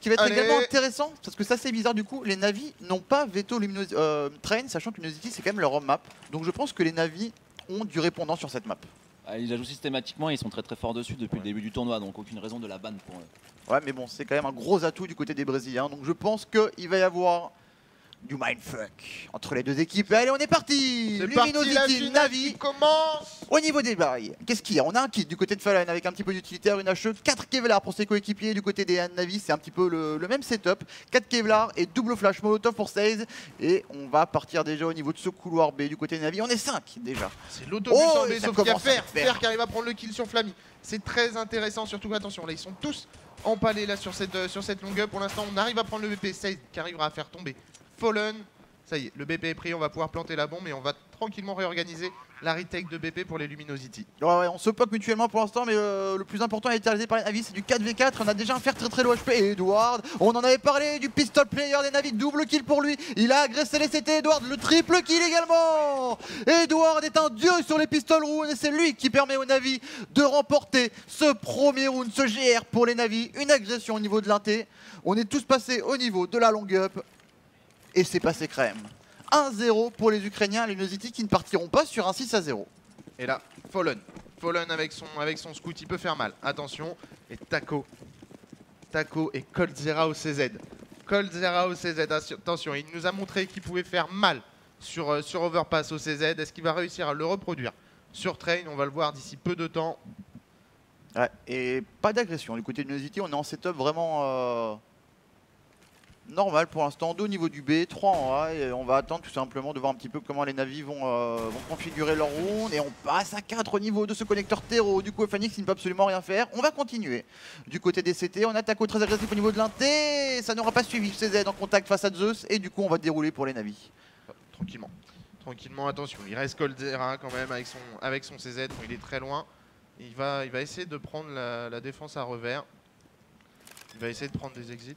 ce qui va être Allez. également intéressant, parce que ça c'est bizarre du coup, les navis n'ont pas veto Luminosity euh, Train, sachant que Luminosity c'est quand même leur home map. Donc je pense que les navis ont du répondant sur cette map. Ah, Ils la jouent systématiquement et ils sont très très forts dessus depuis le début du tournoi, donc aucune raison de la ban pour eux. Ouais, mais bon, c'est quand même un gros atout du côté des Brésiliens. Donc je pense qu'il va y avoir du mindfuck entre les deux équipes. Allez, on est parti parti, Luminosity, finale Navi. commence Au niveau des bails, qu'est-ce qu'il y a? On a un kit du côté de Fallen avec un petit peu d'utilitaire, une HE, 4 Kevlar pour ses coéquipiers. Du côté des Navi, c'est un petit peu le, le même setup. 4 Kevlar et double flash Molotov pour 16. Et on va partir déjà au niveau de ce couloir B du côté des Navi. On est 5 déjà. C'est l'autobus Oh, en B, sauf qu'il y a Fer. Fer qui arrive à prendre le kill sur Flammy. C'est très intéressant, surtout attention, là ils sont tous empalés là sur cette, euh, sur cette longueur. Pour l'instant, on arrive à prendre le BP, Sage qui arrivera à faire tomber Fallen. Ça y est, le BP est pris, on va pouvoir planter la bombe et on va tranquillement réorganiser la retake de BP pour les Luminosity. On se poke mutuellement pour l'instant, mais euh, le plus important à réalisé par les Navi, c'est du 4v4. On a déjà un fer très très low HP. Edward, on en avait parlé du pistol player des Navi, double kill pour lui. Il a agressé les CT Edward, le triple kill également. Edward est un dieu sur les pistol rounds et c'est lui qui permet aux Navi de remporter ce premier round, ce GR pour les Navi. Une agression au niveau de l'inté. On est tous passés au niveau de la long up et c'est passé crème. 1-0 pour les Ukrainiens, les Luminosity qui ne partiront pas sur un 6 à 0. Et là, Fallen. Fallen avec son, avec son scout, il peut faire mal. Attention. Et Taco. Taco et Coldzera au CZ. Coldzera au CZ. Attention, il nous a montré qu'il pouvait faire mal sur, euh, sur Overpass au CZ. Est-ce qu'il va réussir à le reproduire sur Train? On va le voir d'ici peu de temps. Ouais, et pas d'agression. Du côté de Luminosity, on est en setup vraiment euh, normal pour l'instant. Deux au niveau du B, 3 en A. On va attendre tout simplement de voir un petit peu comment les navis vont, euh, configurer leur round. Et on passe à 4 au niveau de ce connecteur terreau. Du coup, Phoenix, il ne peut absolument rien faire. On va continuer. Du côté des CT, on attaque au très agressif au niveau de l'inté. Ça n'aura pas suivi CZ en contact face à Zeus. Et du coup, on va dérouler pour les navis. Tranquillement. Tranquillement, attention. Il reste Coldzera quand même avec son, avec son CZ. Il est très loin. Il va, essayer de prendre la défense à revers. Il va essayer de prendre des exits.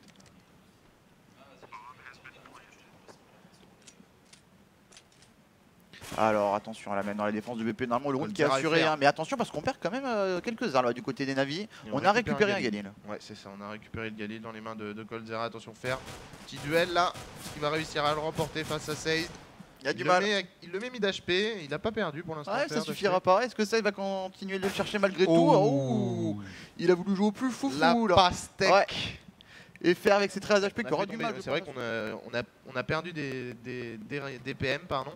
Alors attention à la main dans la défense du BP. Normalement, le round qui est assuré. hein. Mais attention parce qu'on perd quand même euh, quelques armes là, du côté des navis. On, a récupéré un Galil. Ouais, c'est ça, on a récupéré le Galil dans les mains de, de Coldzera. Attention, faire petit duel là. Qu'il va réussir à le remporter face à Seid Il a du il, mal. Le met, il le met mid HP, il n'a pas perdu pour l'instant. Ouais, ça suffira pas. Est-ce que ça il va continuer de le chercher malgré tout? Oh, Il a voulu jouer au plus fou La là. pastèque. Ouais. Et faire avec ses 13 HP qui aura du mal. C'est vrai qu'on a, on a, on a perdu des, des, des, des PM, pardon.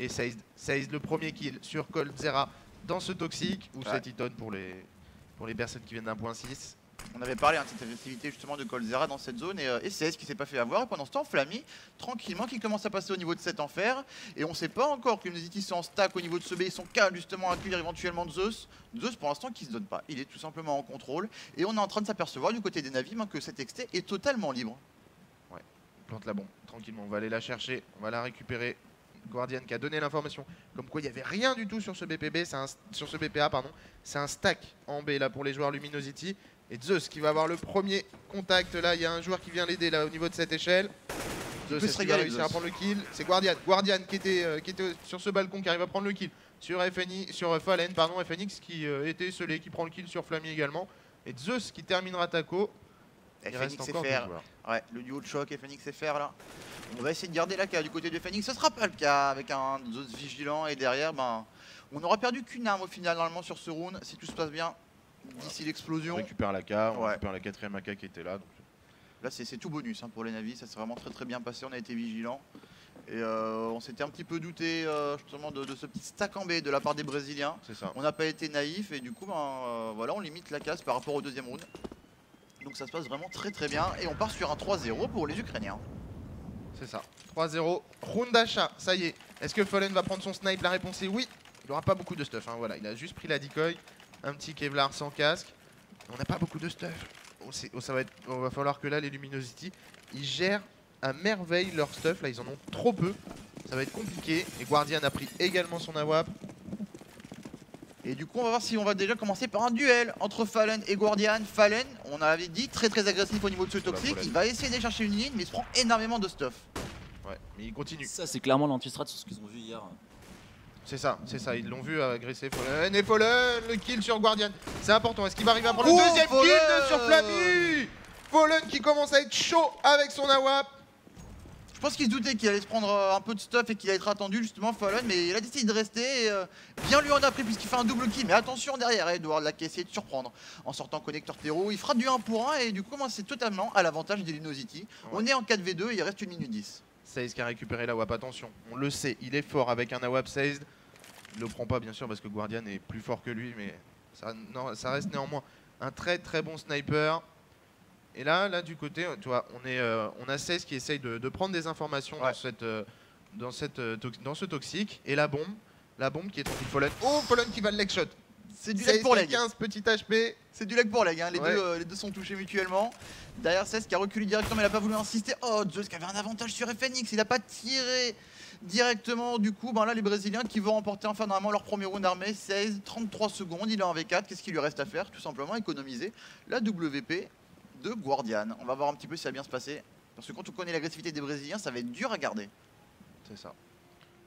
Et Seiz, Seiz, le premier kill sur Coldzera dans ce toxique, ou Ouais. 7 hitons pour les, pour les personnes qui viennent d'un point 6. On avait parlé hein, de cette agressivité justement de Colzera dans cette zone et, euh, et CS qui s'est pas fait avoir. Et pendant ce temps, Flammy, tranquillement, qui commence à passer au niveau de cet enfer. Et on sait pas encore que les Luminosity sont en stack au niveau de ce B. Ils sont qu'à justement accueillir éventuellement Zeus. Zeus pour l'instant qui se donne pas. Il est tout simplement en contrôle. Et on est en train de s'apercevoir du côté des navires hein, que cet XT est totalement libre. Plante la bombe, tranquillement, on va aller la chercher, on va la récupérer. Guardian qui a donné l'information comme quoi il n'y avait rien du tout sur ce BPB, un, sur ce BPA pardon, c'est un stack en B là pour les joueurs Luminosity. Et Zeus qui va avoir le premier contact là, il y a un joueur qui vient l'aider là au niveau de cette échelle. Zeus qu'il va réussir à prendre le kill? C'est Guardian, Guardian qui était, euh, qui était sur ce balcon qui arrive à prendre le kill sur FNI, sur euh, Fallen pardon, FNX qui euh, était scellé, qui prend le kill sur Flammy également. Et Zeus qui terminera Taco. Il reste FR. Ouais, le duo de choc FNX FR là. On va essayer de garder la carte du côté de FNX. Ce sera pas le cas avec un Zeus vigilant et derrière, ben, on n'aura perdu qu'une arme au final normalement sur ce round si tout se passe bien. D'ici On l'explosion. récupère la K, on Ouais. récupère la quatrième AK qui était là. donc Là, c'est tout bonus hein, pour les navis. Ça s'est vraiment très très bien passé. On a été vigilant. Et euh, on s'était un petit peu douté euh, justement de, de ce petit stack en B de la part des Brésiliens. Ça. On n'a pas été naïf et du coup, ben, euh, voilà, on limite la casse par rapport au deuxième round. Donc ça se passe vraiment très très bien. Et on part sur un 3-0 pour les Ukrainiens. C'est ça. 3-0. Round ça y est. Est-ce que Fallen va prendre son snipe? La réponse est oui. Il n'aura pas beaucoup de stuff. hein, Voilà, il a juste pris la decoy. Un petit Kevlar sans casque. On n'a pas beaucoup de stuff. Ça va, être, va falloir que là, les Luminosity, ils gèrent à merveille leur stuff. Là, ils en ont trop peu. Ça va être compliqué. Et Guardian a pris également son AWAP. Et du coup, on va voir si on va déjà commencer par un duel entre Fallen et Guardian. Fallen, on avait dit, très très agressif au niveau de ce toxique. Il va essayer d'aller chercher une ligne, mais il se prend énormément de stuff. Ouais, mais il continue. Ça, c'est clairement l'anti-strat sur ce qu'ils ont vu hier. C'est ça, c'est ça. Ils l'ont vu agresser Fallen. Et Fallen, le kill sur Guardian. C'est important. Est-ce qu'il va arriver à prendre Oh, le deuxième kill sur Flammy Fallen qui commence à être chaud avec son AWAP. Je pense qu'il se doutait qu'il allait se prendre euh, un peu de stuff et qu'il allait être attendu justement Fallen, mais il a décidé de rester. Et, euh, bien lui en a pris puisqu'il fait un double kill. Mais attention derrière, Edward là qui a essayé de surprendre en sortant connecteur terreau. Il fera du 1 pour 1 et du coup, moi, c'est totalement à l'avantage des Luminosity. On est en 4v2 et il reste une minute 10. Saze qui a récupéré la WAP, attention, on le sait, il est fort avec un AWAP Saze. Il le prend pas bien sûr parce que Guardian est plus fort que lui, mais ça, non, ça reste néanmoins un très très bon sniper. Et là, là du côté, tu vois, on, est, euh, on a 16 qui essaye de, de prendre des informations Ouais. dans, cette, euh, dans, cette, euh, dans ce toxique. Et la bombe, la bombe qui est tombée Fallen. Oh, Fallen qui va le leg shot. C'est du 16 leg pour leg. 15 petit HP. C'est du leg pour leg, hein. les, Ouais. deux, euh, les deux sont touchés mutuellement. Derrière 16 qui a reculé directement, mais il a pas voulu insister. Oh, Zeus qui avait un avantage sur FNX, il a pas tiré directement. Du coup, ben là, les Brésiliens qui vont remporter enfin normalement leur premier round armé. 16, 33 secondes, il est en V4. Qu'est-ce qu'il lui reste à faire? Tout simplement économiser la WP de Guardian. On va voir un petit peu si ça va bien se passer. Parce que quand on connaît l'agressivité des Brésiliens, ça va être dur à garder. C'est ça.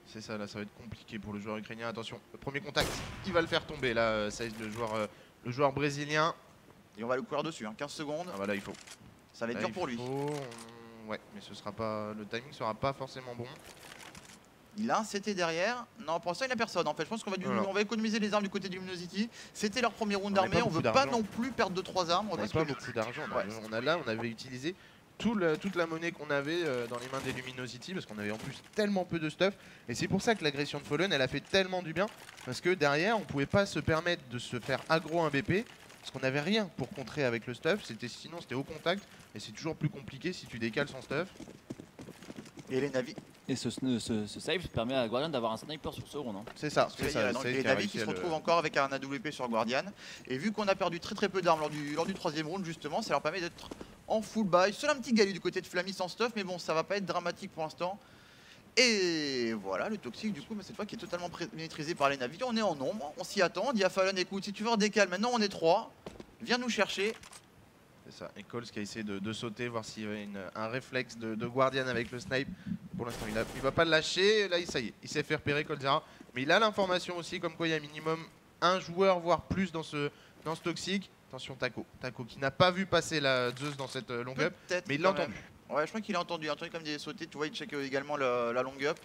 C'est ça, là, ça va être compliqué pour le joueur ukrainien. Attention, le premier contact, il va le faire tomber, là, euh, Saïd, le joueur, euh, le joueur brésilien. Et on va le courir dessus, hein. 15 secondes. Ah, voilà, il faut. Ça va être Là, dur pour lui. faut, Ouais, mais ce sera pas. Le timing sera pas forcément bon. Il a un CT derrière. Non, pour l'instant, il n'a personne. En fait, je pense qu'on va, du- Voilà. on va économiser les armes du côté de Luminosity. C'était leur premier round d'armée. On veut beaucoup pas non plus perdre de 3 armes. On n'a pas beaucoup d'argent. On, Ouais, avait- on a là, on avait utilisé tout le- toute la monnaie qu'on avait euh, dans les mains des Luminosity parce qu'on avait en plus tellement peu de stuff. Et c'est pour ça que l'agression de Fallen, elle a fait tellement du bien parce que derrière, on pouvait pas se permettre de se faire aggro un BP parce qu'on n'avait rien pour contrer avec le stuff. C'était sinon c'était au contact et c'est toujours plus compliqué si tu décales son stuff. Et les navis. Et ce, ce, ce save permet à Guardian d'avoir un sniper sur ce round. hein. C'est ça, c'est là, il y a ça. les réussi qui se le- retrouvent encore avec un AWP sur Guardian. Et vu qu'on a perdu très très peu d'armes lors du, lors du troisième round, justement, ça leur permet d'être en full buy. Seul un petit gali du côté de Flammy sans stuff, mais bon, ça va pas être dramatique pour l'instant. Et voilà, le toxique, du coup, mais cette fois qui est totalement maîtrisé par les navis. On est en nombre, on s'y attend. On dit à Fallon, écoute, si tu veux en décal, maintenant on est 3. Viens nous chercher. C'est ça. Et Coles qui a essayé de, de sauter, voir s'il y avait une- un réflexe de, de Guardian avec le snipe. Pour l'instant, il, a- il va pas le lâcher. Là, il- ça y est, il s'est fait repérer Colzera. Mais il a l'information aussi, comme quoi il y a minimum un joueur, voire plus dans ce, dans ce toxique. Attention, Taco. Taco qui n'a pas vu passer la Zeus dans cette euh, long up, mais il l'a entendu. Ouais, je crois qu'il a entendu un truc comme des sautés. Tu vois, il check également le- la long up.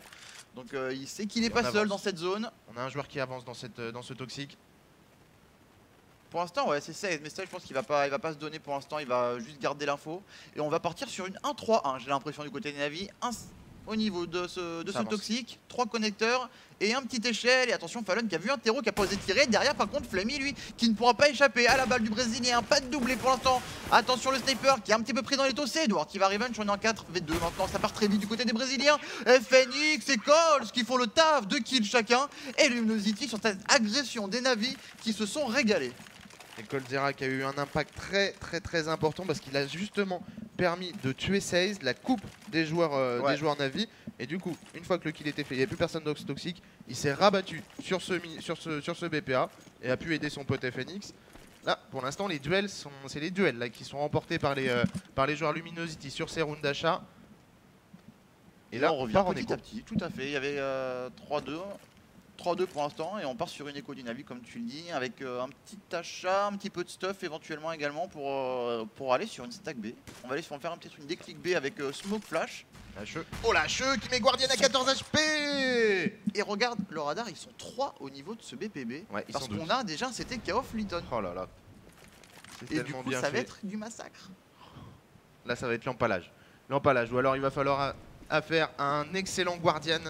Donc euh, il sait qu'il n'est pas seul dans cette zone. On a un joueur qui avance dans, cette, euh, dans ce toxique. Pour l'instant, ouais, c'est ça. Mais ça, je pense qu'il va pas, il va pas se donner pour l'instant. Il va juste garder l'info. Et on va partir sur une 1-3-1. J'ai l'impression du côté des navis. Un au niveau de ce, de ce toxique, trois connecteurs et un petit échelle. Et attention, Fallon qui a vu un terreau qui a pas osé tirer. Derrière, par contre, Flammy, lui, qui ne pourra pas échapper à la balle du Brésilien. Pas de doublé pour l'instant. Attention, le sniper qui est un petit peu pris dans les tossés. Edouard qui va revenge. On est en 4 V2 maintenant. Ça part très vite du côté des Brésiliens. FNX et Coles qui font le taf. Deux kills chacun. Et Luminosity sur cette agression des navis qui se sont régalés. Et Colzera qui a eu un impact très très très important parce qu'il a justement permis de tuer Seize, la coupe des joueurs, euh, Ouais. des joueurs Navi. Et du coup, une fois que le kill était fait, il n'y avait plus personne d'ox toxique. Il s'est rabattu sur ce, mi- sur, ce, sur ce BPA et a pu aider son pote FNX. Là, pour l'instant, les duels sont, c'est les duels là qui sont remportés par les, euh, par les joueurs Luminosity sur ces rounds d'achat. Et là, on revient part en petit écho. à petit, tout à fait. Il y avait euh, 3-2. 3-2 pour l'instant et on part sur une écho du Navi comme tu le dis avec euh, un petit achat, un petit peu de stuff éventuellement également pour, euh, pour aller sur une stack B. On va aller sur faire un- peut-être une déclic B avec euh, Smoke Flash Lâcheux. Oh lâcheux qui met Guardian à 14 HP et regarde le radar ils sont 3 au niveau de ce BPB Ouais, ils parce qu'on a déjà a off Litton Oh là là. Et du coup bien ça va être du massacre. Là, ça va être l'empalage. L'empalage. Ou alors, il va falloir à, à faire un excellent Guardian.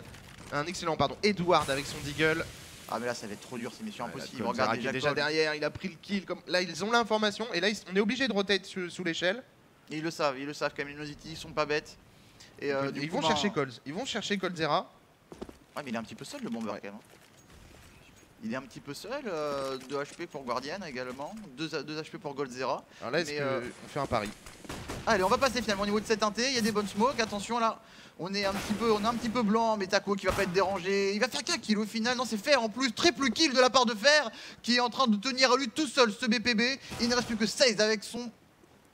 Un excellent, pardon, Edward avec son Deagle. Ah mais là ça va être trop dur, c'est mission Ouais, impossible. là, Regarde déjà, déjà derrière, il a pris le kill. Comme... Là, ils ont l'information. Et là, ils- on est obligé de rotate sous, sous l'échelle. Ils le savent, ils le savent quand même Luminosity, ils sont pas bêtes. Et euh, ils coup, vont ben, chercher Coles. Ils vont chercher Colzera. Ouais, mais il est un petit peu seul le bomber Ouais. quand même. hein. Il est un petit peu seul, 2 HP pour Guardian également, 2 HP pour Goldzera. Alors là, est-ce qu'on euh, fait un pari? Allez, on va passer finalement au niveau de cette inté, il y a des bonnes smokes, attention là, on est un petit peu, on est un petit peu blanc, mais Taco qui va pas être dérangé, il va faire qu'un kill au final, non c'est Fer en plus, triple kill de la part de Fer, qui est en train de tenir à lui tout seul ce BPB, il ne reste plus que 16 avec son...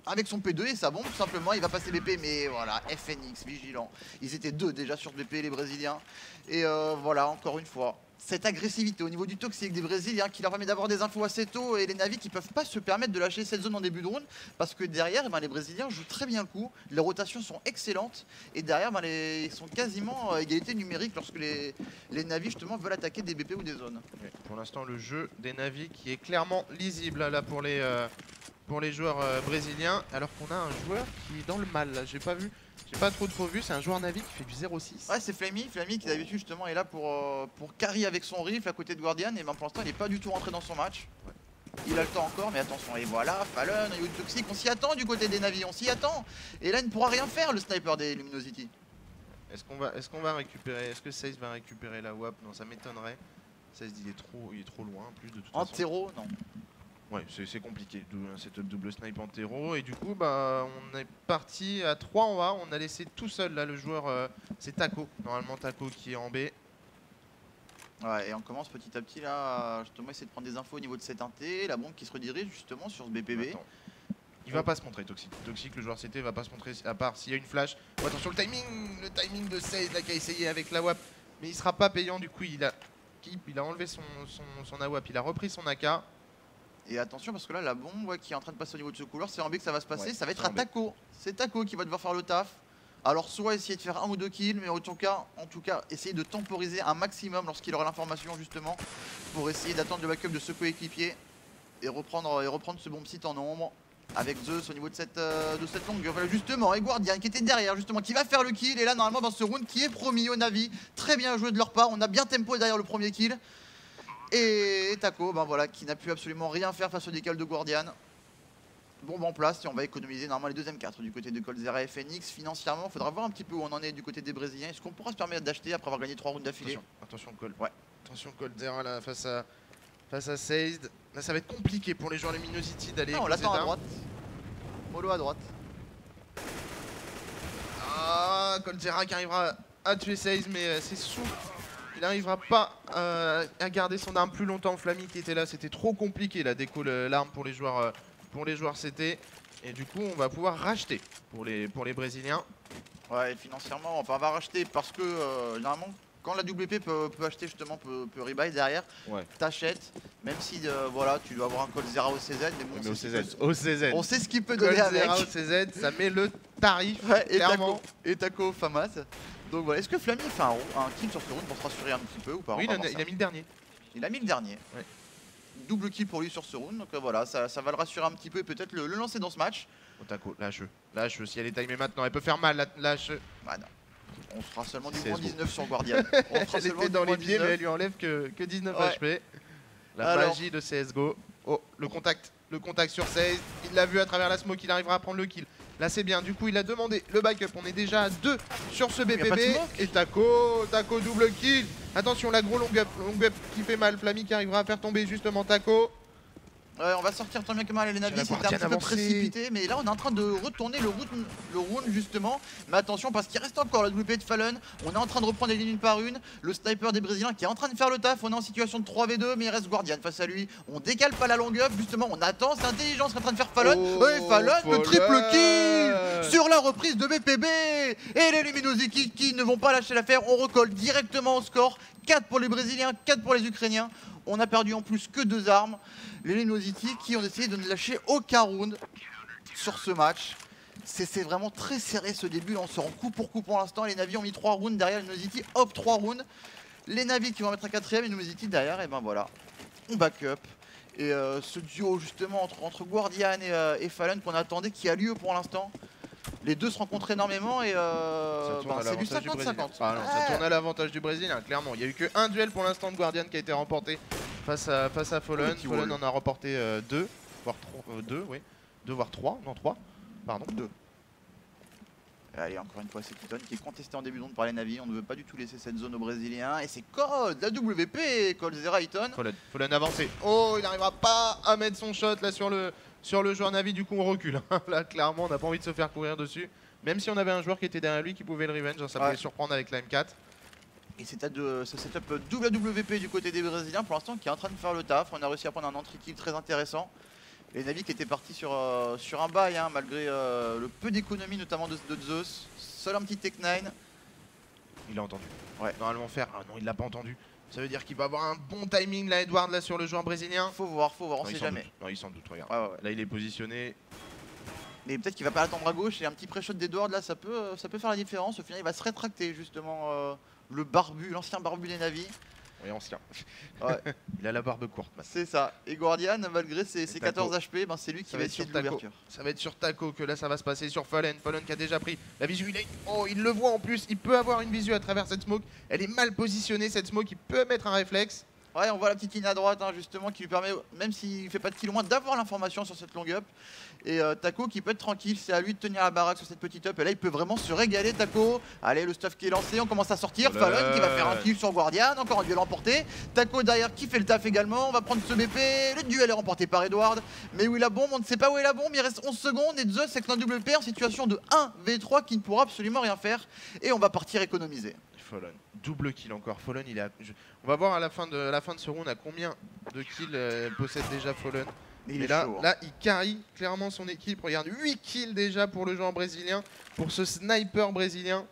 Avec son P2 et sa bombe, tout simplement, il va passer BP, mais voilà, FNX, vigilant. Ils étaient deux déjà sur BP, les Brésiliens. Et euh, voilà, encore une fois, cette agressivité au niveau du toxique des Brésiliens qui leur permet d'avoir des infos assez tôt et les Navis qui peuvent pas se permettre de lâcher cette zone en début de round parce que derrière eh ben, les Brésiliens jouent très bien le coup, les rotations sont excellentes et derrière ben, les- ils sont quasiment à égalité numérique lorsque les, les Navis justement veulent attaquer des BP ou des zones. Pour l'instant, le jeu des Navis qui est clairement lisible là pour les, euh, pour les joueurs euh, brésiliens, alors qu'on a un joueur qui est dans le mal. là. J'ai pas vu, pas trop trop vu. C'est un joueur Navi qui fait du 0-6. Ouais c'est Flammy, Flammy qui d'habitude justement est là pour, euh, pour carry avec son riff à côté de Guardian et ben, pour l'instant il n'est pas du tout rentré dans son match. Il a le temps encore, mais attention, et voilà, Fallon, du toxique, on s'y attend du côté des Navis, on s'y attend. Et là, il ne pourra rien faire, le sniper des Luminosity. Est-ce qu'on va, est-ce qu'on va récupérer, est-ce que Saïs va récupérer la WAP Non, ça m'étonnerait. Saïs il est trop, il est trop loin. En plus de toute En façon. terreau, non. Ouais, c'est compliqué. Un setup double snipe en terreau. Et du coup, bah, on est parti à 3 en A. On a laissé tout seul là le joueur. euh, c'est Taco. Normalement, Taco qui est en B. Ouais, et on commence petit à petit là, justement essayer de prendre des infos au niveau de cette inté, la bombe qui se redirige justement sur ce BPB. Attends. Il va pas se montrer Toxic. Toxic, le joueur CT, va pas se montrer à part s'il y a une flash. Oh, attention, le timing Le timing de Saïs là qui a essayé avec la WAP. Mais il sera pas payant. Du coup, il a. Il a enlevé son, son, son AWAP. Il a repris son AK. Et attention parce que là, la bombe ouais, qui est en train de passer au niveau de ce couloir, c'est en B que ça va se passer, Ouais, ça va être à. Taco. C'est Taco qui va devoir faire le taf. Alors soit essayer de faire un ou deux kills, mais en tout cas, en tout cas, essayer de temporiser un maximum lorsqu'il aura l'information justement pour essayer d'attendre le backup de ce coéquipier et reprendre et reprendre ce bomb site en ombre avec Zeus au niveau de cette euh, de cette longue. Voilà justement et Guardian qui était derrière justement qui va faire le kill et là normalement dans ce round qui est promis au Navi, très bien joué de leur part. On a bien tempo derrière le premier kill. Et Taco, ben voilà, qui n'a pu absolument rien faire face au décal de Guardian. Bombe en place et on va économiser normalement les deuxièmes 4 du côté de Colzera et Phoenix. Financièrement, il faudra voir un petit peu où on en est du côté des Brésiliens. Est-ce qu'on pourra se permettre d'acheter après avoir gagné 3 rounds d'affilée? Attention, attention. Ouais. Attention Cold Zera là face à face à Seized. Là ça va être compliqué pour les joueurs Luminosity d'aller. Ah, On l'attend à droite. Molo à droite. Ah Cold Zera qui arrivera à tuer Seized mais euh, c'est sous. Il n'arrivera pas euh, à garder son arme plus longtemps. Flammy qui était là, c'était trop compliqué la déco l'arme pour les joueurs euh, pour les joueurs CT. Et du coup on va pouvoir racheter pour les pour les Brésiliens. Ouais, et financièrement, on va racheter parce que euh, généralement, quand la WP peut, peut acheter justement, peut, peut rebuy derrière, Ouais. t'achètes, même si euh, voilà, tu dois avoir un Colzera au CZ, mais bon, Mais on au sait ce qu'il CZ. peut- Au CZ. on sait ce qu'il peut donner avec. Zera au CZ, ça met le tarif. Ouais, et clairement. Taco, et Taco Famas. Donc voilà, est-ce que Flammy fait un, un kill sur ce round pour se rassurer un petit peu ou pas? Oui, il, a, il mis le dernier. Il a mis le dernier. Ouais. Double kill pour lui sur ce round, donc euh, voilà, ça, ça va le rassurer un petit peu et peut-être le, le lancer dans ce match. Otako, lâche-le. Lâche-le. Si elle est timée maintenant, elle peut faire mal. Lâche. Bah non. On sera seulement du moins bon. 19 sur Guardian. On Elle était dans les pieds, mais 19. elle lui enlève que, que 19 Ouais. HP. La Alors. magie de CSGO. Oh, le contact. Le contact sur 16. Il l'a vu à travers la smoke. Il arrivera à prendre le kill. Là, c'est bien. Du coup, il a demandé le backup. On est déjà à 2 sur ce BPB. Et Taco. Taco double kill. Attention, la gros long up. Long up qui fait mal. Flammy qui arrivera à faire tomber justement Taco. Ouais, on va sortir tant bien que mal Navis, la c'était un petit peu précipité, mais là on est en train de retourner le round, le round justement. Mais attention parce qu'il reste encore la WP de Fallon, on est en train de reprendre les lignes une par une. Le sniper des Brésiliens qui est en train de faire le taf, on est en situation de 3v2, mais il reste Guardian face à lui. On décale pas la longue up, justement, on attend, c'est intelligent ce qu'est en train de faire Fallon. Oh, Ouais, Fallon, le triple kill sur la reprise de BPB. Et les Luminosity qui ne vont pas lâcher l'affaire, on recolle directement au score. 4 pour les Brésiliens, 4 pour les Ukrainiens. On a perdu en plus que deux armes. Les Luminosity qui ont essayé de ne lâcher aucun round sur ce match. C'est vraiment très serré ce début. On se rend coup pour coup pour l'instant. Les Navis ont mis 3 rounds derrière les Luminosity. Hop, 3 rounds. Les Navis qui vont mettre un quatrième, les Luminosity derrière. Et ben voilà, on backup. Et euh, ce duo justement entre, entre Guardian et, euh, et Fallon qu'on attendait qui a lieu pour l'instant. Les deux se rencontrent énormément et euh, Ça tourne ben, à c'est du l'avantage Brésilien. 50-50. Ah non, Ça tourne à l'avantage du Brésilien, clairement. Il n'y a eu que un duel pour l'instant de Guardian qui a été remporté face à, face à Fallen. Fallen en a remporté euh, deux, voire trois, euh, deux, oui. Deux, voire trois, non trois, pardon. Deux. Allez, encore une fois, c'est Keaton qui est contesté en début de par les Navis. On ne veut pas du tout laisser cette zone aux Brésiliens. Et c'est Code, la WP, Colzera Eaton. Fallen, Fallen avancé. Oh, il n'arrivera pas à mettre son shot là sur le, sur le joueur Navi, du coup on recule. là, clairement, on n'a pas envie de se faire courir dessus. Même si on avait un joueur qui était derrière lui qui pouvait le revenge, hein, ça Ouais. pouvait surprendre avec la M4. Et c'est de ce setup double WP du côté des Brésiliens pour l'instant qui est en train de faire le taf. On a réussi à prendre un entry kill très intéressant. Les Navis qui étaient partis sur, euh, sur un bail hein, malgré euh, le peu d'économie notamment de, de Zeus. Seul un petit Tech 9. Il a entendu. Ouais. Normalement faire. Ah non, il l'a pas entendu. Ça veut dire qu'il va avoir un bon timing là, Edward, là sur le joueur brésilien. Faut voir, faut voir, on Non, sait jamais. doute. Non, il s'en doute, regarde. Ouais, ouais. Là, il est positionné. Mais peut-être qu'il va pas attendre à gauche et un petit pré-shot d'Edward là, ça peut, euh, ça peut faire la différence. Au final, il va se rétracter justement euh, le barbu, l'ancien barbu des navis. Oui, ancien. Ouais. il a la barbe courte maintenant. C'est ça. Et Guardian, malgré ses, ses Taco. 14 HP, ben c'est lui qui va essayer sur de Taco. l'ouverture. Ça va être sur Taco que là ça va se passer sur Fallen. Fallen qui a déjà pris la visu. Il est... Oh, il le voit en plus. Il peut avoir une visu à travers cette smoke. Elle est mal positionnée cette smoke. Il peut mettre un réflexe. Ouais, on voit la petite ligne à droite, hein, justement, qui lui permet, même s'il fait pas de kill moins, d'avoir l'information sur cette long up. Et euh, Taco qui peut être tranquille, c'est à lui de tenir la baraque sur cette petite up. Et là, il peut vraiment se régaler, Taco. Allez, le stuff qui est lancé, on commence à sortir. Voilà. Fallon qui va faire un kill sur Guardian, encore un duel remporté. Taco derrière qui fait le taf également. On va prendre ce BP. Le duel est remporté par Edward. Mais où est la bombe? On ne sait pas où est la bombe. Il reste 11 secondes. Et Zeus avec un WP en situation de 1v3 qui ne pourra absolument rien faire. Et on va partir économiser. Fallen. Double kill encore. Fallen, il je- On va voir à la fin de, la fin de ce round à combien de kills euh, possède déjà Fallen. Et est là, chaud, hein. là, il carry clairement son équipe. Regarde, 8 kills déjà pour le joueur brésilien. Pour ce sniper brésilien.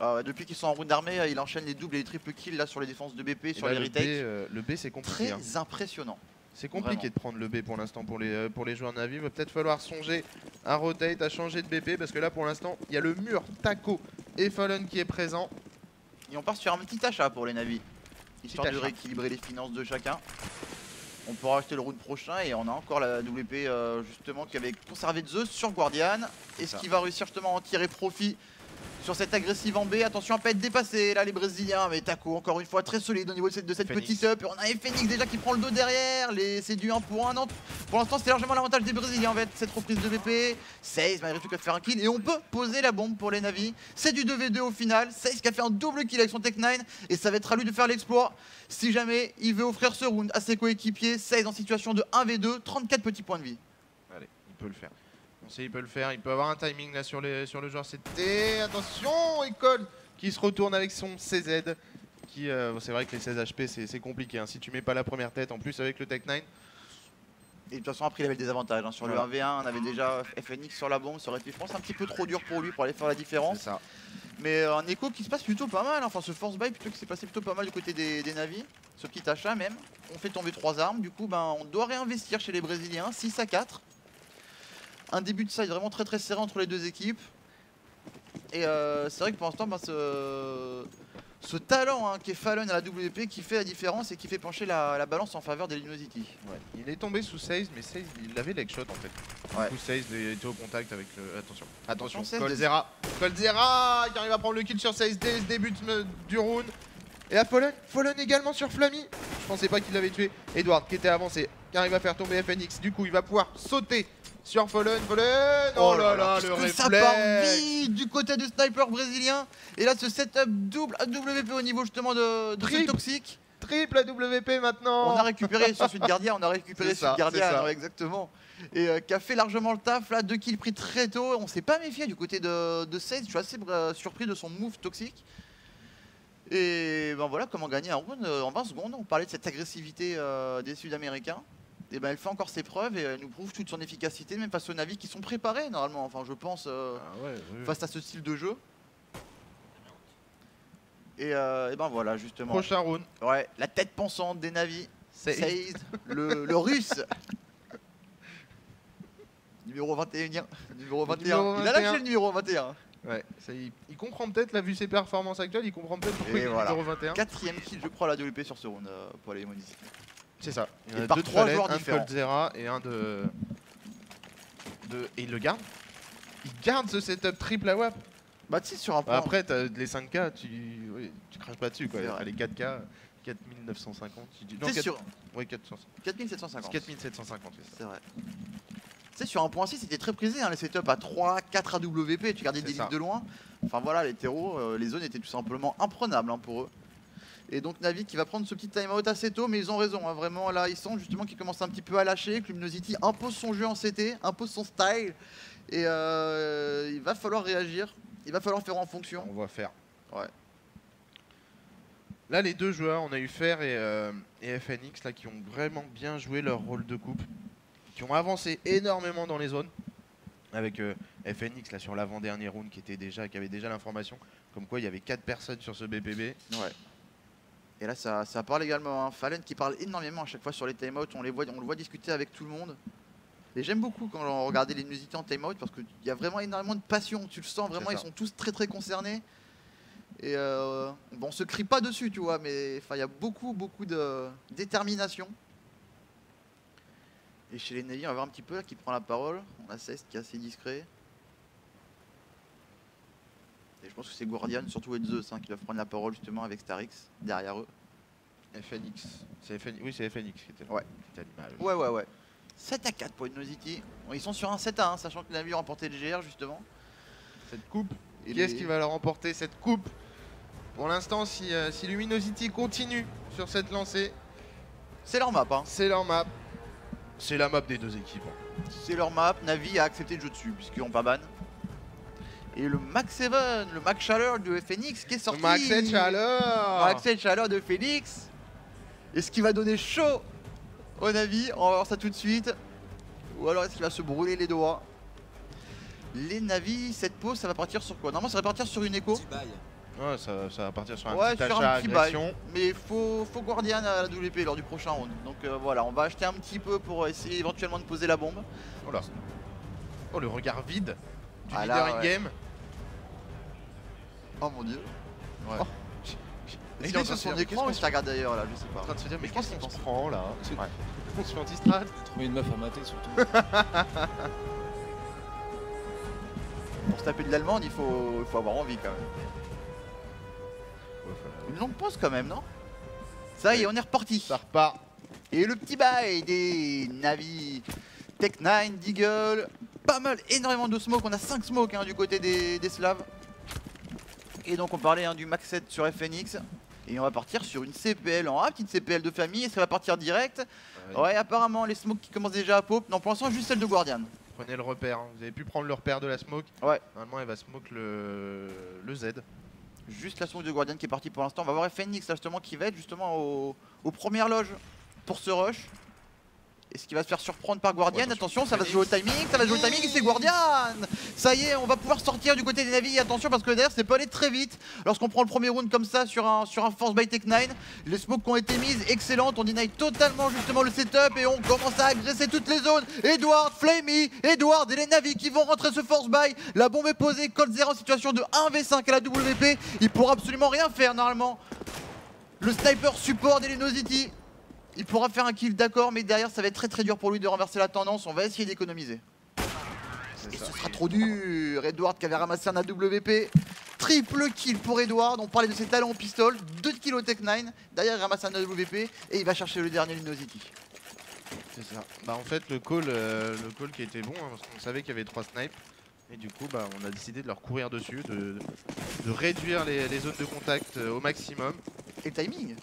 Ah depuis qu'ils sont en route d'armée, il enchaîne les doubles et les triples kills là sur les défenses de BP, Et sur les le B, euh, le B, c'est compliqué. Très hein. impressionnant. C'est compliqué Vraiment. de prendre le B pour l'instant pour les, euh, pour les joueurs Navi. Il va peut-être falloir songer à rotate, à changer de BP parce que là pour l'instant il y a le mur Taco et Fallen qui est présent. Et on part sur un petit achat pour les navis, histoire de achat. rééquilibrer les finances de chacun. On pourra acheter le round prochain et on a encore la WP euh, justement qui avait conservé Zeus sur Guardian. Est-ce qu'il va réussir justement à en tirer profit sur cette agressive en B Attention à pas être dépassé là les Brésiliens, mais Taco encore une fois très solide au niveau de cette, de cette Phoenix. petite up. Et on a Phoenix déjà qui prend le dos derrière, les... c'est du 1 pour 1. Non, pour l'instant c'est largement l'avantage des Brésiliens en fait, cette reprise de BP. 16 malgré tout qui fait un kill et on peut poser la bombe pour les navis. C'est du 2v2 au final, 16 qui a fait un double kill avec son Tech 9 et ça va être à lui de faire l'exploit si jamais il veut offrir ce round à ses coéquipiers. 16 en situation de 1v2, 34 petits points de vie. Allez, il peut le faire. On sait il peut le faire, il peut avoir un timing là sur, les, sur le joueur CT. Attention, École qui se retourne avec son CZ. Qui, euh, c'est vrai que les 16 HP c'est compliqué. hein. Si tu mets pas la première tête en plus avec le Tech 9, Et de toute façon après il avait le désavantage. hein. Sur le 1v1 on avait déjà FNX sur la bombe, ça aurait été je pense un petit peu trop dur pour lui pour aller faire la différence. ça. Mais euh, un écho qui se passe plutôt pas mal, hein. enfin ce force buy plutôt qui s'est passé plutôt pas mal du côté des, des navis. Ce petit achat même. On fait tomber trois armes, du coup ben, on doit réinvestir chez les Brésiliens, 6 à 4. Un début de side vraiment très très serré entre les deux équipes. Et euh, c'est vrai que pour l'instant ben, ce, ce talent hein, qui est Fallon à la WP qui fait la différence et qui fait pencher la, la balance en faveur des Luminosity. Ouais. Il est tombé sous 16, mais 16 il avait leg shot en fait. Ouais. Du coup 16 il était au contact avec le. Attention. Attention, Attention, 16 Colzera. Colzera qui arrive à prendre le kill sur 16 dès le début du round. Et à Fallen, Fallen également sur Flammy. Je pensais pas qu'il l'avait tué. Edward qui était avancé, qui arrive à faire tomber FNX. Du coup il va pouvoir sauter sur Fallen. Fallen Oh là là, le que ça part réflexe vite du côté du sniper brésilien. Et là, ce setup double AWP au niveau justement de, de ce toxique. Triple AWP maintenant On a récupéré sur Sud Gardien, on a récupéré ça. ouais, exactement. Et euh, qui a fait largement le taf là, deux kills pris très tôt. On s'est pas méfié du côté de, de Sage. Je suis assez euh, surpris de son move toxique. Et ben voilà comment gagner un round euh, en 20 secondes. On parlait de cette agressivité euh, des Sud-Américains. Et ben elle fait encore ses preuves et elle nous prouve toute son efficacité, même face aux navis qui sont préparés normalement. Enfin, je pense. euh, Ah ouais, oui. face à ce style de jeu. Et, euh, et ben voilà, justement. Prochain round. Ouais, la tête pensante des navis. C'est Seized, le, le russe. numéro 21. Numéro 21. numéro Il a 21. lâché le numéro 21. Ouais, ça, il, il comprend peut-être, là, vu ses performances actuelles, il comprend peut-être pourquoi Et il est voilà. numéro 21. Quatrième kill, je crois, à la WP sur ce round euh, pour les Monis. C'est ça. Il y en a deux de trois Fallen, joueurs un de différents. Coldzera et un de... de... Et il le garde Il garde ce setup triple à WAP Bah, tu sais, sur un point. Après, t'as les 5K, tu... oui, tu craches pas dessus quoi. Les 4K, 4950. tu dis- Non, sais, 4... sur ouais, 400. 4750. 4750, c'est vrai. Tu sais, sur un point 6, c'était très prisé, hein, les setups à 3, 4 AWP, tu gardais des lignes de loin. Enfin voilà, les terreaux, euh, les zones étaient tout simplement imprenables hein, pour eux. Et donc Navi qui va prendre ce petit timeout assez tôt, mais ils ont raison, hein, vraiment là ils sont justement qui commencent un petit peu à lâcher, que Luminosity impose son jeu en CT, impose son style, et euh, il va falloir réagir, il va falloir faire en fonction. On va faire. Ouais. Là, les deux joueurs, on a eu Fer et, euh, et FNX là, qui ont vraiment bien joué leur rôle de coupe, qui ont avancé énormément dans les zones. Avec euh, FNX là sur l'avant-dernier round qui était déjà, qui avait déjà l'information, comme quoi il y avait 4 personnes sur ce BPB. Ouais. Et là, ça, ça parle également. Hein. Fallen qui parle énormément à chaque fois sur les timeouts. On, les voit, on le voit discuter avec tout le monde. Et j'aime beaucoup quand on regarde les musiques en timeout parce qu'il y a vraiment énormément de passion. Tu le sens vraiment, ils sont tous très très concernés. Et euh, bon, on se crie pas dessus, tu vois, mais il y a beaucoup beaucoup de détermination. Et chez les Navy, on va voir un petit peu là, qui prend la parole. On a Cest qui est assez discret. Et je pense que c'est Guardian, surtout et Zeus, hein, qui doivent prendre la parole justement avec Starix derrière eux. FNX. Oui, c'est FNX qui était là. Ouais. Qui était à l'image. Ouais, ouais, ouais. 7 à 4 pour Innosity. Ils sont sur un 7 à 1, sachant que Navi a remporté le GR justement. Cette coupe. Et Qui est-ce les- qui va la remporter cette coupe? Pour l'instant, si, euh, si Luminosity continue sur cette lancée, C'est leur map, hein. c'est leur map. C'est la map des deux équipes. hein. C'est leur map. Navi a accepté le jeu dessus, puisqu'ils n'ont pas ban. Et le Max 7, le Max Chaleur de Phoenix qui est sorti. Max et Chaleur Max et Chaleur de Phoenix. Et ce qui va donner chaud au Navi, on va voir ça tout de suite. Ou alors est-ce qu'il va se brûler les doigts? Les Navi, cette pause, ça va partir sur quoi? Normalement, ça va partir sur une écho. Ouais, ça, ça va partir sur un Ouais, petit sur achat un petit bail. Mais faut, faut Guardian à la WP lors du prochain round. Donc euh, voilà, on va acheter un petit peu pour essayer éventuellement de poser la bombe. Oh là. Oh, le regard vide du Ah leader ouais. Oh mon dieu. Ouais. Oh. Est-ce qu'il est en est train sur de se son dire, mais écran qu'est-ce ou qu'on il se regarde d'ailleurs là Je sais pas. en train de se dire, mais Je qu'est-ce qu'il prend là Ouais. On se fait Trouver une meuf à mater surtout. Pour se taper de l'allemande, il faut, il faut avoir envie quand même. Une longue pause quand même, non? Ça y est, on est reparti. Ça repart. Et le petit bail des Navi Tech 9, Deagle, pas mal, énormément de smoke. On a 5 smokes hein, du côté des, des Slaves. Et donc on parlait hein, du max 7 sur FNX. Et on va partir sur une CPL en A, petite CPL de famille. Est-ce qu'elle va partir direct Ouais, apparemment les smokes qui commencent déjà à pop. Non, pour l'instant, juste celle de Guardian. Prenez le repère. hein. Vous avez pu prendre le repère de la smoke. Ouais. Normalement, elle va smoke le, le Z. Juste la smoke de Guardian qui est partie pour l'instant. On va voir FNX là justement qui va être justement au- aux premières loges pour ce rush. Est-ce qu'il va se faire surprendre par Guardian Ouais, Attention, ça va se jouer au timing, ça va se jouer au timing et c'est Guardian Ça y est, on va pouvoir sortir du côté des navires. Attention parce que derrière, c'est pas aller très vite. Lorsqu'on prend le premier round comme ça sur un, sur un Force by Tech 9, les smokes qui ont été mises, excellentes. On deny totalement justement le setup et on commence à agresser toutes les zones. Edward, Flamey, Edward et les navis qui vont rentrer ce Force by. La bombe est posée, Colt 0 en situation de 1v5 à la WP. Il pourra absolument rien faire normalement. Le sniper support d'Elenosity. Il pourra faire un kill d'accord, mais derrière ça va être très très dur pour lui de renverser la tendance. On va essayer d'économiser. Et ça. ce sera trop dur. Edward qui avait ramassé un AWP. Triple kill pour Edward. On parlait de ses talents au pistol. 2 kills au Tech 9. Derrière il ramasse un AWP et il va chercher le dernier Luminosity. C'est ça. Bah en fait le call, euh, le call qui était bon, hein, parce qu'on savait qu'il y avait trois snipes. Et du coup bah on a décidé de leur courir dessus, de, de réduire les, les zones de contact euh, au maximum. Et timing.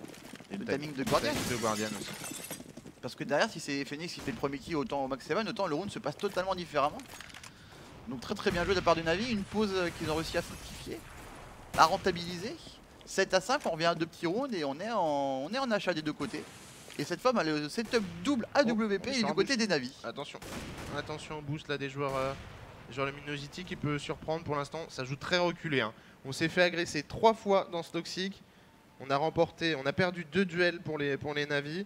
Et Le ti- timing de Guardian. timing de Guardian aussi. Parce que derrière, si c'est Phoenix qui fait le premier kill autant au Max 7, autant le round se passe totalement différemment. Donc très très bien joué de la part du Navi. Une pause euh, qu'ils ont réussi à fructifier, à rentabiliser. 7 à 5, on revient à deux petits rounds et on est en, on est en achat des deux côtés. Et cette fois, le setup double AWP on est est du côté des Navi. Attention, attention au boost là des joueurs, euh, des joueurs Luminosity qui peut surprendre pour l'instant. Ça joue très reculé. hein. On s'est fait agresser trois fois dans ce toxique. On a remporté, on a perdu deux duels pour les, pour les navis.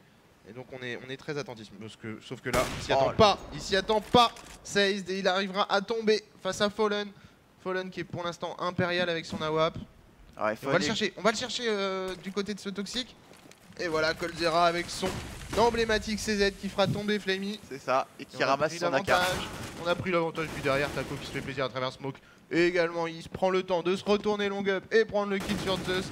Et donc on est, on est très attentif. Parce que, sauf que là, il s'y Oh attend là. pas. Il s'y attend pas. Seized et il arrivera à tomber face à Fallen. Fallen qui est pour l'instant impérial avec son AWAP. Ouais, faut on va le chercher, on va le chercher euh, du côté de ce toxique. Et voilà, Colzera avec son emblématique CZ qui fera tomber Flamey. C'est ça, et qui ramasse son AK. On a pris l'avantage puis derrière Taco qui se fait plaisir à travers Smoke. Et également il se prend le temps de se retourner long up et prendre le kill sur Zeus.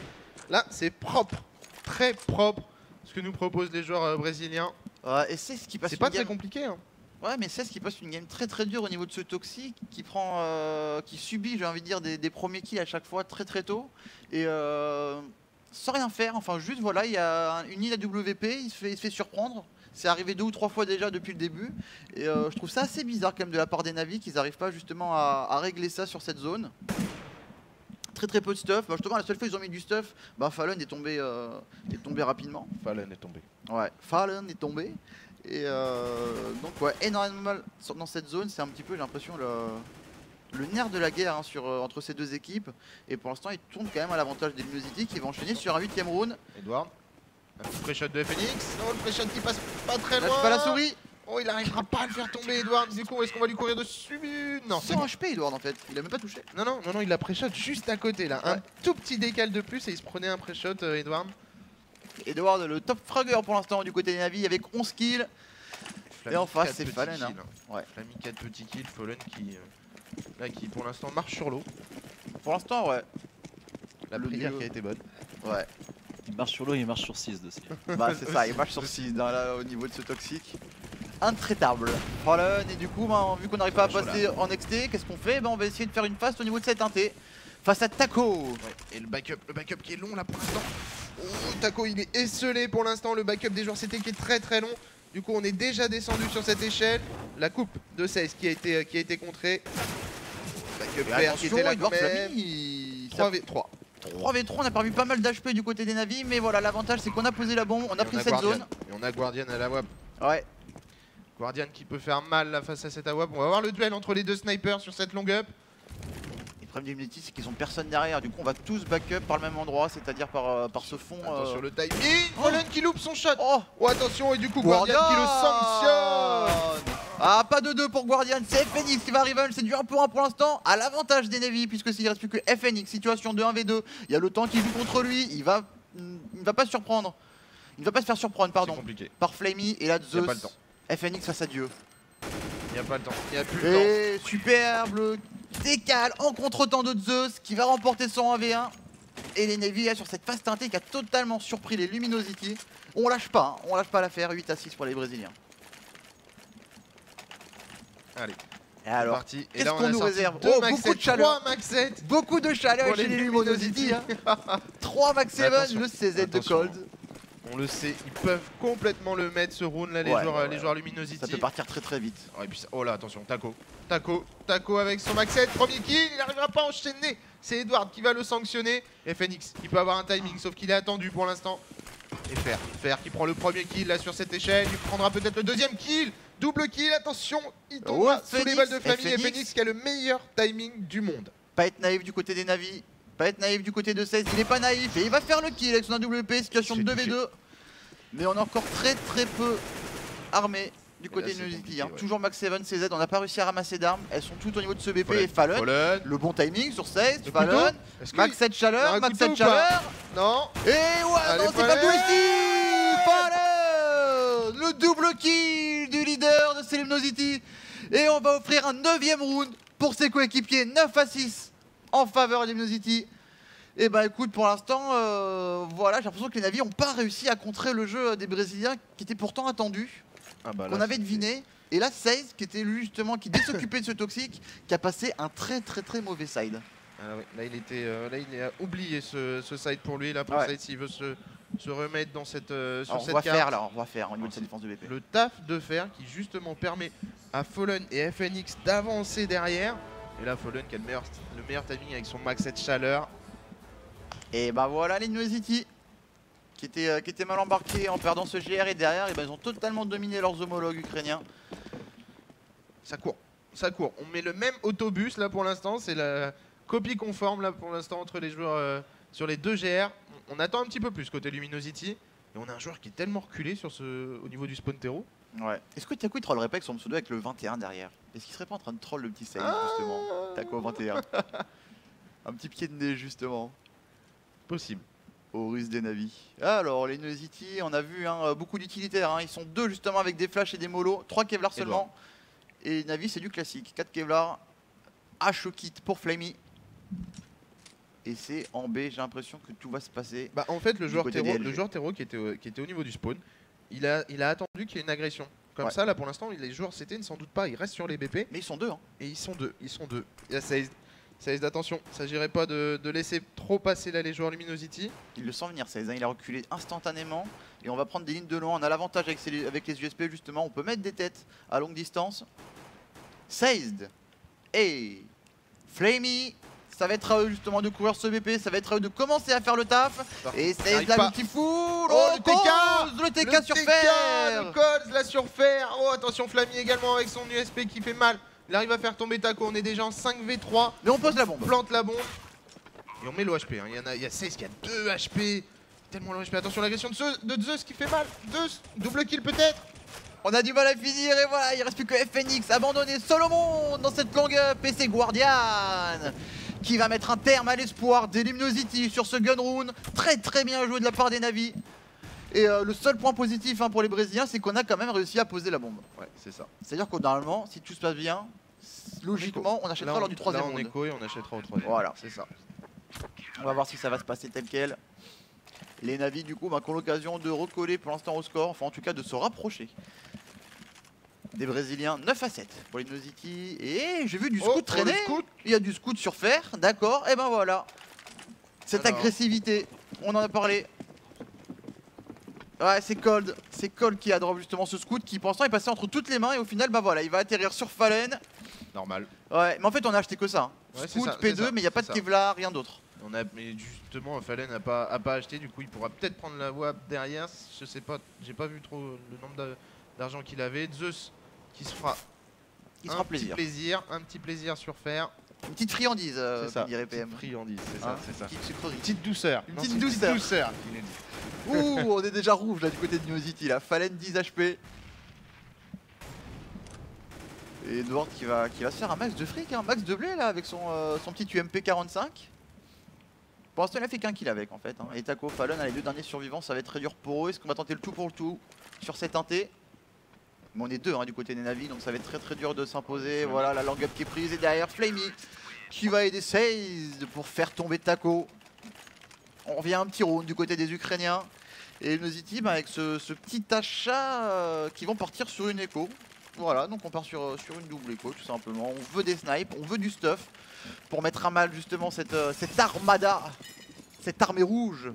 Là c'est propre, très propre ce que nous proposent les joueurs euh, brésiliens. Ouais, et c'est ce qui passe C'est pas très compliqué. Hein. Ouais, mais c'est ce qui passe une game très très dure au niveau de ce toxique, qui prend, euh, qui subit, j'ai envie de dire, des, des premiers kills à chaque fois très très tôt, et euh, sans rien faire. Enfin, juste voilà, il y a un- une île à WP, il se fait, il se fait surprendre. C'est arrivé deux ou trois fois déjà depuis le début, et je trouve ça assez bizarre quand même de la part des navis qu'ils n'arrivent pas justement à, à régler ça sur cette zone. Très très peu de stuff. Bah, justement, la seule fois ils ont mis du stuff, bah, Fallon est tombé, euh, est tombé rapidement. Fallen est tombé. Ouais, Fallen est tombé. Et euh, donc ouais, énormément mal sur- dans cette zone, c'est un petit peu, j'ai l'impression, le, le nerf de la guerre hein, sur, euh, entre ces deux équipes. Et pour l'instant, ils tournent quand même à l'avantage des Luminosity qui vont enchaîner sur un huitième round. Edward. Un petit pré-shot de Phoenix. Non, le pré-shot qui passe pas très loin. Lâche pas la souris. Oh, il arrivera pas à le faire tomber, Edward. Du coup, est-ce qu'on va lui courir dessus Non, c'est 100 bon. HP Edward en fait, il a même pas touché. Non, non, non, non, il a pré-shot juste à côté là. Un tout petit décal de plus et il se prenait un pré-shot, euh, Edward. Edward le top fragger pour l'instant du côté des Navi avec 11 kills. Flammy, en face, c'est Fallen, hein. hein. Ouais. Flammy 4 petits kills, Fallen qui, euh, là, qui pour l'instant marche sur l'eau. Pour l'instant ouais. La Le prière qui a été bonne. Ouais. Il marche sur l'eau, il marche sur 6 dessus. Bah c'est ça, il marche sur 6 dans la- au niveau de ce toxique. Intraitable. Fallen et du coup bah, vu qu'on n'arrive pas à passer en XT, qu'est-ce qu'on fait? Bah, On va essayer de faire une fast au niveau de cette inté. Face à Taco. Ouais. Et le backup, le backup qui est long là pour l'instant. Oh, Taco il est esselé pour l'instant. Le backup des joueurs CT qui est très très long. Du coup, on est déjà descendu sur cette échelle. La coupe de 16 qui a été, euh, qui a été contrée. Backup vert qui était là quand même. Flammy, ça 3v3. 3v3, on a perdu pas mal d'HP du côté des navis, mais voilà, l'avantage c'est qu'on a posé la bombe, on a Et pris on cette Guardian. zone. Et on a Guardian à la WAP. Ouais, Guardian qui peut faire mal là face à cette AWAP. On va voir le duel entre les deux snipers sur cette long up. le problème d'Immunity c'est qu'ils ont personne derrière, du coup on va tous backup par le même endroit, c'est-à-dire par, euh, par ce fond. euh, Attention le timing. Fallen qui loupe son shot. Oh Oh attention et du coup Guardian qui le sanctionne. Ah, pas de 2 pour Guardian, c'est FNX qui va rival, c'est du 1 pour 1 pour l'instant, à l'avantage des Navy, puisque s'il reste plus que FNX, situation de 1v2, il y a le temps qui joue contre lui, il va, il ne va pas se surprendre. Il ne va pas se faire surprendre, pardon, compliqué. par Flamey et là Y a Zeus. pas le temps. FNX face à Dieu. Il n'y a pas le temps. Il n'y a plus le temps. Et superbe le décale en contre-temps de Zeus qui va remporter son 1v1. Et les Navy là, sur cette phase teintée qui a totalement surpris les Luminosity. On lâche pas, hein, on lâche pas l'affaire, 8 à 6 pour les Brésiliens. Allez, Et alors, qu'est-ce là on qu'on nous réserve? deux Oh, max beaucoup de 7, chaleur. trois max 7 beaucoup de chaleur chez les Luminosity. Hein. 3 Max Mais 7, attention, le CZ de. Cold. On le sait, ils peuvent complètement le mettre ce round là, les Ouais, joueurs, ouais, les ouais. joueurs Luminosity. Ça peut partir très très vite. Oh, et puis ça- oh là, attention, Taco. Taco, Taco avec son max 7, premier kill, il n'arrivera pas à enchaîner. C'est Edward qui va le sanctionner. Et Phoenix, il peut avoir un timing, sauf qu'il est attendu pour l'instant. Et Fer, Fer qui prend le premier kill là sur cette échelle, il prendra peut-être le deuxième kill. Double kill, attention, il tombe Oh, sous les balles de famille et Phoenix. Qui a le meilleur timing du monde. Pas être naïf du côté des Navi. Pas être naïf du côté de 16. Il est pas naïf et il va faire le kill avec son AWP. Situation de C'est 2v2. Mais on est encore très très peu armé du côté là, de compliqué, hein. ouais. Toujours Max 7, CZ. On n'a pas réussi à ramasser d'armes. Elles sont toutes au niveau de ce BP Fallen. et Fallon. Fallen. Le bon timing sur 16. Le Fallon. couteau Est-ce que- Max 7 Il y a chaleur. Max couteau 7 ou pas chaleur. Non Et ouais, Allez, non, c'est pas Fallen. Twisty Fallen Le double kill du leader de Celemnosity. Et on va offrir un 9ème round pour ses coéquipiers. 9 à 6 en faveur de Luminosity. Et bah écoute, pour l'instant, euh, voilà, j'ai l'impression que les navires n'ont pas réussi à contrer le jeu des Brésiliens qui était pourtant attendu, Ah bah qu'on avait deviné. Et là, 16, qui était lui justement, qui s'occupait de ce toxique, qui a passé un très très très mauvais side. Ah là il était, euh, là il a oublié ce, ce side pour lui. Là pour Ouais. side s'il veut se, se remettre dans cette, euh, sur Alors, on va carte. faire là, on va faire au niveau de sa défense de BP. Le taf de fer qui justement permet à Fallen et FNX d'avancer derrière. Et là Fallen qui a le meilleur, le meilleur timing avec son max 7 chaleur. Et bah voilà les City qui étaient, euh, qui étaient mal embarqués en perdant ce GR et derrière ben, ils ont totalement dominé leurs homologues ukrainiens. Ça court, ça court. On met le même autobus là pour l'instant. C'est la copie conforme là pour l'instant entre les joueurs euh, sur les deux GR. On, attend un petit peu plus côté Luminosity. Et on a un joueur qui est tellement reculé sur ce, au niveau du spawn terreau. Ouais. Est-ce que Taco il trollerait pas avec son pseudo avec le 21 derrière? Est-ce qu'il serait pas en train de troll le petit Saïd Ah. justement? Taco 21. un petit pied de nez justement. Possible. Au russe des navis. Alors les City, on a vu hein, beaucoup d'utilitaires. hein. Ils sont deux justement avec des flashs et des molos. Trois Kevlar seulement. Et Navi c'est du classique. 4 Kevlar. H kit pour Flamey. Et c'est en B, j'ai l'impression que tout va se passer. Bah, en fait, le joueur, terreau, le joueur terreau qui était, au, qui était au niveau du spawn, il a, il a attendu qu'il y ait une agression. Comme Ouais. ça, là pour l'instant, les joueurs CT ne s'en doutent pas, ils restent sur les BP Mais ils sont deux. Hein. et ils sont deux. Ils sont deux. Il y a 16. 16 d'attention, il s'agirait pas de, de laisser trop passer là les joueurs Luminosity. Il le sent venir, 16. hein. Il a reculé instantanément. Et on va prendre des lignes de loin. On a l'avantage avec, les USP justement. On peut mettre des têtes à longue distance. Sized. Et Flamey. Ça va être à eux justement de courir ce BP. Ça va être à eux de commencer à faire le taf. Et Il Sized arrive là, pas. le petit fou. Oh, le TK Le TK Le sur TK, fer Le la sur fer. Oh attention Flammy également avec son USP qui fait mal. Il arrive à faire tomber Taco, on est déjà en 5v3. Mais on pose la On bombe. plante la bombe. Et on met l'OHP. hein. Il y en a, il y a 16 qui a 2 HP. Tellement le respect. Attention, l'agression de de Zeus qui fait mal. Zeus, double kill peut-être. On a du mal à finir et voilà, il reste plus que FNX abandonné seul au monde dans cette longue PC Guardian qui va mettre un terme à l'espoir des Luminosity sur ce gun rune. Très très bien joué de la part des Navis. Et euh, le seul point positif hein, pour les Brésiliens, c'est qu'on a quand même réussi à poser la bombe. Ouais, c'est ça. C'est-à-dire que normalement, si tout se passe bien, logiquement, on achètera Là, lors du troisième Là, on écho et on achètera au troisième. Voilà. C'est ça. On va voir si ça va se passer tel quel. Les Navis, du coup, bah, qui ont l'occasion de recoller pour l'instant au score, enfin en tout cas de se rapprocher. Des Brésiliens 9 à 7 pour les Nosity. Et j'ai vu du Oh, scout oh, traîner. scout. Il y a du scout sur fer, d'accord. Et ben voilà. Cette Alors. agressivité, on en a parlé. Ouais, c'est Cold. C'est Cold qui a drop justement ce scout qui pour l'instant est passé entre toutes les mains et au final, bah voilà, il va atterrir sur Fallen. Normal. Ouais, mais en fait, on a acheté que ça. hein. Ouais, scout, ça, c'est P2, ça, mais il n'y a pas de ça. Kevlar, rien d'autre. On a, mais justement, Fallen n'a pas, a pas acheté, du coup, il pourra peut-être prendre la voie derrière. Je sais pas, j'ai pas vu trop le nombre d'a- d'argent qu'il avait. Zeus qui se fera un sera petit plaisir. plaisir, un petit plaisir sur fer. Une petite friandise, euh, c'est ça. dirait Petite PM. friandise, c'est Hein, ça, c'est ça. Petite sucrerie. Petite douceur. Une Non, petite douceur. douceur. Ouh, on est déjà rouge là du côté de Nosity là. Fallen 10 HP. Et Edward qui va, qui va se faire un max de fric, un max de blé là avec son, euh, son petit UMP 45. Pour l'instant il a fait qu'un kill avec en fait. hein. Et Taco, Fallon, les deux derniers survivants, ça va être très dur pour eux. Est-ce qu'on va tenter le tout pour le tout sur cet inté Mais on est deux hein, du côté des Navis, donc ça va être très très dur de s'imposer. Voilà la long up qui est prise et derrière Flamey qui va aider Seize pour faire tomber Taco. On revient un petit round du côté des Ukrainiens. Et Nosity bah, avec ce, ce petit achat euh, qui vont partir sur une écho. Voilà, donc on part sur, euh, sur une double écho tout simplement. On veut des snipes, on veut du stuff pour mettre à mal justement cette, euh, cette armada, cette armée rouge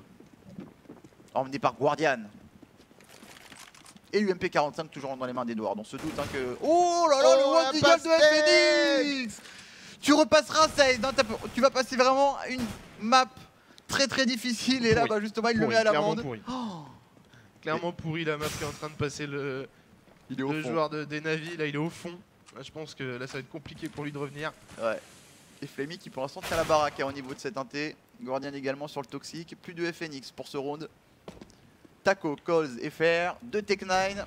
emmenée par Guardian. Et l'UMP 45 toujours dans les mains d'Edouard. On se doute hein, que. Oh là là, Oh, le la One Eagle de Phoenix Tu repasseras 16, t'as- tu vas passer vraiment une map très très difficile et là bah, justement il le met à clairement l'amende. pourri. Oh, Clairement pourri la map qui est en train de passer le, il est au le fond. joueur de, des Navis. Là, il est au fond. Là, je pense que là, ça va être compliqué pour lui de revenir. Ouais. Et Flemmy qui pour l'instant tient la baraque hein, au niveau de cet inté. Guardian également sur le toxique. Plus de FNX pour ce round. Taco, et Fer. Deux Tech 9.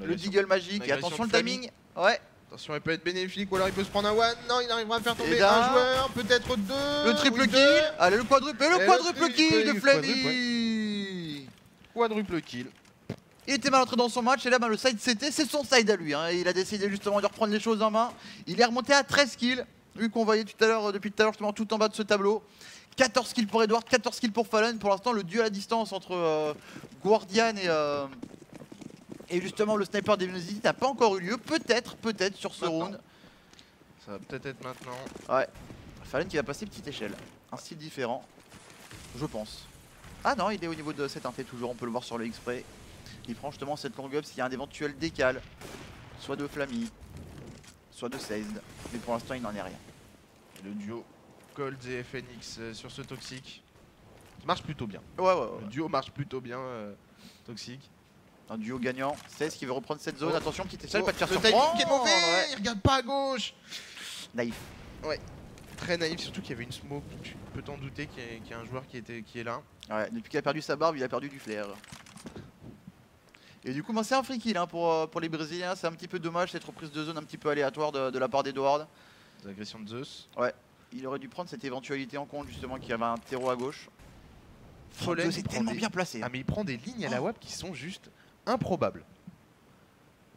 Le Deagle magique. Et attention le timing. Ouais. Attention, il peut être bénéfique ou alors il peut se prendre un one. Non, il arrivera à faire tomber là, un joueur, peut-être deux. Le triple kill. deux. Allez le quadruple. Et le Et quadruple kill de Flemmy. Quadruple kill. Il était mal entré dans son match et là bah, le side CT c'est son side à lui. hein. Il a décidé justement de reprendre les choses en main. Il est remonté à 13 kills. Vu qu'on voyait tout à l'heure, euh, depuis tout à l'heure justement tout en bas de ce tableau. 14 kills pour Edward, 14 kills pour Fallen. Pour l'instant le duel à distance entre euh, Guardian et, euh, et justement le sniper des n'a pas encore eu lieu. Peut-être, peut-être sur ce Maintenant. round. Ça va peut-être être maintenant. Ouais. Fallen qui va passer petite échelle. Un style différent. Je pense. Ah non, il est au niveau de cet inté toujours, on peut le voir sur le X-Spray. Il prend justement cette long up s'il y a un éventuel décal. Soit de Flammy, soit de Seized. Mais pour l'instant, il n'en est rien. Et le duo Cold et FNX euh, sur ce toxique. Marche plutôt bien. Ouais, ouais, Le ouais. duo marche plutôt bien. euh, toxique. Un duo gagnant. 16 qui veut reprendre cette zone. Oh. Attention, petite échelle, Oh, pas de faire le surprendre. timing qui est mauvais. Ouais. Il regarde pas à gauche. Naïf. Très naïf, surtout qu'il y avait une smoke. donc Tu peux t'en douter qu'il y, y a un joueur qui, était, qui est là. Ouais, depuis qu'il a perdu sa barbe, il a perdu du flair. Et du coup, ben, c'est un free kill hein, pour, euh, pour les Brésiliens. C'est un petit peu dommage cette reprise de zone un petit peu aléatoire de, de la part d'Edward. Des agressions de Zeus. Il aurait dû prendre cette éventualité en compte justement qu'il y avait un terreau à gauche. Follen, Deux, c'est tellement des- bien placé. Ah mais il prend des lignes à la WAP qui sont juste improbables.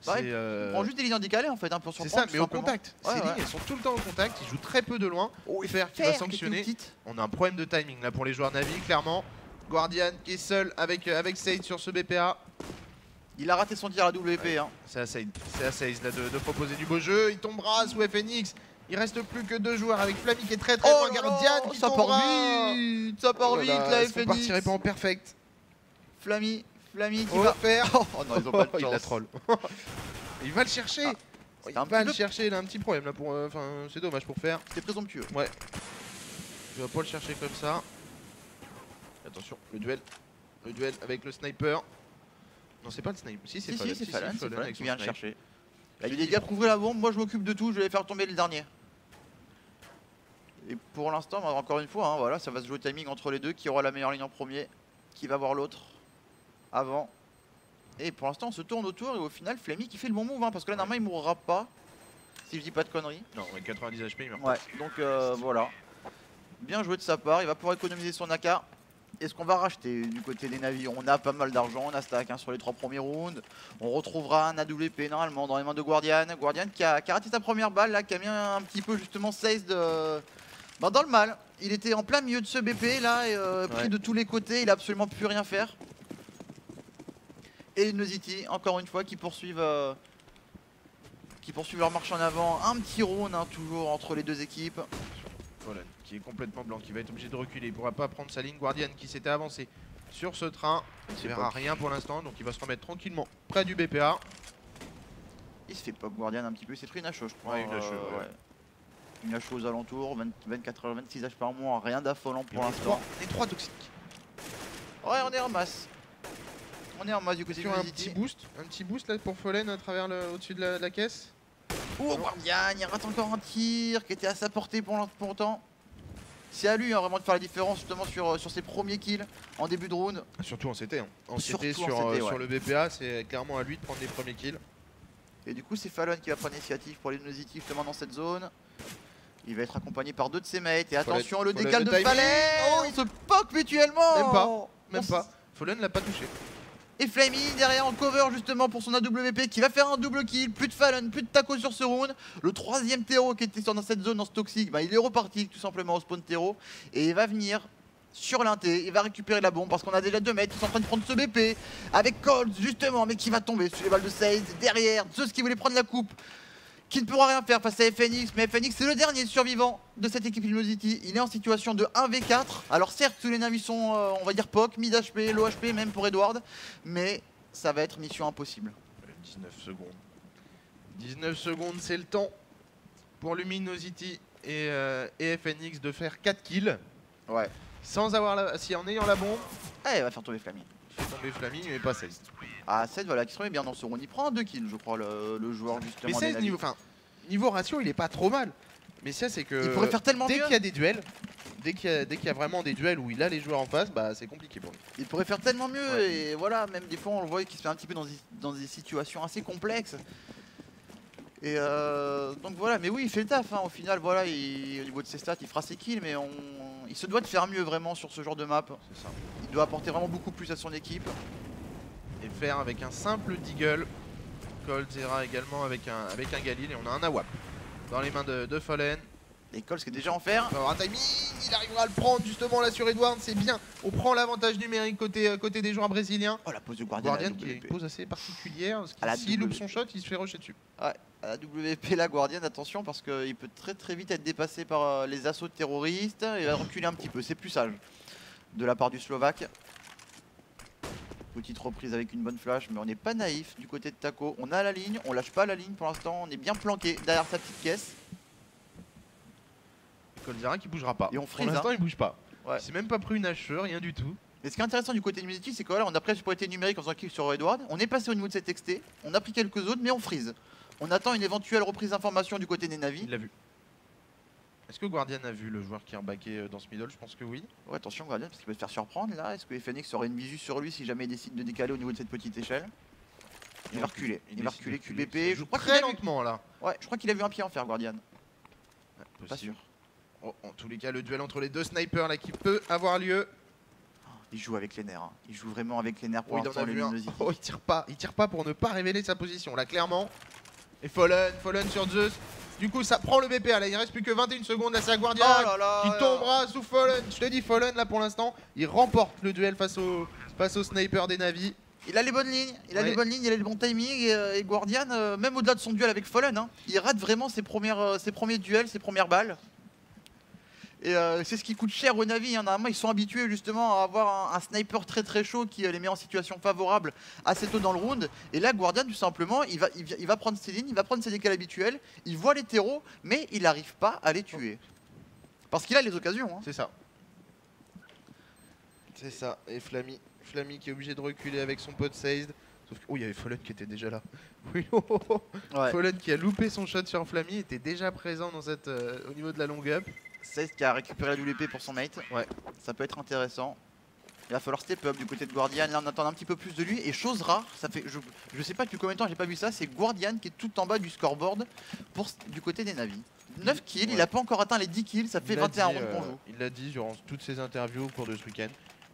Ouais, C'est euh, Il prend juste des lignes en décalé en fait hein, pour c'est ça, mais au contact. Ouais, Ces ouais. lignes, elles sont tout le temps au contact. Il joue très peu de loin. Oh, et Fer qui va sanctionner. On a un problème de timing là pour les joueurs Navi, clairement. Guardian qui est seul avec, euh, avec Said sur ce BPA. Il a raté son tir à WP. Hein. C'est à c'est Said là de, de proposer du beau jeu. Il tombera sous FNX. Il reste plus que deux joueurs avec Flammy qui est très très Oh loin. Guardian qui ça tombera. part vite, ça part Oh vite là, la FNX. partirait pas en perfect? Flammy, Flammy qui On va. faire. Oh non, ils ont pas de il la troll. il va le chercher. Ah, il un va le chercher. Il a un petit problème là pour. euh, Enfin, c'est dommage pour faire. C'était présomptueux. Je vais pas le chercher comme ça. Attention, le duel. Le duel avec le sniper. Non, c'est pas le sniper. Si, c'est Si, Fallen. si, c'est Fallen, si, Fallen Fallen avec qui vient le snipe. chercher. Il a dit les gars, couvrez la bombe, moi je m'occupe de tout, je vais faire tomber le dernier. Et pour l'instant, bah, encore une fois, hein, voilà, ça va se jouer au timing entre les deux, qui aura la meilleure ligne en premier. qui va voir l'autre avant. Et pour l'instant, on se tourne autour et au final, Flammy qui fait le bon move, hein, parce que là, normalement, il mourra pas. Si je dis pas de conneries. Non, ouais, 90 HP, il meurt. Ouais, donc euh, voilà. Bien joué de sa part, il va pouvoir économiser son AK. Est-ce qu'on va racheter du côté des navires? On a pas mal d'argent, on a stack hein, sur les trois premiers rounds. On retrouvera un AWP normalement dans les mains de Guardian. Guardian qui a, qui a raté sa première balle là, qui a mis un, petit peu justement 16 de... bah, dans le mal. Il était en plein milieu de ce BP là, et, euh, pris Ouais. de tous les côtés, il a absolument plus rien faire. Et Nosity, encore une fois, qui poursuivent, euh, qui poursuivent leur marche en avant. Un petit round hein, toujours entre les deux équipes. Qui est complètement blanc, qui va être obligé de reculer. Il pourra pas prendre sa ligne. Guardian qui s'était avancé sur ce train. Il C'est verra rien pour l'instant, donc il va se remettre tranquillement près du BPA. Il se fait pop Guardian un petit peu, il s'est pris une HO je crois. Ouais, une HO, ouais. Une HO aux alentours, 20 24 heures, 26 H par mois, rien d'affolant pour l'instant. est trois toxiques. Ouais, on est en masse. On est en masse du côté de un petit boost, un petit boost là pour Fallen à travers le au-dessus de la, de la caisse. Oh, Guardian, il rate encore un tir qui était à sa portée pour l'in- pour longtemps. C'est à lui hein, vraiment de faire la différence justement sur, euh, sur ses premiers kills en début de round. Surtout en CT. Hein. En Surtout CT en sur, CT, euh, ouais. sur le BPA, c'est clairement à lui de prendre les premiers kills. Et du coup, c'est Fallon qui va prendre l'initiative pour les Nosity justement dans cette zone. Il va être accompagné par deux de ses mates. Et attention, le décal de. Fallen Oh, On se poke mutuellement Même pas, Même pas. Fallen l'a pas touché. Et derrière en cover justement pour son AWP qui va faire un double kill. Plus de Fallon, plus de taco sur ce round. Le troisième terreau qui était dans cette zone dans ce toxique, bah, il est reparti tout simplement au spawn terreau. Et il va venir sur l'inté, il va récupérer la bombe parce qu'on a déjà deux mecs qui sont en train de prendre ce BP avec Colt justement, mais qui va tomber sur les balles de Sage derrière. Zeus qui voulait prendre la coupe. Qui ne pourra rien faire face à FNX, mais FNX c'est le dernier survivant de cette équipe Luminosity. Il est en situation de 1v4. Alors certes, tous les navires sont, euh, on va dire, POC, mid HP, low HP même pour Edward, mais ça va être mission impossible. 19 secondes. 19 secondes, c'est le temps pour Luminosity et, euh, et FNX de faire 4 kills Ouais. sans avoir la, si en ayant la bombe. Ah, il va faire tomber Flammy. Fait tomber Flammy, mais pas 16. Ah, 7, voilà, qui se remet bien dans ce round. Il prend 2 kills, je crois, le, le joueur justement. Mais des 16 navires. niveau, enfin, niveau ratio, il est pas trop mal. Mais ça, c'est que Il pourrait faire tellement dès qu'il y a des duels, dès qu'il y, y a vraiment des duels où il a les joueurs en face, bah c'est compliqué pour lui. Il pourrait faire tellement mieux Ouais. et voilà, même des fois on le voit qu'il se fait un petit peu dans des, dans des situations assez complexes. Et euh, donc voilà, mais oui, il fait le taf. hein. Au final, voilà, il- au niveau de ses stats, il fera ses kills, mais on, il se doit de faire mieux vraiment sur ce genre de map. Ça. Il doit apporter vraiment beaucoup plus à son équipe. Et faire avec un simple Deagle. Cold Zera également avec un, avec un Galil et on a un AWAP dans les mains de, de Fallen. Et Coles qui est déjà en fer. Avoir un timing, il arrivera à le prendre justement là sur Edward, c'est bien. On prend l'avantage numérique côté, euh, côté des joueurs brésiliens. Oh la pose de Guardian. qui a une pose assez particulière, parce s'il loupe son shot, il se fait rusher dessus. À la WP, la Guardian, attention parce qu'il peut très très vite être dépassé par euh, les assauts terroristes. Il va reculer un petit peu, c'est plus sage de la part du Slovaque. Petite reprise avec une bonne flash, mais on n'est pas naïf du côté de Taco. On a la ligne, on lâche pas la ligne pour l'instant, on est bien planqué derrière sa petite caisse. Cold Zera qui bougera pas. Et on Pour freeze, l'instant, il bouge pas. Ouais. Il s'est même pas pris une HE, rien du tout. Mais ce qui est intéressant du côté de Unity, c'est que voilà, on a pris la supériorité numérique en faisant kill sur Edward. On est passé au niveau de cette XT, on a pris quelques autres, mais on freeze. On attend une éventuelle reprise d'information du côté des navis. Il l'a vu. Est-ce que Guardian a vu le joueur qui est rebaqué euh, dans ce middle? Je pense que oui. Ouais, attention Guardian parce qu'il peut se faire surprendre là. Est-ce que FNX aurait une visu sur lui si jamais il décide de décaler au niveau de cette petite échelle? Il va reculer. Il va reculer. QBP. Je joue crois très vu- lentement là. Ouais, je crois qu'il a vu un pied en fer Guardian. Ouais, Pas sûr. Oh, en tous les cas, le duel entre les deux snipers là qui peut avoir lieu. Il joue avec les nerfs. hein. Il joue vraiment avec les nerfs pour Oh, il en a vu un. Oh, il tire pas. Il tire pas pour ne pas révéler sa position là, clairement. Et Fallen, Fallen sur Zeus. Du coup, ça prend le BPA là. Il reste plus que 21 secondes. Là, c'est à Guardian Oh qui tombera sous Fallen. Je te dis, Fallen là pour l'instant, il remporte le duel face au, face au sniper des navis. Il a les bonnes lignes, il a Ouais. les bonnes lignes, il a le bon timing et, euh, et Guardian, euh, même au-delà de son duel avec Fallen, hein, il rate vraiment ses, premières, euh, ses premiers duels, ses premières balles. Et euh, c'est ce qui coûte cher aux Navi. hein. Normalement, ils sont habitués justement à avoir un, un sniper très très chaud qui euh, les met en situation favorable assez tôt dans le round. Et là, Guardian, tout simplement, il va, il, va- il va prendre ses lignes, il va prendre ses décals habituels, il voit les terreaux, mais il n'arrive pas à les tuer. Parce qu'il a les occasions. hein. C'est ça. C'est ça. Et Flammy. Flammy qui est obligé de reculer avec son pote Seized. Sauf que. Oh, il y avait Fallen qui était déjà là. Oui, oh, oh, oh. Ouais. Fallen qui a loupé son shot sur Flammy était déjà présent dans cette, euh, au niveau de la long up. C'est qui a récupéré la WP pour son mate. Ouais. Ça peut être intéressant. Il va falloir step up du côté de Guardian. Là, on attend un petit peu plus de lui. Et chose rare, ça fait. Je, je sais pas depuis combien de temps j'ai pas vu ça. C'est Guardian qui est tout en bas du scoreboard pour, du côté des navis. 9 kills, il a pas encore atteint les 10 kills. Ça fait Il l'a 21 dit, rounds qu'on euh, joue. Il l'a dit durant toutes ses interviews au cours de ce week-end.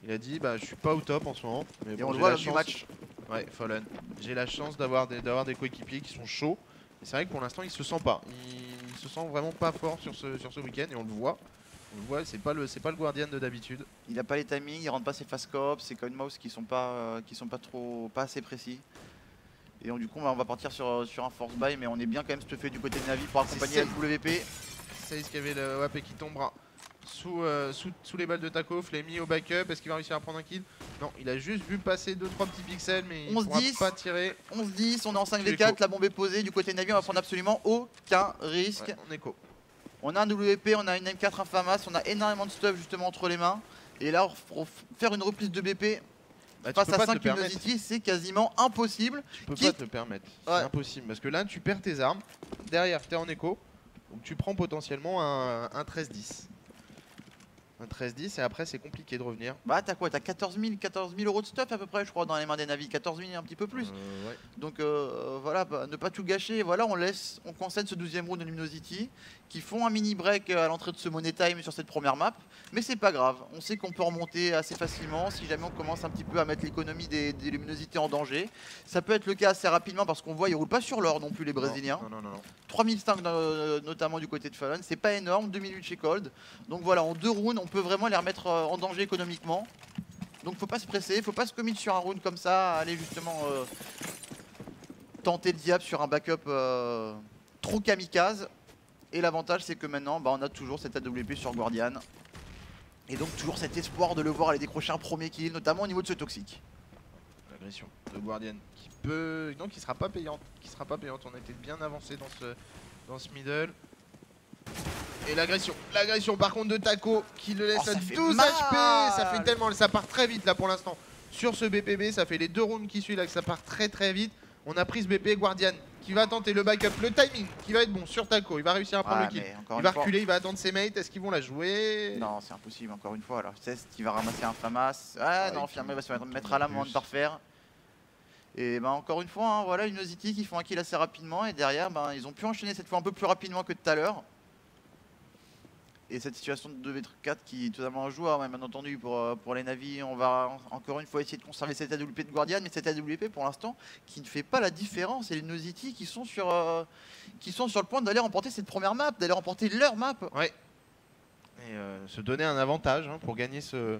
Il a dit bah je suis pas au top en ce moment. Mais Et bon, on le voit la lors du chance- match. Ouais, Fallen. J'ai la chance d'avoir des, d'avoir des coéquipiers qui sont chauds. C'est vrai que pour l'instant il se sent pas. Il, il se sent vraiment pas fort sur ce, sur ce week-end et on le voit. On le voit, c'est pas le c'est pas le Guardian de d'habitude. Il a pas les timings, il rentre pas ses fast cops, ses coin mouse qui sont pas euh, qui sont pas trop pas assez précis. Et donc, du coup bah, on va partir sur, sur un force buy mais on est bien quand même stuffé du côté de Navi pour accompagner C'est- la WP. Saïs qui avait le WAP qui tombera sous, euh, sous, sous les balles de Taco. Flemmy au backup. Est-ce qu'il va réussir à prendre un kill? Non, il a juste vu passer 2-3 petits pixels, mais il 11, pourra 10. pas tirer. 11-10, on est en Tu es 5v4, co. la bombe est posée, du côté Navi on va prendre absolument aucun risque. Ouais, on écho. On a un WP, on a une M4 Infamas, on a énormément de stuff justement entre les mains. Et là faire une reprise de BP Bah, face à pas te 5 le permettre. Luminosity c'est quasiment impossible. Tu peux pas te le permettre. C'est Ouais. impossible. Parce que là, tu perds tes armes. Derrière, tu es en écho. Donc tu prends potentiellement un, un 13-10. Un 13-10 et après, c'est compliqué de revenir. Bah t'as quoi T'as 14 000, 14 000 euros de stuff à peu près je crois dans les mains des Navi, 14 000 et un petit peu plus. Euh, ouais. Donc euh, voilà, bah, ne pas tout gâcher. Voilà, on laisse, on concède ce 12e round de Luminosity, qui font un mini break à l'entrée de ce Money Time sur cette première map. Mais c'est pas grave, on sait qu'on peut remonter assez facilement si jamais on commence un petit peu à mettre l'économie des, des luminosités en danger. Ça peut être le cas assez rapidement parce qu'on voit ils roulent pas sur l'or non plus les Brésiliens. Non, non, non. non. 3005 euh, notamment du côté de Fallon, c'est pas énorme, 2 minutes chez Cold. Donc voilà, en deux rounds, on peut vraiment les remettre euh, en danger économiquement. Donc faut pas se presser, faut pas se commit sur un round comme ça, aller justement euh, tenter le diable sur un backup euh, trop kamikaze. Et l'avantage c'est que maintenant bah, on a toujours cette AWP sur Guardian. Et donc toujours cet espoir de le voir aller décrocher un premier kill, notamment au niveau de ce toxique. L'agression de Guardian qui peut. Non, qui sera pas payante. Qui sera pas payante. On a été bien avancé dans ce, dans ce middle. Et l'agression. L'agression par contre de Taco qui le laisse Oh, à ça fait 12 mal. HP. Ça fait tellement. Ça part très vite là pour l'instant. Sur ce BPB, ça fait les deux rounds qui suivent là que ça part très très vite. On a pris ce BP Guardian qui va tenter le backup, le timing qui va être bon sur Taco. Il va réussir à prendre Ouais, le kill. Il va fois- reculer, il va attendre ses mates. Est-ce qu'ils vont la jouer? Non, c'est impossible, encore une fois. Alors, Cest qui va ramasser un FAMAS? Ah Ouais, non, Firmé va se mettre à la moment de refaire. Et ben encore une fois, hein, voilà, une Nosity qui font un kill assez rapidement. Et derrière, ben, ils ont pu enchaîner cette fois un peu plus rapidement que tout à l'heure. Et cette situation de 2v4 qui est totalement un joueur, bien entendu, pour, euh, pour les navis. On va en- encore une fois essayer de conserver cette AWP de Guardian, mais cette AWP pour l'instant qui ne fait pas la différence. Et les Nosity qui sont sur, euh, qui sont sur le point d'aller remporter cette première map, d'aller remporter leur map. Ouais. Et euh, se donner un avantage hein, pour gagner ce,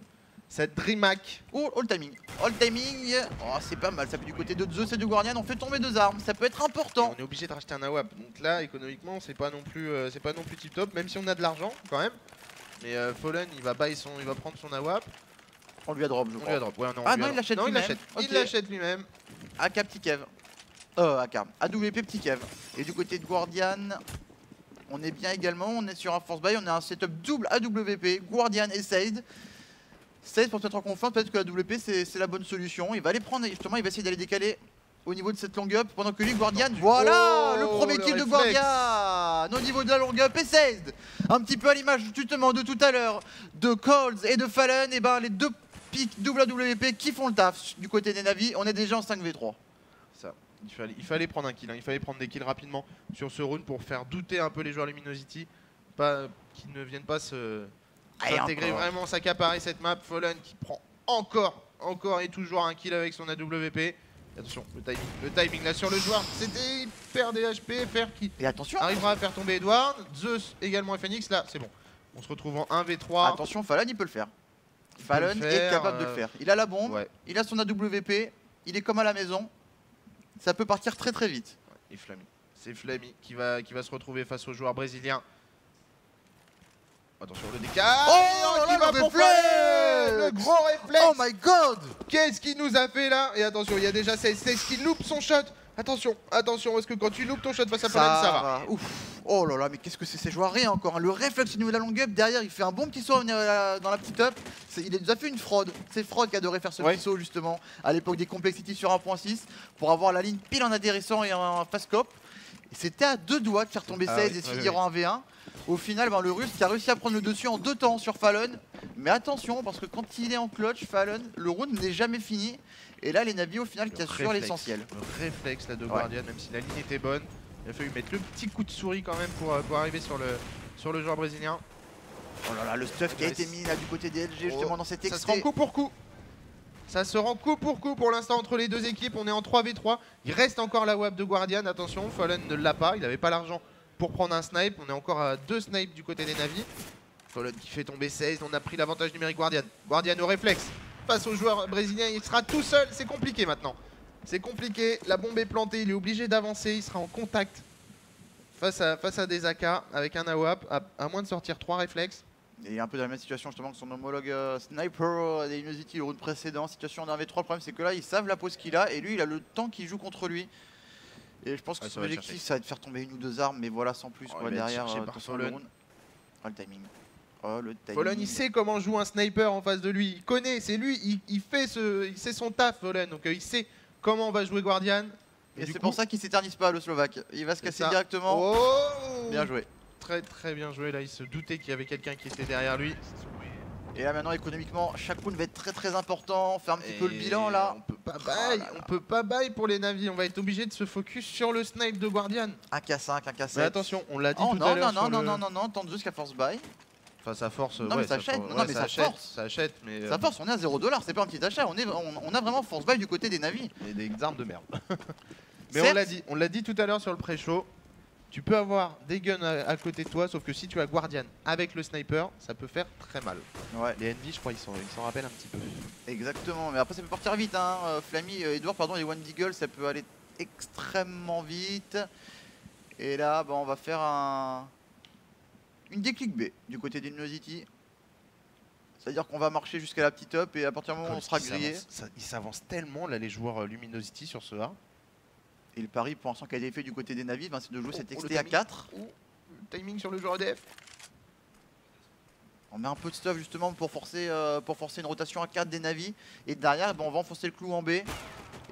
cette DreamHack. Oh, all timing. Oh, all timing. Oh, c'est pas mal. Ça fait du côté de Zeus et de Guardian. On fait tomber deux armes. Ça peut être important. On est obligé de racheter un AWAP. Donc là, économiquement, c'est pas non plus, euh, pas non plus tip top. Même si on a de l'argent, quand même. Mais euh, Fallen, il va buy son, il va prendre son AWAP. On lui a drop, je on ah non, il l'achète lui-même. Il l'achète lui-même. AK petit Kev. Euh, AWP petit Kev. Et du côté de Guardian, on est bien également. On est sur un force buy. On a un setup double AWP. Guardian et 16 pour se mettre en confiance, peut-être que la WP c'est la bonne solution. Il va aller prendre, justement, il va essayer d'aller décaler au niveau de cette longue up pendant que lui, Guardian, voilà le premier kill de Guardian au niveau de la longue up et 16 Un petit peu à l'image justement de tout à l'heure de Colds et de Fallen, et ben les deux pics WWP qui font le taf du côté des navis, on est déjà en 5v3. Ça. Il fallait, il fallait prendre un kill, hein. il fallait prendre des kills rapidement sur ce round pour faire douter un peu les joueurs Luminosity, pas, qu'ils ne viennent pas se, encore. vraiment, s'accaparer cette map. Fallen qui prend encore, encore et toujours un kill avec son AWP. Attention, le timing, le timing là sur le joueur, c'était hyper DHP, FR qui Et attention, arrivera à faire tomber Edward, Zeus également et Phoenix, là c'est bon. On se retrouve en 1v3. attention, Fallon il peut le faire. Fallon le est capable de le euh, faire. Il a la bombe, Ouais, il a son AWP, il est comme à la maison. Ça peut partir très très vite. et Flammy. C'est Flammy qui va, qui va se retrouver face aux joueurs brésiliens. Attention le décalage Oh qui là là, va le pour Le gros réflexe Oh my god Qu'est-ce qu'il nous a fait là? Et attention, il y a déjà Sage Sage qui loupe son shot Attention, attention, parce que quand tu loupes ton shot face à Fallen, ça va? Ouf. Oh là là, mais qu'est-ce que c'est ces joueurs rien encore. hein. Le réflexe au niveau de la longue up, derrière, il fait un bon petit saut la- dans la petite up. Il nous a fait une fraude. C'est Fraude qui adorait faire ce Ouais. petit saut justement à l'époque des Complexity sur 1.6 pour avoir la ligne pile en atterrissant et en fast cop. Et C'était à deux doigts de faire tomber Ah 16 oui, et oui, finir oui. en 1v1. Au final, ben, le russe qui a réussi à prendre le dessus en deux temps sur Fallon. Mais attention, parce que quand il est en clutch, Fallon, le round n'est jamais fini. Et là, les Navi au final qui assurent l'essentiel. Le réflexe là de Ouais. Guardian, même si la ligne était bonne. Il a fallu mettre le petit coup de souris quand même pour, euh, pour arriver sur le, sur le joueur brésilien. Oh là là, le stuff qui a été mis là du côté des LG justement Oh, dans cet Ça se extrait. rend coup pour coup. Ça se rend coup pour coup pour l'instant entre les deux équipes. On est en 3v3. Il reste encore la WAP de Guardian. Attention, Fallen ne l'a pas. Il n'avait pas l'argent pour prendre un snipe. On est encore à deux snipes du côté des Navis. Fallen qui fait tomber 16. On a pris l'avantage numérique Guardian. Guardian au réflexe. Face au joueur brésilien, il sera tout seul. C'est compliqué maintenant. C'est compliqué. La bombe est plantée. Il est obligé d'avancer. Il sera en contact face à, face des AK avec un AWAP. À, moins de sortir trois réflexes. Et un peu dans la même situation justement que son homologue euh, Sniper euh, des Inusity le round précédent. Situation en 1v3, le problème c'est que là ils savent la pose qu'il a et lui il a le temps qu'il joue contre lui. Et je pense que son objectif ça va être de faire tomber une ou deux armes, mais voilà sans plus Oh, quoi derrière euh, par le round. Oh le timing. Oh le timing. Volan, il sait comment joue un sniper en face de lui. Il connaît, c'est lui, il, il fait ce, il sait son taf, Volan. Donc euh, il sait comment on va jouer Guardian. Et c'est coup- pour ça qu'il s'éternise pas le Slovaque. Il va se casser ça. directement. Oh Bien joué. Très très bien joué. Là, il se doutait qu'il y avait quelqu'un qui était derrière lui. Et là maintenant économiquement, chaque round va être très très important. Faire un petit peu le bilan là. On peut pas Oh bail, on peut pas bail pour les navis. On va être obligé de se focus sur le snipe de Guardian. 1k5, 1k7. Mais attention, on l'a dit Oh tout non, à non, l'heure. non, sur non, le- non, non, non, tente jusqu'à force buy. Enfin, ça force. Non, ouais, mais ça achète. Non, mais ça achète, force. Ça achète, mais. euh, Ça force, on est à 0$, c'est pas un petit achat, on, est, on, on a vraiment force buy du côté des navis. Et des armes de merde. Mais on l'a dit, on l'a dit tout à l'heure sur le pré-show. Tu peux avoir des guns à, à côté de toi, sauf que si tu as Guardian avec le sniper, ça peut faire très mal. Ouais, Les Envy, je crois, ils s'en ils s'en rappellent un petit peu. exactement. Mais après, ça peut partir vite. Hein. Euh, Flammy, euh, Edouard, pardon, et One Deagle, ça peut aller extrêmement vite. Et là, bah, on va faire un... une déclic B du côté d'Innosity. C'est-à-dire qu'on va marcher jusqu'à la petite up et à partir du moment où on sera grillé. ça- Ils s'avancent tellement, là, les joueurs euh, Luminosity sur ce A. Et le pari pour l'instant qui a été fait du côté des navis, ben, c'est de jouer Oh, cet XT à timing. 4. Ouh, le timing sur le joueur EDF. On met un peu de stuff justement pour forcer, euh, pour forcer une rotation à 4 des navis. Et derrière, ben, on va enfoncer le clou en B.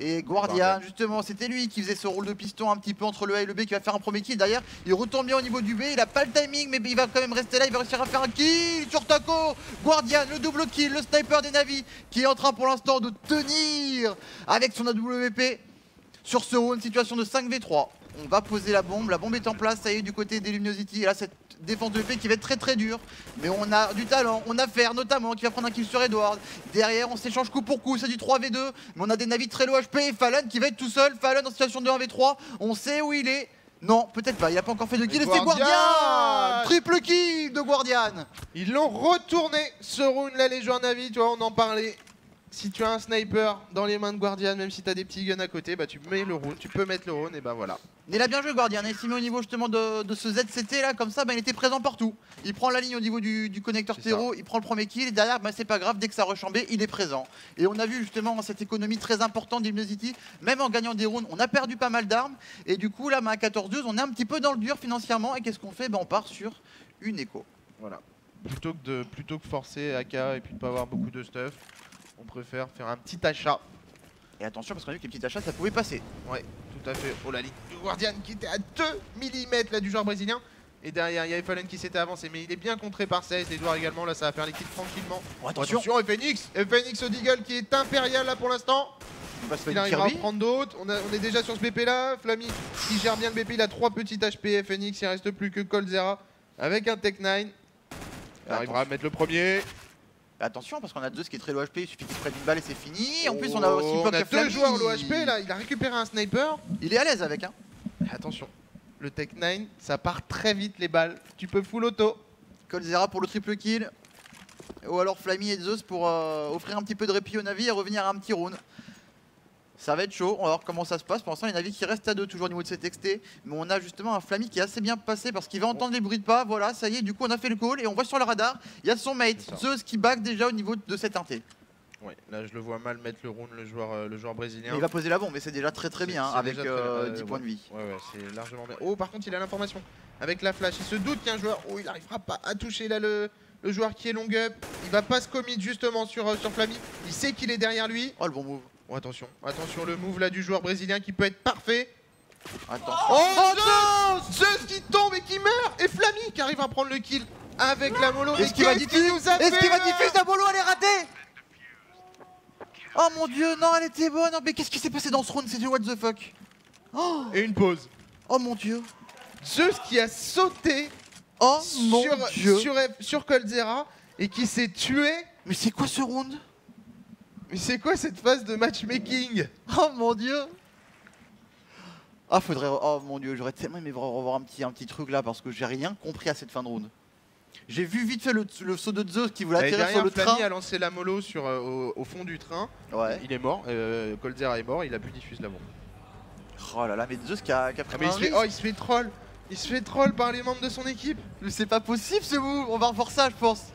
Et Guardian, Guardian. justement, c'était lui qui faisait ce rôle de piston un petit peu entre le A et le B qui va faire un premier kill. Derrière, il retourne bien au niveau du B. Il a pas le timing, mais il va quand même rester là. Il va réussir à faire un kill sur Taco. Guardian, le double kill, le sniper des navis qui est en train pour l'instant de tenir avec son AWP sur ce round. Situation de 5v3. On va poser la bombe. La bombe est en place. Ça y est, du côté des Luminosity. Et là, cette défense de EP qui va être très très dure. Mais on a du talent. On a Fer notamment qui va prendre un kill sur Edward. Derrière, on s'échange coup pour coup. C'est du 3v2. Mais on a des navis très low HP. Et Fallon qui va être tout seul. Fallon en situation de 1v3. On sait où il est. Non, peut-être pas. Il a pas encore fait de kill. Et c'est Guardian Triple kill de Guardian Ils l'ont retourné ce round les joueurs Navi, tu vois, on en parlait. Si tu as un sniper dans les mains de Guardian, même si tu as des petits guns à côté, bah tu mets le round, tu peux mettre le round et bah voilà. Il a bien joué Guardian, met au niveau justement de, de ce ZCT là, comme ça, bah, il était présent partout. Il prend la ligne au niveau du, du connecteur terreau, il prend le premier kill, et derrière, bah, c'est pas grave, dès que ça rechambé, il est présent. Et on a vu justement cette économie très importante d'Immunity, même en gagnant des rounds, on a perdu pas mal d'armes, et du coup là, bah, à 14-12, on est un petit peu dans le dur financièrement, et qu'est-ce qu'on fait? Bah, On part sur une écho. Voilà. Plutôt que de plutôt que forcer AK et puis de pas avoir beaucoup de stuff, on préfère faire un petit achat. Et attention, parce qu'on a vu que les petits achats, ça pouvait passer. Ouais, tout à fait. Oh la ligne du Guardian qui était à 2 mm là du joueur brésilien. Et derrière, il y avait Fallen qui s'était avancé, mais il est bien contré par 16. Edouard également, là ça va faire l'équipe tranquillement. Oh, attention, Attention, FNX FNX au Deagle qui est impérial là pour l'instant. il va se faire Il une arrivera à prendre d'autres. On, a- on est déjà sur ce BP là. Flammy qui gère bien le BP. Il a 3 petits HP. FNX, il reste plus que Colzera avec un Tech 9. Il arrivera à mettre le premier. Attention, parce qu'on a deux, qui est très low HP, il suffit qu'il se prenne une balle et c'est fini. En plus, on a aussi Oh, on a deux joueurs low HP là. Il a récupéré un sniper. Il est à l'aise avec, hein. Attention, le Tech 9, ça part très vite les balles. Tu peux full auto. Colzera pour le triple kill. Ou alors Flammy et Zeus pour euh, offrir un petit peu de répit au Navi et revenir à un petit round. Ça va être chaud, on va voir comment ça se passe. Pour l'instant, les Navi qui restent à deux toujours au niveau de cet XT. Mais on a justement un Flammy qui est assez bien passé parce qu'il va entendre les bruits de pas. Voilà, ça y est, du coup, on a fait le call et on voit sur le radar, il y a son mate. Zeus qui back déjà au niveau de cet inté. Ouais, là je le vois mal mettre le round, le joueur, euh, le joueur brésilien. Il va poser la bombe, mais c'est déjà très très bien hein, avec déjà très- euh, euh, 10 points de vie. Ouais, ouais, c'est largement bien. Oh, par contre, il a l'information avec la flash. Il se doute qu'un joueur, oh, il n'arrivera pas à toucher là le, le joueur qui est long up. Il va pas se commit justement sur, euh, sur Flammy. Il sait qu'il est derrière lui. Oh le bon move. Oh, attention, attention, le move là du joueur brésilien qui peut être parfait. Attends. Oh, Zeus Zeus qui tombe et qui meurt Et Flammy qui arrive à prendre le kill avec la mollo. Est-ce qu'il va diffuser Est-ce qu'il va diffuser la bolo Elle est ratée Oh mon dieu, non, elle était bonne. Oh, mais qu'est-ce qui s'est passé dans ce round? C'est du what the fuck Oh, Et une pause. oh mon dieu. Zeus qui a sauté Oh mon sur, dieu. sur, sur Coldzera et qui s'est tué. Mais c'est quoi ce round? Mais c'est quoi cette phase de matchmaking? Oh mon dieu Ah faudrait... Oh mon dieu, j'aurais tellement aimé revoir un petit, un petit truc là parce que j'ai rien compris à cette fin de round. J'ai vu vite fait le, le saut de Zeus qui voulait atterrir sur le Flammy train. a lancé la mollo sur, euh, au, au fond du train. Ouais. Il est mort. Euh, Coldzera est mort. Il a pu diffuser la bombe. Oh là là, mais Zeus qui a, qui a pris Ah, mais il se fait, oh, il se fait troll. Il se fait troll par les membres de son équipe. Mais c'est pas possible ce move, on va revoir ça je pense.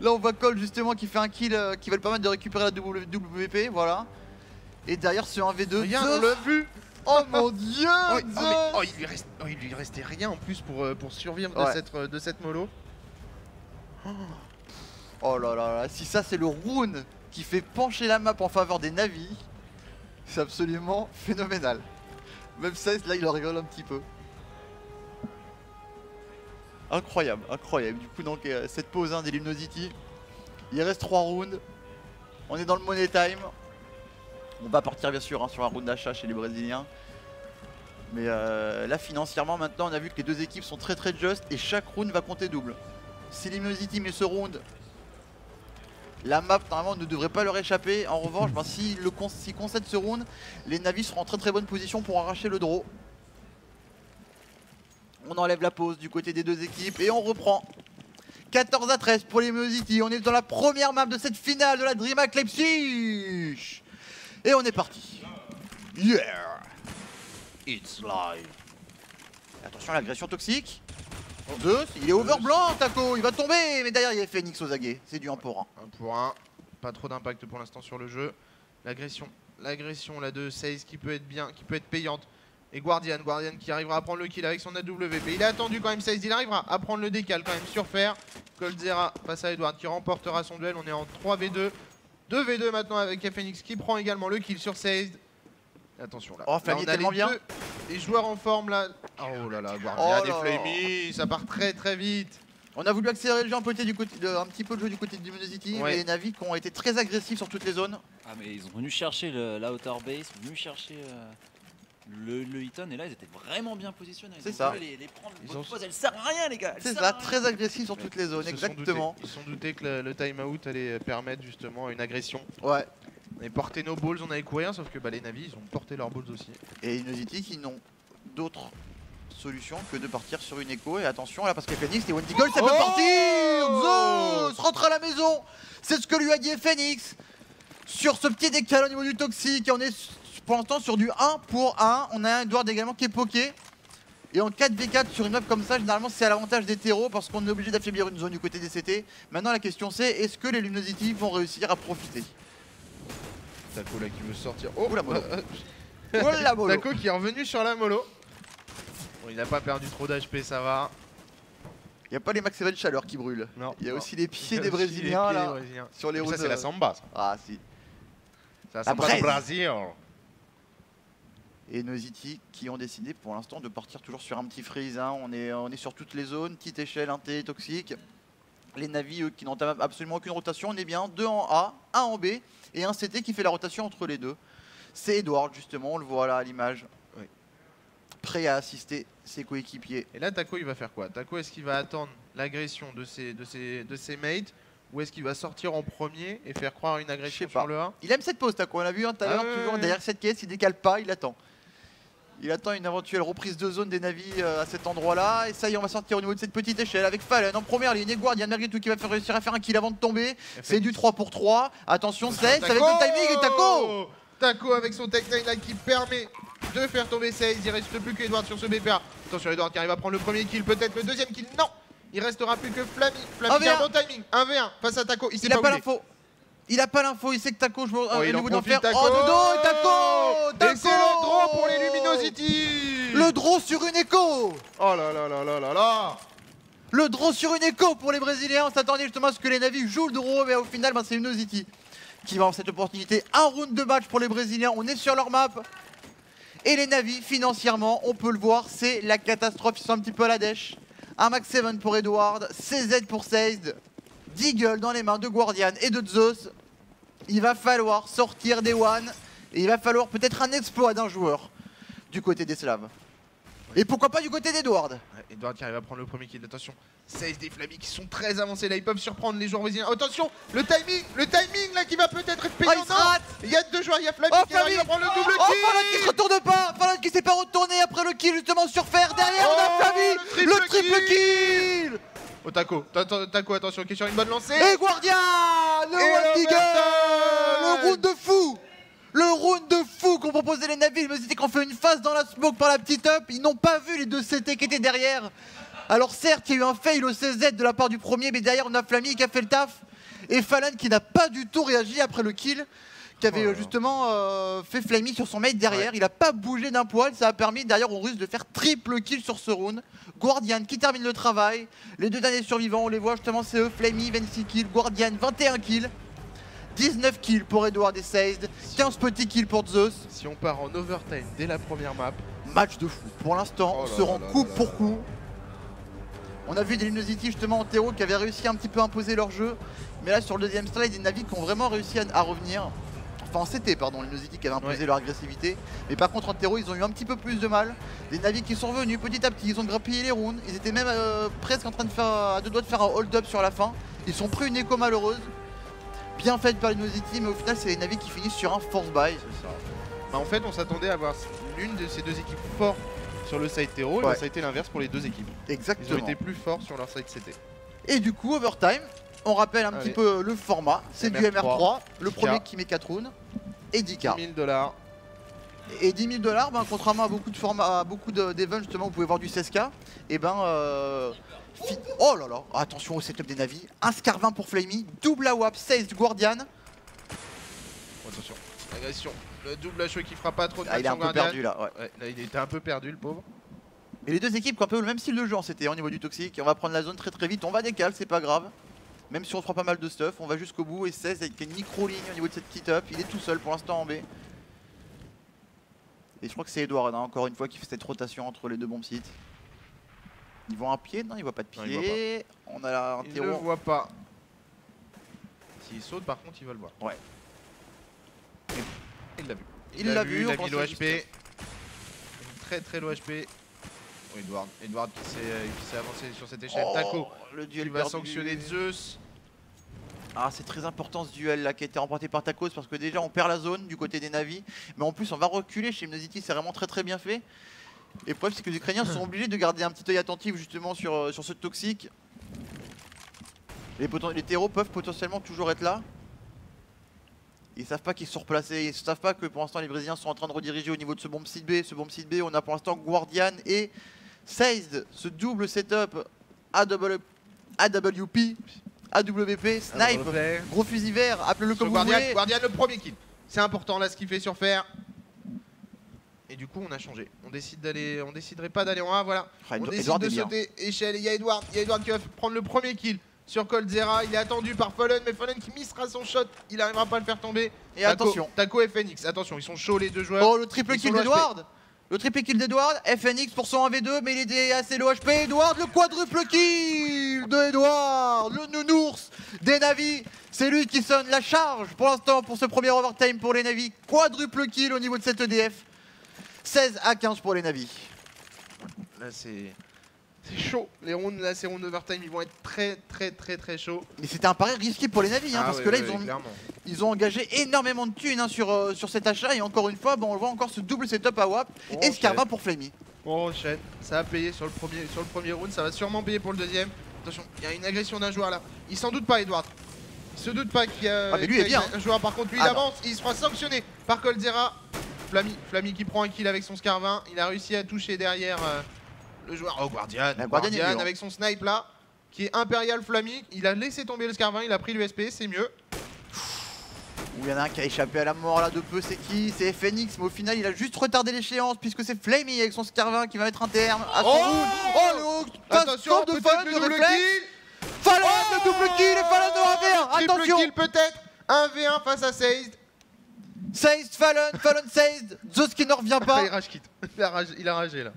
Là on voit Cole justement qui fait un kill euh, qui va le permettre de récupérer la WP, voilà. Et derrière ce 1v2, Regarde, Zeus. on l'a vu. Oh mon dieu Oh, oh, mais- oh, il, lui reste, oh, il lui restait rien en plus pour, euh, pour survivre de, cette, euh, de cette mollo. Oh là là là, si ça c'est le rune qui fait pencher la map en faveur des navis, c'est absolument phénoménal. Même ça, là il en rigole un petit peu. Incroyable, incroyable. Du coup donc euh, cette pause hein, des Luminosity, il reste 3 rounds. On est dans le money time. On va partir bien sûr hein, sur un round d'achat chez les Brésiliens. Mais euh, là financièrement maintenant on a vu que les deux équipes sont très très just et chaque round va compter double. Si Luminosity met ce round la map normalement ne devrait pas leur échapper. En revanche, ben, s'ils s'ils concèdent ce round, les navis seront en très très bonne position pour arracher le draw. On enlève la pause du côté des deux équipes et on reprend. 14 à 13 pour les Musity. On est dans la première map de cette finale de la DreamHack Leipzig. Et on est parti. Yeah. It's live. Attention à l'agression toxique. Il est over blanc, Taco, il va tomber, mais derrière il y a Phoenix aux aguets, c'est du 1 pour 1. Un pour un. Pas trop d'impact pour l'instant sur le jeu. L'agression. L'agression là de 16 qui peut être bien, qui peut être payante. Et Guardian, Guardian qui arrivera à prendre le kill avec son AWP. Il a attendu quand même 16, il arrivera à prendre le décal quand même sur fer. Coldzera face à Edward qui remportera son duel. On est en 3v2. 2v2 maintenant avec Phoenix qui prend également le kill sur 16. Attention là. Oh, Là, on est a tellement les bien. deux- Les joueurs en forme là. Oh là là, Guardian Oh là et. Flammy, ça part très très vite. On a voulu accélérer le jeu un, peu du côté de- un petit peu le jeu du côté de Luminosity, Ouais. mais les Navi qui ont été très agressifs sur toutes les zones. Ah mais ils sont venus chercher le, la outer base, ils sont venus chercher euh, le, le Eaton et là ils étaient vraiment bien positionnés. C'est ça. Les, les prendre, Ils ont- pause, elle sert à rien les gars. C'est ça, très agressifs sur toutes les zones, Ils exactement. doutés- Ils se sont doutés que le, le time-out allait permettre justement une agression. Ouais. On avait porté nos balls, on allait courir, sauf que bah, les navis ils ont porté leurs balls aussi. Et Luminosity qui n'ont d'autre solution que de partir sur une écho. Et attention là, parce que Phoenix et Wendy Gold, ça peut Oh partir Zeus rentre à la maison C'est ce que lui a dit Phoenix sur ce petit décal au niveau du toxique. Et on est pour l'instant sur du 1 pour 1. On a un Edward également qui est poké. Et en 4v4 sur une map comme ça, généralement c'est à l'avantage des terreaux parce qu'on est obligé d'affaiblir une zone du côté des CT. Maintenant la question c'est est-ce que les Luminosity vont réussir à profiter? Taco là qui veut sortir. Oh la mollo. euh, Oh la. Taco qui est revenu sur la mollo. Bon, il n'a pas perdu trop d'HP, ça va. Il n'y a pas les max de chaleur qui brûlent. Non. Il y a non. aussi les pieds des Brésiliens pieds là. Brésiliens. Sur les Mais ça routes. c'est la samba. ça. Ah si. C'est la samba. Brésil. Et Nosity qui ont décidé pour l'instant de partir toujours sur un petit freeze. hein. On, est, on est sur toutes les zones, petite échelle, un T toxique. Les navis eux, qui n'ont absolument aucune rotation, on est bien. Deux en A, un en B et un CT qui fait la rotation entre les deux. C'est Edward justement, on le voit là à l'image. Oui. Prêt à assister ses coéquipiers. Et là Taco il va faire quoi? Taco est-ce qu'il va attendre l'agression de ses, de, ses, de ses mates ou est-ce qu'il va sortir en premier et faire croire une agression pas. sur le 1 Il aime cette pause, Taco. On l'a vu hein, tout à Ah l'heure, toujours derrière cette caisse, il décale pas, il attend. Il attend une éventuelle reprise de zone des navis euh, à cet endroit-là. Et ça y est, on va sortir au niveau de cette petite échelle avec Fallen en première ligne. Et Guardian, malgré tout, qui va faire réussir à faire un kill avant de tomber. C'est du 3 pour 3. Attention, 16 avec le timing et Taco Taco avec son tech 9 là qui permet de faire tomber 16. Il reste plus qu'Edward sur ce BPA. Attention, Edward qui arrive à prendre le premier kill, peut-être le deuxième kill. Non Il restera plus que Flammy. Flammy qui a 1v1. un bon timing. 1v1 face à Taco. Il sait Il a pas, pas l'info. Il a pas l'info, il sait que Taco joue Oh, au il en profite. Taco. Oh, et Taco Et Taco c'est le draw pour les Luminosity Le draw sur une écho Oh là là là là là là Le draw sur une écho pour les Brésiliens. On s'attendait justement à ce que les Navis jouent le draw, mais au final, ben, c'est Luminosity qui va avoir cette opportunité. Un round de match pour les Brésiliens. On est sur leur map. Et les Navis, financièrement, on peut le voir, c'est la catastrophe. Ils sont un petit peu à la dèche. Un max 7 pour Edward, CZ pour Seized, Deagle dans les mains de Guardian et de Zeus. Il va falloir sortir des One et il va falloir peut-être un exploit d'un joueur du côté des Slaves. Et pourquoi pas du côté d'Edward Ouais, Edward qui arrive à prendre le premier kill. Attention, 16 des Flammy qui sont très avancés là. Ils peuvent surprendre les joueurs voisins. Attention, le timing, le timing là qui va peut-être être Oh, payant. rate il y a deux joueurs, il y a Flammy Oh, qui arrive à prendre le double Oh, Fallon qui kill. se retourne pas Fallon qui s'est pas retourné après le kill justement sur fer Derrière, on a Oh, Flavie le Le triple triple kill Taco, Ta- ta- Taco, attention, qui est sur une bonne lancée. Et Guardian Le One Le round de fou Le round de fou qu'ont proposé les me suis dit qu'on fait une phase dans la smoke par la petite up. Ils n'ont pas vu les deux CT qui étaient derrière. Alors certes, il y a eu un fail au CZ de la part du premier, mais derrière on a Flammy qui a fait le taf. Et Fallon qui n'a pas du tout réagi après le kill. Qui avait Oh euh, justement euh, fait Flammy sur son mate derrière. Il a pas bougé d'un poil. Ça a permis derrière aux Russes de faire triple kill sur ce round. Guardian qui termine le travail. Les deux derniers survivants, on les voit justement, c'est eux. Flammy 26 kills, Guardian 21 kills. 19 kills pour Edward et Seized, 15 petits kills pour Zeus. Si on part en overtime dès la première map, Match de fou. Pour l'instant, Oh on là se rend coup là pour là. coup. On a vu des Luminosity justement en terreau qui avaient réussi un petit peu à imposer leur jeu. Mais là, sur le deuxième slide, des Navi qui ont vraiment réussi à, à revenir. Enfin, c'était, pardon, les Luminosity qui avaient imposé Ouais. leur agressivité. Mais par contre, en terreau, ils ont eu un petit peu plus de mal. Des Navi qui sont revenus petit à petit, ils ont grappillé les rounds. Ils étaient même euh, presque en train de faire, à deux doigts de faire un hold-up sur la fin. Ils sont pris une écho malheureuse. Bien faite par les Luminosity, mais au final, c'est les Navi qui finissent sur un force buy. ça. Bah, en fait, on s'attendait à voir l'une de ces deux équipes fortes sur le side Tero, et bah, ça a été l'inverse pour les deux équipes. Ils ont Exactement. été plus forts sur leur side CT. Et du coup, overtime, on rappelle un Allez. petit peu le format. C'est du MR3, MR3, le 10K. premier qui met 4 rounds, et 10K. 10 000 dollars. Et 10 000 dollars, ben, contrairement à beaucoup de formats, à beaucoup de- d'events justement, vous pouvez voir du 16K. Et ben, euh, oh là là, attention au setup des navis. Un Scar 20 pour Flamey, double AWAP, 16 du Guardian. Attention, agression. Le double HE qui fera pas trop de Ah, il est un peu perdu là, ouais. Ouais, là, il était un peu perdu, le pauvre. Et les deux équipes qui ont un peu le même style de jeu en CT au niveau du toxique. On va prendre la zone très très vite, on va décaler, c'est pas grave. Même si on se prend pas mal de stuff, on va jusqu'au bout. Et 16 avec une micro-ligne au niveau de cette petite up, il est tout seul pour l'instant en B. Et je crois que c'est Edward, hein, encore une fois, qui fait cette rotation entre les deux bombes sites. Ils voient un pied Non, ils voient pas de Non, pied. On a la un Il ne voit pas. S'il saute, par contre, il va le voir. Ouais. Il l'a vu. Il l'a vu, il on a mis l'OHP. Très très low HP. Edward. Edward qui s'est euh, qui s'est avancé sur cette échelle. Oh, Taco le qui duel va sanctionner Zeus. Ah, c'est très important ce duel là qui a été remporté par Tacos parce que déjà on perd la zone du côté des navis, mais en plus on va reculer chez Mnosity, c'est vraiment très très bien fait. Et le problème c'est que les Ukrainiens sont obligés de garder un petit œil attentif justement sur, euh, sur ce toxique. Les, terreaux peuvent potentiellement toujours être là. Ils savent pas qu'ils sont replacés, ils savent pas que pour l'instant les Brésiliens sont en train de rediriger au niveau de ce bombe site B. Ce bombe site B, on a pour l'instant Guardian et Seized, ce double setup AW, AWP, AWP, Snipe, gros fusil vert, appelez-le comme vous voulez. Guardian le premier kill. C'est important là ce qu'il fait sur fer. Et du coup on a changé. On décide d'aller. On déciderait pas d'aller en A, voilà. Ah, On décide de sauter échelle. Il y a Edward. Il y a Edward qui va prendre le premier kill sur Coldzera. Il est attendu par Fallen, mais Fallen qui missera son shot. Il n'arrivera pas à le faire tomber. Et Taco- attention, Taco et Phoenix. Attention, ils sont chauds les deux joueurs. oh le triple kill d'Edward Le triple kill d'Edward, FNX pour son 1v2, mais il est assez low HP. Edward, le quadruple kill de Edward, le nounours des navis. C'est lui qui sonne la charge pour l'instant pour ce premier overtime pour les navis. Quadruple kill au niveau de cette EDF. 16 à 15 pour les navis. Là c'est. C'est chaud. Les rounds là, ces rounds overtime, ils vont être très très très très chauds. Mais c'était un pari risqué pour les navis, hein, Ah parce ouais, que là ouais, ils, ont, clairement. ils ont engagé énormément de thunes hein, sur, euh, sur cet achat. Et encore une fois, bon, on le voit encore ce double setup à WAP. Et Scarvin enchaîne. pour Flamey. On enchaîne. Ça a payé sur le premier sur le premier round. Ça va sûrement payer pour le deuxième. Attention, il y a une agression d'un joueur là. Il s'en doute pas, Edward. Il se doute pas qu'il y a, Ah, mais lui qu'il y a est bien, un joueur. Par contre, lui, Ah, il non. avance. Il se fera sanctionner par Coldzera. Flammy, Flammy qui prend un kill avec son Scarvin. Il a réussi à toucher derrière euh, le joueur. Oh, Guardian. La Guardian Guardian avec son snipe là. Qui est Imperial Flammy. Il a laissé tomber le Scarvin. Il a pris l'USP. C'est mieux. Où il y en a un qui a échappé à la mort là de peu, c'est qui? C'est Phoenix, mais au final il a juste retardé l'échéance puisque c'est Flamey avec son Scarvin qui va mettre un terme à son Oh. Oh le Attention, de Fallon le de double réflexe kill. Fallon Oh le double kill et Fallon de 1v1 Triple Attention kill peut-être. 1v1 face à Seized. Seized, Fallon, Fallon Seized Zeus qui ne revient Ah, pas il rage quitte. Il a rage- il a ragé là.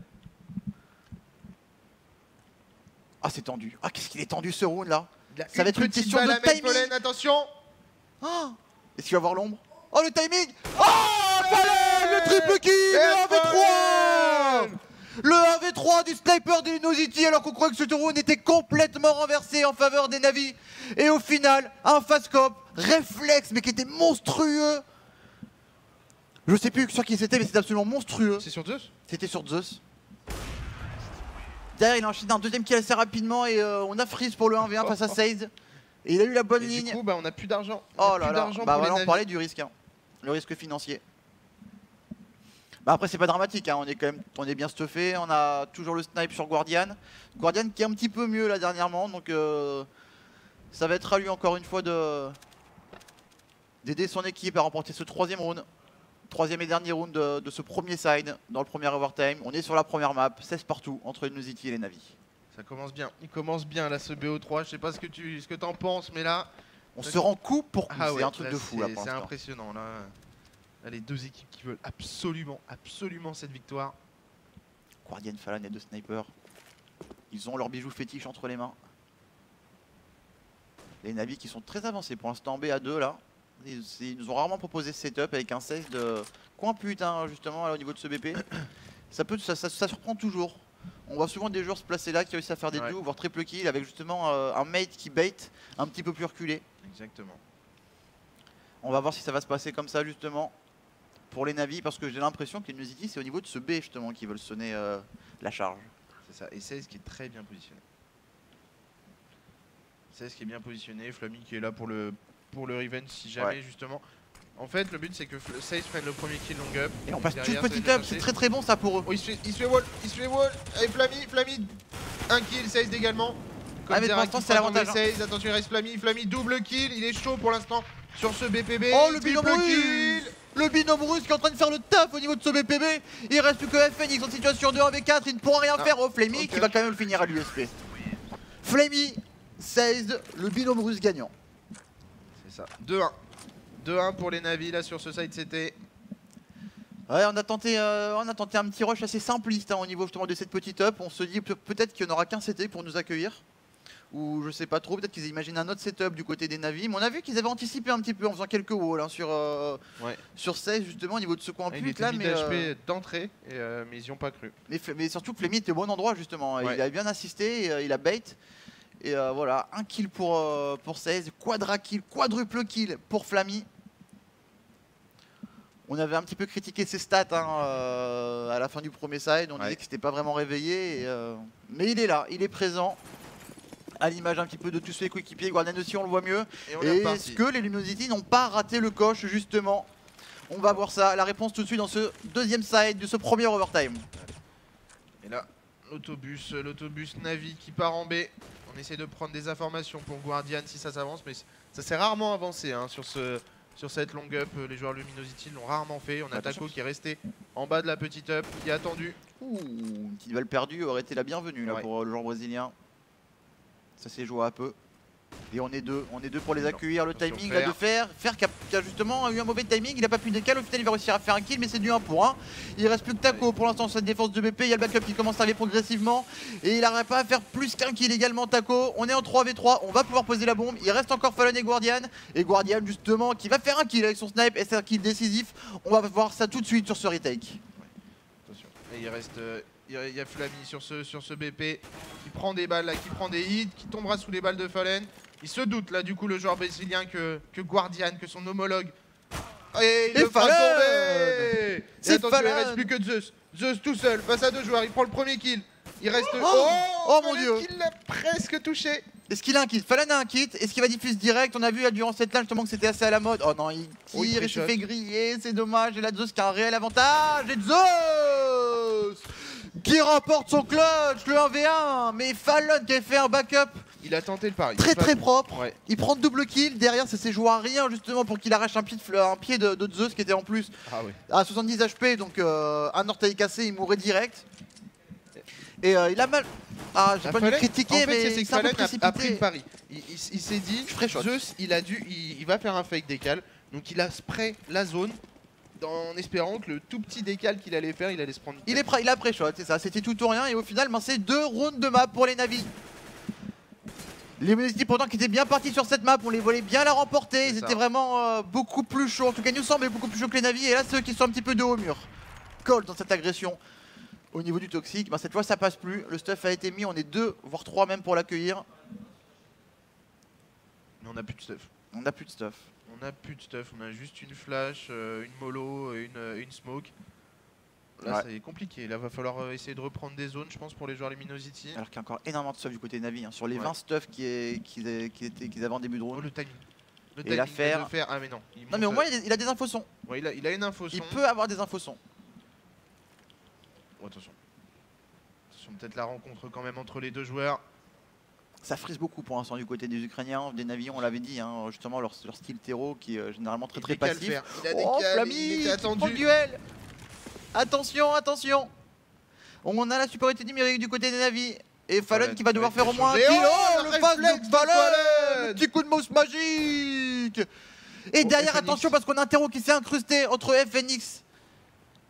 Ah, c'est tendu. Ah, qu'est-ce qu'il est tendu ce round là Ça va être une question de timing. Pollen, attention Ah Est-ce qu'il va avoir l'ombre Oh, le timing Oh, Fallen Le triple kill Le 1v3 Le 1v3 du sniper de Lunosity alors qu'on croyait que ce round était complètement renversé en faveur des Navis. Et au final, un fast cop, réflexe, mais qui était monstrueux. Je sais plus sur qui c'était, mais c'était absolument monstrueux. C'est sur Zeus? C'était sur Zeus. Derrière, il a enchaîné un deuxième kill assez rapidement et euh, on a freeze pour le 1v1 face à Sade. Et il a eu la bonne Et ligne. du coup, bah, on a plus d'argent. Oh là là, bah voilà, on parlait du risque, hein. le risque financier. Bah après c'est pas dramatique, hein. on est quand même, on est bien stuffé, on a toujours le snipe sur Guardian. Guardian qui est un petit peu mieux là dernièrement, donc euh, ça va être à lui encore une fois de d'aider son équipe à remporter ce troisième round. Troisième et dernier round de, de ce premier side dans le premier overtime. On est sur la première map, 16 partout entre Nuzity et les Navi. Ça commence bien. Il commence bien là ce BO3. Je sais pas ce que tu ce que t'en penses, mais là. On se rend coup pour coup, Ah c'est ouais, un truc là, de fou là c'est- impressionnant là. Là, les deux équipes qui veulent absolument, absolument cette victoire. Guardian, Falan et deux snipers. Ils ont leurs bijoux fétiches entre les mains. Les Navis qui sont très avancés pour l'instant en BA2 là. Ils, ils nous ont rarement proposé ce setup avec un 16 de coin putain justement là, au niveau de ce BP. Ça, peut, ça, ça- ça surprend toujours. On voit souvent des joueurs se placer là qui réussissent à faire des Ouais. doubles, voire triple kill avec justement euh, un mate qui bait un petit peu plus reculé. Exactement. On va voir si ça va se passer comme ça justement pour les Navis parce que j'ai l'impression que les Nuzity c'est au niveau de ce B justement qui veulent sonner euh, la charge. C'est ça. Et 16 qui est très bien positionné. 16 qui est bien positionné. Flammy qui est là pour le pour le revenge si jamais Ouais. justement. En fait, le but c'est que 16 prenne le premier kill long up. Et on passe tout petit up, c'est très très bon ça pour eux. Oh, il se fait, il se fait wall, il se fait wall. Allez, Flammy, Flammy, un kill, 16 également. Ah, mais pour l'instant, c'est l'avantage, hein. 16, attention, il reste Flammy, Flammy, double kill, il est chaud pour l'instant sur ce BPB. Oh le binôme kill. Le binôme russe qui est en train de faire le taf au niveau de ce BPB Il reste plus que Phoenix en situation de 1v4, il ne pourra rien Ah, faire au Flammy qui va quand même le finir à l'USP. Flammy, 16, le binôme russe gagnant. C'est ça, 2-1. 2-1 pour les navis là sur ce side CT. Ouais, on a tenté, euh, on a tenté un petit rush assez simpliste hein, au niveau justement de cette petite up. On se dit pe- peut-être qu'il n'y en aura qu'un CT pour nous accueillir. Ou je sais pas trop, peut-être qu'ils imaginent un autre setup du côté des navis. Mais on a vu qu'ils avaient anticipé un petit peu en faisant quelques walls hein, sur, euh, Ouais. sur 16 justement au niveau de ce coin pute là. Mais, euh, d'entrée, euh, mais ils y ont pas cru. Mais, surtout Flemmy était au bon endroit justement. Ouais. Il a bien assisté, il a bait. Et euh, voilà, un kill pour, euh, pour 16, quadra kill, quadruple kill pour Flammy. On avait un petit peu critiqué ses stats hein, euh, à la fin du premier side. On Ouais. disait que c'était pas vraiment réveillé. et, Mais il est là, il est présent. À l'image un petit peu de tous ses coéquipiers. Guardian aussi, on le voit mieux. Et est-ce que les Luminosity n'ont pas raté le coche justement? On va voir ça. La réponse tout de suite dans ce deuxième side de ce premier overtime. Et là, l'autobus, l'autobus Navi qui part en B. On essaie de prendre des informations pour Guardian si ça s'avance, mais ça s'est rarement avancé hein, sur, ce, sur cette long up. Les joueurs Luminosity l'ont rarement fait. On a Attention. Taco qui est resté en bas de la petite up, qui a attendu. Ouh, une petite balle perdue aurait été la bienvenue là, Ouais. pour euh, le joueur brésilien. Ça s'est joué à peu. Et on est deux, on est deux pour les accueillir. Le Attention, timing là, de faire, faire qui a, qui a justement eu un mauvais timing, il a pas pu décaler. Au final, il va réussir à faire un kill, mais c'est du 1 pour 1. Il reste plus que Taco pour l'instant sur cette défense de BP. Il y a le backup qui commence à arriver progressivement et il n'arrive pas à faire plus qu'un kill également. Taco, on est en 3v3, on va pouvoir poser la bombe. Il reste encore Fallon et Guardian et Guardian justement qui va faire un kill avec son snipe et c'est un kill décisif. On va voir ça tout de suite sur ce retake. Attention. Et il reste. euh, il y a- il y a Flammy sur ce, sur ce BP qui prend des balles là, qui prend des hits, qui tombera sous les balles de Fallen. Il se doute là du coup le joueur brésilien que, que Guardian, que son homologue. Et il le fera tomber Et C'est attention, il reste plus que Zeus. Zeus tout seul face à deux joueurs, il prend le premier kill. Il reste. Oh Oh, mon Dieu. qui l'a presque touché. Est-ce qu'il a un kit Falan a un kit. Est-ce qu'il va diffuse direct On a vu durant cette lane justement que c'était assez à la mode. Oh non, il il tire et se trichote. fait griller, c'est dommage. Et là, Zeus qui a un réel avantage. Et Zeus qui remporte son clutch, le 1v1. Mais Fallon qui a fait un backup Il a tenté le pari. très très propre. Ouais. Il prend double kill. Derrière, ça s'est joué à rien justement pour qu'il arrache un pied de, fle- un pied de, de Zeus qui était en plus Ah oui. à 70 HP. Donc euh, un orteil cassé, il mourrait direct. Et euh, il a mal. Ah, j'ai pas Fallen- critiquer, en fait, mais c'est que Fallen a, a pris le pari. Il, il- il s'est dit, Je. Zeus, il a dû, il, il va faire un fake décal. Donc il a spray la zone en espérant que le tout petit décal qu'il allait faire, il allait se prendre. Il, est prêt, il a pré-shot, c'est ça, c'était tout ou rien et au final ben, c'est deux rounds de map pour les navis. Les Luminosity pourtant qui étaient bien partis sur cette map, on les voyait bien la remporter, ils ça. étaient vraiment euh, beaucoup plus chauds, en tout cas nous semble beaucoup plus chauds que les Navis, et là c'est eux qui sont un petit peu de haut au mur. Colle dans cette agression au niveau du toxique, ben, cette fois ça passe plus, le stuff a été mis, on est deux, voire trois même pour l'accueillir, Mais on a plus de stuff. on n'a plus de stuff. On a plus de stuff, on a juste une flash, euh, une mollo, et une, euh, une smoke. Là Ouais. c'est compliqué, là va falloir euh, essayer de reprendre des zones je pense pour les joueurs Luminosity. Alors qu'il y a encore énormément de stuff du côté Navi, hein. sur les Ouais. 20 stuff qui qu'ils qu'ils avaient en début de Oh round. le timing. Le Et l'affaire- de faire. Ah mais non. il Non mais au moins il a, il a des infos son, ouais, il, a, il a une info il son. peut avoir des infos son. Oh, attention. Attention peut-être la rencontre quand même entre les deux joueurs. Ça frise beaucoup pour l'instant du côté des Ukrainiens, des Navis, on l'avait dit, hein, justement leur, leur style terreau qui est euh, généralement très très passif. faire. Il a Oh, décalé, Flammy il était attendu. duel Attention, attention On a la supériorité numérique du côté des Navis. Et Fallon qui va devoir faire au moins un kill. Oh, le de Fallon Petit coup de mouse magique Et Oh, derrière, attention parce qu'on a un terreau qui s'est incrusté entre FNX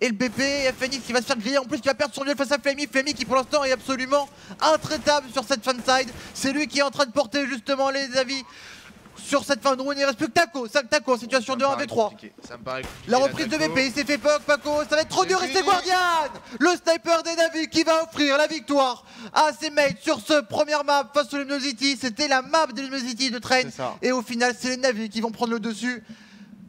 et le BP. FNX qui va se faire griller. En plus, qui va perdre son duel face à Flammy. Flammy qui pour l'instant est absolument intraitable sur cette fanside. C'est lui qui est en train de porter justement les avis sur cette fin de round. Il reste plus que Taco. 5 Taco en situation de me paraît 1v3. compliqué. Ça me paraît compliqué, La reprise de. VP, il s'est fait poke, Paco, ça va être trop dur, et c'est. Guardian Le sniper des Navis qui va offrir la victoire à ses mates sur ce première map face au Luminosity. C'était la map des Luminosity de Train. Et au final, c'est les Navis qui vont prendre le dessus.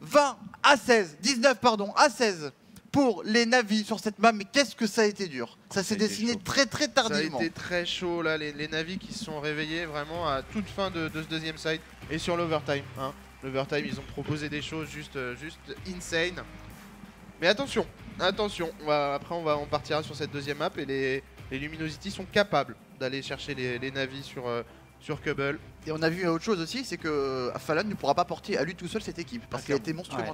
20 à 16, 19 pardon, à 16 pour les Navis sur cette map. Mais qu'est-ce que ça a été dur Ça s'est dessiné très très Ça a tardivement. été très chaud là, les, les navis qui se sont réveillés vraiment à toute fin de, de ce deuxième side et sur l'overtime. Hein. L'overtime, ils ont proposé des choses juste, euh, juste insane. Mais attention, attention, on va- après on, va, on partira sur cette deuxième map et les, les Luminosity sont capables d'aller chercher les, les navis sur, euh, sur Cubble. Et on a vu autre chose aussi, c'est que Fallon ne pourra pas porter à lui tout seul cette équipe. Parce Ah, qu'elle a été monstrueux Ouais.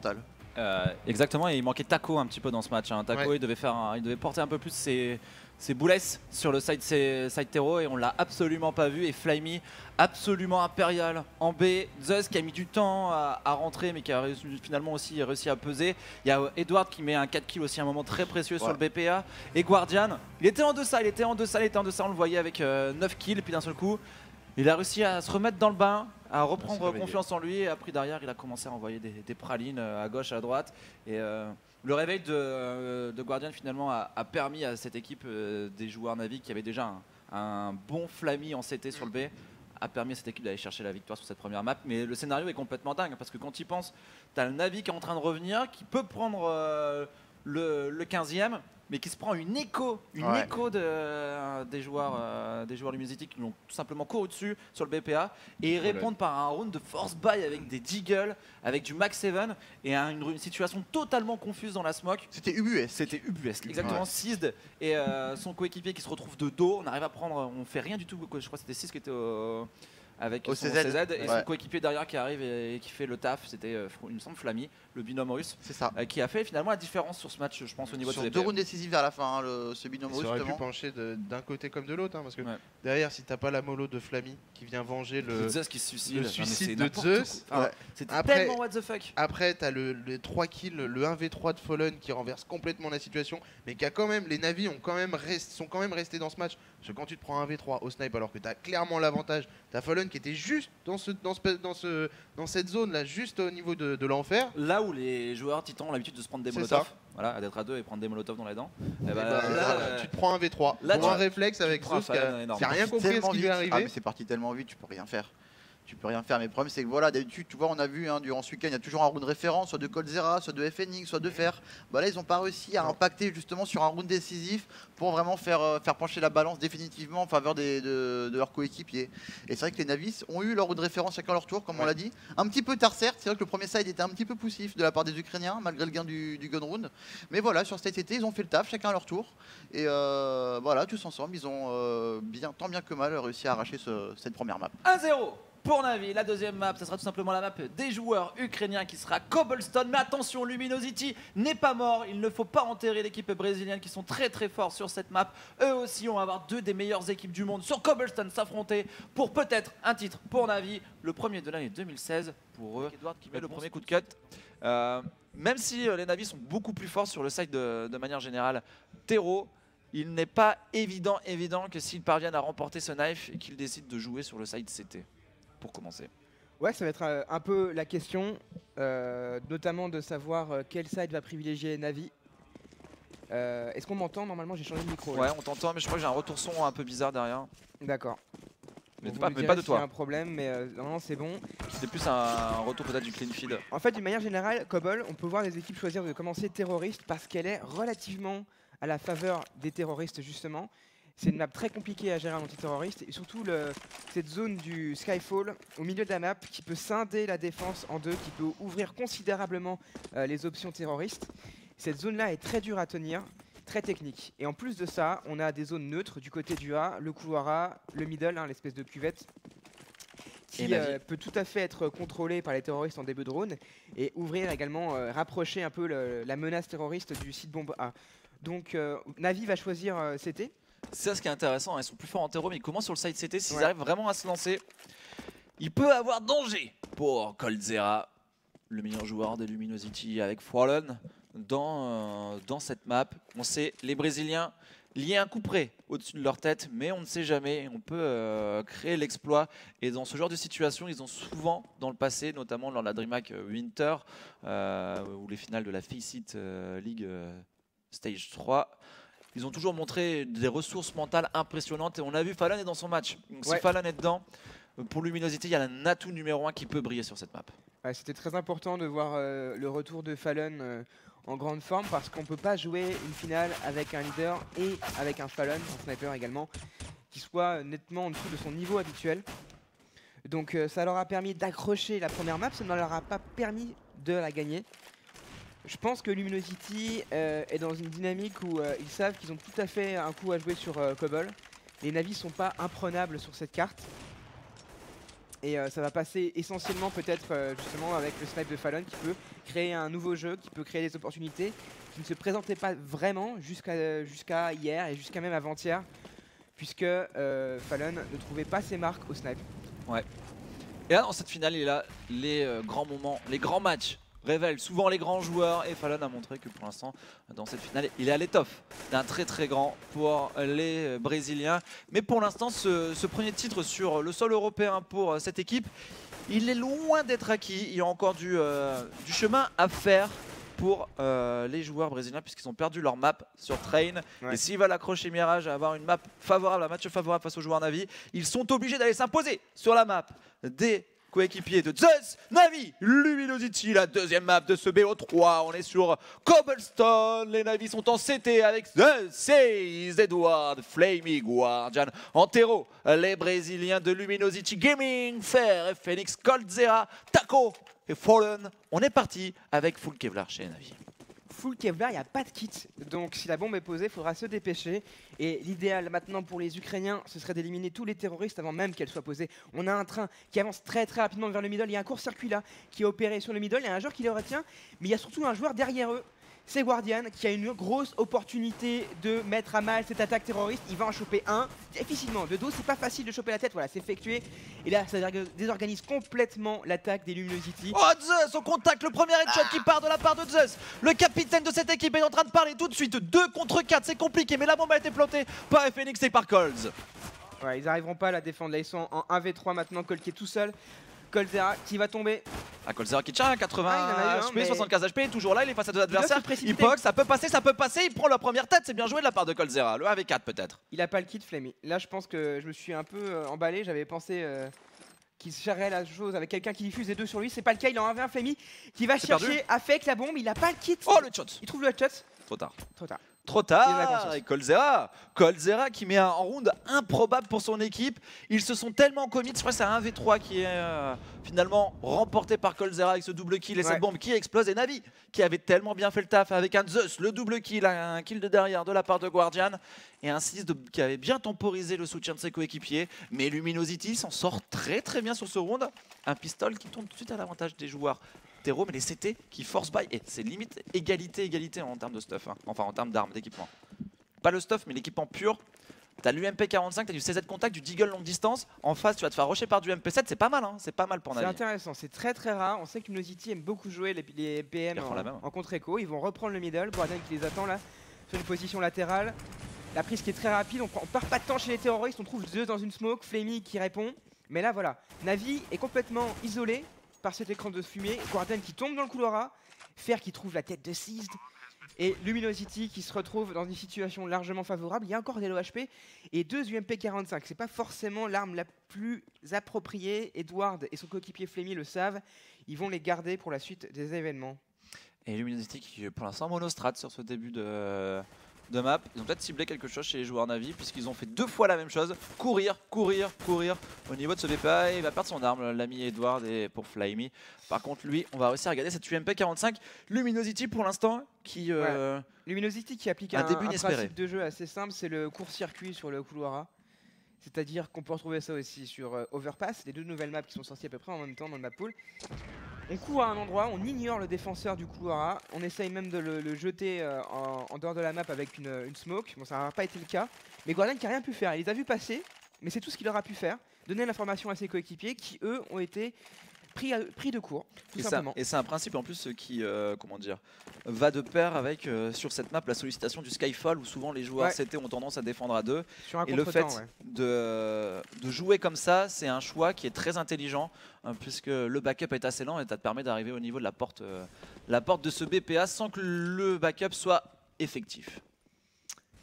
Euh, exactement, et il manquait Taco un petit peu dans ce match. hein. Taco, Ouais. il, devait faire un- il devait porter un peu plus ses, ses boulettes sur le side, ses- side terreau et on l'a absolument pas vu. Et Flyme, absolument impérial en B. Zeus qui a mis du temps à, à rentrer, mais qui a réussi- finalement aussi réussi à peser. Il y a euh, Edward qui met un 4 kills aussi, un moment très précieux sur le BPA. Et Guardian, il était en deçà, il était en deçà, il était en deçà, on le voyait avec euh, 9 kills, puis d'un seul coup. Il a réussi à se remettre dans le bain, à reprendre confiance en lui, et après derrière, il a commencé à envoyer des, des pralines euh, à gauche, à droite. Et euh, le réveil de, euh, de Guardian finalement a, a permis à cette équipe euh, des joueurs Navi qui avait déjà un, un bon flammy en CT sur le B, a permis à cette équipe d'aller chercher la victoire sur cette première map. Mais le scénario est complètement dingue parce que quand il pense, t'as le Navi qui est en train de revenir, qui peut prendre euh, le, le 15e. Mais qui se prend une écho, une Ouais. écho de, euh, des joueurs, euh, des joueurs Luminosity qui l'ont tout simplement couru dessus sur le BPA et ils répondent par un round de force buy avec des Deagle, avec du Max 7 et un- une, situation totalement confuse dans la smoke. C'était UBS. C'était ubuesque, exactement. Ouais. Et euh, son coéquipier qui se retrouve de dos. On arrive à prendre, on fait rien du tout. Je crois que c'était 6 qui était au- avec Au son CZ. et Ouais. son coéquipier derrière qui arrive et, et qui fait le taf. C'était, euh, il me semble, Flammy, le binôme russe, C'est ça. euh, qui a fait finalement la différence sur ce match, je pense, au niveau Sur de deux rounds décisifs vers la fin, hein, le, ce binôme Ça russe, aurait pu pencher d'un côté comme de l'autre hein, parce que Ouais. derrière, si t'as pas la mollo de Flammy qui vient venger le. Zeus qui se suicide. le de Zeus. quoi. Enfin, Ouais. C'était Après- tellement what the fuck. Après, t'as le, les 3 kills, le 1v3 de Fallen qui renverse complètement la situation, mais qui a quand même, les navis ont quand même rest- sont quand même restés dans ce match. Parce que quand tu te prends un 1v3 au snipe, alors que t'as clairement l'avantage, t'as Fallen qui était juste dans, ce, dans, ce, dans, ce, dans cette zone là, juste au niveau de, de l'enfer. Là où les joueurs titans ont l'habitude de se prendre des molotovs, voilà, d'être à deux et prendre des molotovs dans les dents. Eh Et ben, bah, là, euh, tu te prends un V3. là, tu- un réflexe avec Zeus qui rien compris à ce qui lui est Ah, arrivé. mais c'est parti tellement vite, tu peux rien faire. Tu peux rien faire. Mais le problème, c'est que voilà, d'habitude, tu vois, on a vu hein, durant ce week-end, il y a toujours un round référence, soit de Coldzera, soit de FNX, soit de Fer. Bah là, ils n'ont pas réussi à impacter justement sur un round décisif pour vraiment faire, euh, faire pencher la balance définitivement en faveur des, de, de leurs coéquipiers. Et c'est vrai que les Navis ont eu leur round référence chacun leur tour, comme on l'a dit. Un petit peu tard, certes. C'est vrai que le premier side était un petit peu poussif de la part des Ukrainiens, malgré le gain du, du gun round. Mais voilà, sur cet été, ils ont fait le taf, chacun à leur tour. Et euh, voilà, tous ensemble, ils ont euh, bien, tant bien que mal réussi à arracher ce- cette première map. 1-0 pour Navi. La deuxième map, ce sera tout simplement la map des joueurs ukrainiens qui sera Cobblestone. Mais attention, Luminosity n'est pas mort. Il ne faut pas enterrer l'équipe brésilienne qui sont très très forts sur cette map. Eux aussi, on va avoir deux des meilleures équipes du monde sur Cobblestone s'affronter pour peut-être un titre pour Navi. Le premier de l'année 2016 pour eux. Edward qui met le premier coup de cut. Euh, même si euh, les Navis sont beaucoup plus forts sur le side de, de manière générale, Terreau, il n'est pas évident, évident que s'ils parviennent à remporter ce knife et qu'ils décident de jouer sur le side CT. Pour commencer. Ouais, ça va être euh, un peu la question, euh, notamment de savoir euh, quel side va privilégier Navi. Euh, Est-ce qu'on m'entend? Normalement, j'ai changé de micro. là. Ouais, on t'entend, mais je crois que j'ai un retour son un peu bizarre derrière. D'accord. Mais, pas, mais de a toi. un problème, mais euh, normalement, c'est bon. C'était plus un, un retour peut-être du clean feed. En fait, d'une manière générale, Cobble, on peut voir les équipes choisir de commencer terroriste parce qu'elle est relativement à la faveur des terroristes, justement. C'est une map très compliquée à gérer en antiterroriste et surtout le- cette zone du Skyfall au milieu de la map qui peut scinder la défense en deux, qui peut ouvrir considérablement euh, les options terroristes. Cette zone-là est très dure à tenir, très technique. Et en plus de ça, on a des zones neutres du côté du A, le couloir A, le middle, hein, l'espèce de cuvette, Et qui Navi. euh, peut tout à fait être contrôlé par les terroristes en début de drone et ouvrir également, euh, rapprocher un peu le- la menace terroriste du site bombe A. Donc euh, Navi va choisir CT. C'est ça ce qui est intéressant, hein, ils sont plus forts en terreau, mais ils commencent sur le side CT. S'ils Ouais. arrivent vraiment à se lancer, il peut avoir danger pour Coldzera, le meilleur joueur des Luminosity avec Fallen dans, euh, dans cette map. On sait, les Brésiliens, a un coup près au-dessus de leur tête, mais on ne sait jamais. On peut euh, créer l'exploit. Et dans ce genre de situation, ils ont souvent, dans le passé, notamment lors de la DreamHack Winter, euh, ou les finales de la Faceit League Stage 3, ils ont toujours montré des ressources mentales impressionnantes. Et on a vu Fallon est dans son match. Donc Ouais. si Fallon est dedans, pour Luminosity, il y a un atout numéro 1 qui peut briller sur cette map. Ouais, C'était très important de voir euh, le retour de Fallon euh, en grande forme parce qu'on peut pas jouer une finale avec un leader et avec un Fallon, un sniper également, qui soit nettement en dessous de son niveau habituel. Donc euh, ça leur a permis d'accrocher la première map, ça ne leur a pas permis de la gagner. Je pense que Luminosity euh, est dans une dynamique où euh, ils savent qu'ils ont tout à fait un coup à jouer sur euh, Cobble. Les navis sont pas imprenables sur cette carte. Et ça va passer essentiellement peut-être justement avec le snipe de Fallon qui peut créer un nouveau jeu, qui peut créer des opportunités qui ne se présentaient pas vraiment jusqu'à hier et jusqu'à même avant-hier, puisque Fallon ne trouvait pas ses marques au snipe. Et là, dans cette finale, il a les grands moments, les grands matchs révèlent souvent les grands joueurs. Et Fallon a montré que pour l'instant, dans cette finale, il est à l'étoffe d'un très très grand pour les Brésiliens. Mais pour l'instant, ce, ce premier titre sur le sol européen pour euh, cette équipe, il est loin d'être acquis. Il y a encore du, euh, du chemin à faire pour euh, les joueurs brésiliens puisqu'ils ont perdu leur map sur Train. Ouais. Et s'ils veulent accrocher Mirage à avoir une map favorable, un match favorable face aux joueurs Navi, ils sont obligés d'aller s'imposer sur la map des coéquipiers de Zeus, Navi, Luminosity, la deuxième map de ce BO3. On est sur Cobblestone. Les Navis sont en CT avec Zeus, Seize, Edward, Flamey, Guardian, Antero, les Brésiliens de Luminosity Gaming, Fer, Phoenix, Coldzera, Taco et Fallen. On est parti avec Full Kevlar chez Navi. Full Kevlar, il n'y a pas de kit, donc si la bombe est posée, il faudra se dépêcher. Et l'idéal maintenant pour les Ukrainiens, ce serait d'éliminer tous les terroristes avant même qu'elle soit posée. On a un train qui avance très très rapidement vers le middle, il y a un court-circuit là qui est opéré sur le middle, il y a un joueur qui le retient, mais il y a surtout un joueur derrière eux. C'est Guardian qui a une grosse opportunité de mettre à mal cette attaque terroriste. Il va en choper un difficilement. De dos, c'est pas facile de choper la tête. Voilà, c'est effectué. Et là, ça désorganise complètement l'attaque des Luminosity. Oh Zeus au contact, le premier headshot qui part de la part de Zeus. Le capitaine de cette équipe est en train de parler tout de suite. 2 contre 4, c'est compliqué, mais la bombe a été plantée par Phoenix et par Colds. Ouais, ils n'arriveront pas à la défendre. Là, ils sont en 1v3 maintenant. Cole qui est tout seul. Colzera qui va tomber. Ah, Coldzera qui tient 80 Ah, a un, HP, mais- 75 HP, toujours là, il est face à deux adversaires. Il poke, ça peut passer, ça peut passer, il prend la première tête, c'est bien joué de la part de Coldzera. Le 1v4 peut-être. Il a pas le kit, Flammy. Là, je pense que je me suis un peu euh, emballé. J'avais pensé euh, qu'il charrait la chose avec quelqu'un qui diffuse les deux sur lui. C'est pas le cas. Il en 1v1 Flammy qui va chercher perdu. à fake la bombe. Il a pas le kit. Oh le shot Il trouve le headshot. Trop tard. Trop tard. Trop tard. Et Coldzera Coldzera qui met un round improbable pour son équipe. Ils se sont tellement commit, je crois que c'est un 1v3 qui est euh, finalement remporté par Coldzera avec ce double kill et Ouais. cette bombe qui explose. Et Navi qui avait tellement bien fait le taf avec un Zeus, le double kill, un kill de derrière de la part de Guardian et un 6 de- qui avait bien temporisé le soutien de ses coéquipiers. Mais Luminosity s'en sort très très bien sur ce round. Un pistol qui tourne tout de suite à l'avantage des joueurs mais les CT qui force buy. Et c'est limite égalité, égalité en termes de stuff. hein. Enfin, en termes d'armes, d'équipement. Pas le stuff, mais l'équipement pur. T'as l'UMP45, t'as du CZ contact, du Deagle longue distance. En face, tu vas te faire rusher par du MP7. C'est pas mal, hein. c'est pas mal pour C'est Navi. intéressant. C'est très très rare. On sait que Luminosity aime beaucoup jouer les, les PM refont en, contre-écho. Ils vont reprendre le middle. Guardian qui les attend là sur une position latérale. La prise qui est très rapide. On, prend- on perd pas de temps chez les terroristes. On trouve Zeus dans une smoke. Flammy qui répond. Mais là, voilà, Navi est complètement isolé par cet écran de fumée. Guardian qui tombe dans le couloir A, Fer qui trouve la tête de Seized, et Luminosity qui se retrouve dans une situation largement favorable. Il y a encore des low HP et deux UMP45. C'est pas forcément l'arme la plus appropriée. Edward et son coéquipier Flemmy le savent. Ils vont les garder pour la suite des événements. Et Luminosity qui pour l'instant monostrat sur ce début de, de map. Ils ont peut-être ciblé quelque chose chez les joueurs Navi puisqu'ils ont fait deux fois la même chose. Courir, courir, courir. Au niveau de ce BPA, il va perdre son arme, l'ami Edward et pour Flyme. Par contre, lui, on va réussir à regarder cette UMP 45. Luminosity pour l'instant qui... euh, Luminosity qui applique Un un, début un principe de jeu assez simple, c'est le court-circuit sur le couloir A. C'est-à-dire qu'on peut retrouver ça aussi sur euh, Overpass, les deux nouvelles maps qui sont sorties à peu près en même temps dans le map pool. On court à un endroit, on ignore le défenseur du couloir A, on essaye même de le, jeter euh, en, dehors de la map avec une, une smoke. Bon, ça n'a pas été le cas. Mais Guardian qui a rien pu faire, il les a vus passer, mais c'est tout ce qu'il aura pu faire. Donner l'information à ses coéquipiers qui, eux, ont été pris, à- pris de court, tout Et ça- simplement. Et c'est un principe en plus qui, euh, comment dire, va de pair avec euh, sur cette map la sollicitation du Skyfall où souvent les joueurs Ouais. CT ont tendance à défendre à deux. Sur un Et le fait ouais. de, de jouer comme ça, c'est un choix qui est très intelligent hein, puisque le backup est assez lent et ça te permet d'arriver au niveau de la porte, euh, la porte de ce BPA sans que le backup soit effectif.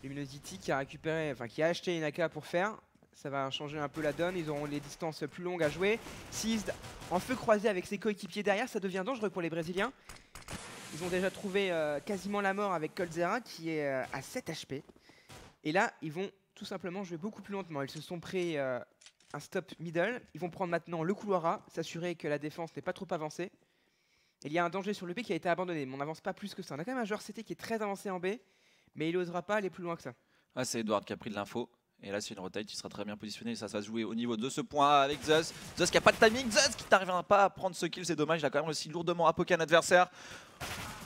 Luminosity qui a récupéré, enfin qui a acheté une AK pour faire. Ça va changer un peu la donne. Ils auront les distances plus longues à jouer. Seized en feu croisé avec ses coéquipiers derrière, ça devient dangereux pour les Brésiliens. Ils ont déjà trouvé euh, quasiment la mort avec Coldzera qui est euh, à 7 HP. Et là, ils vont tout simplement jouer beaucoup plus lentement. Ils se sont pris euh, un stop middle. Ils vont prendre maintenant le couloir A, s'assurer que la défense n'est pas trop avancée. Il y a un danger sur le B qui a été abandonné, mais on n'avance pas plus que ça. On a quand même un joueur CT qui est très avancé en B, mais il n'osera pas aller plus loin que ça. Ah, c'est Edward qui a pris de l'info. Et là, c'est une rotate qui sera très bien positionnée. Ça, ça se jouer au niveau de ce point avec Zeus. Zeus qui a pas de timing. Zeus qui n'arrivera pas à prendre ce kill. C'est dommage. Il a quand même aussi lourdement appoqué un adversaire.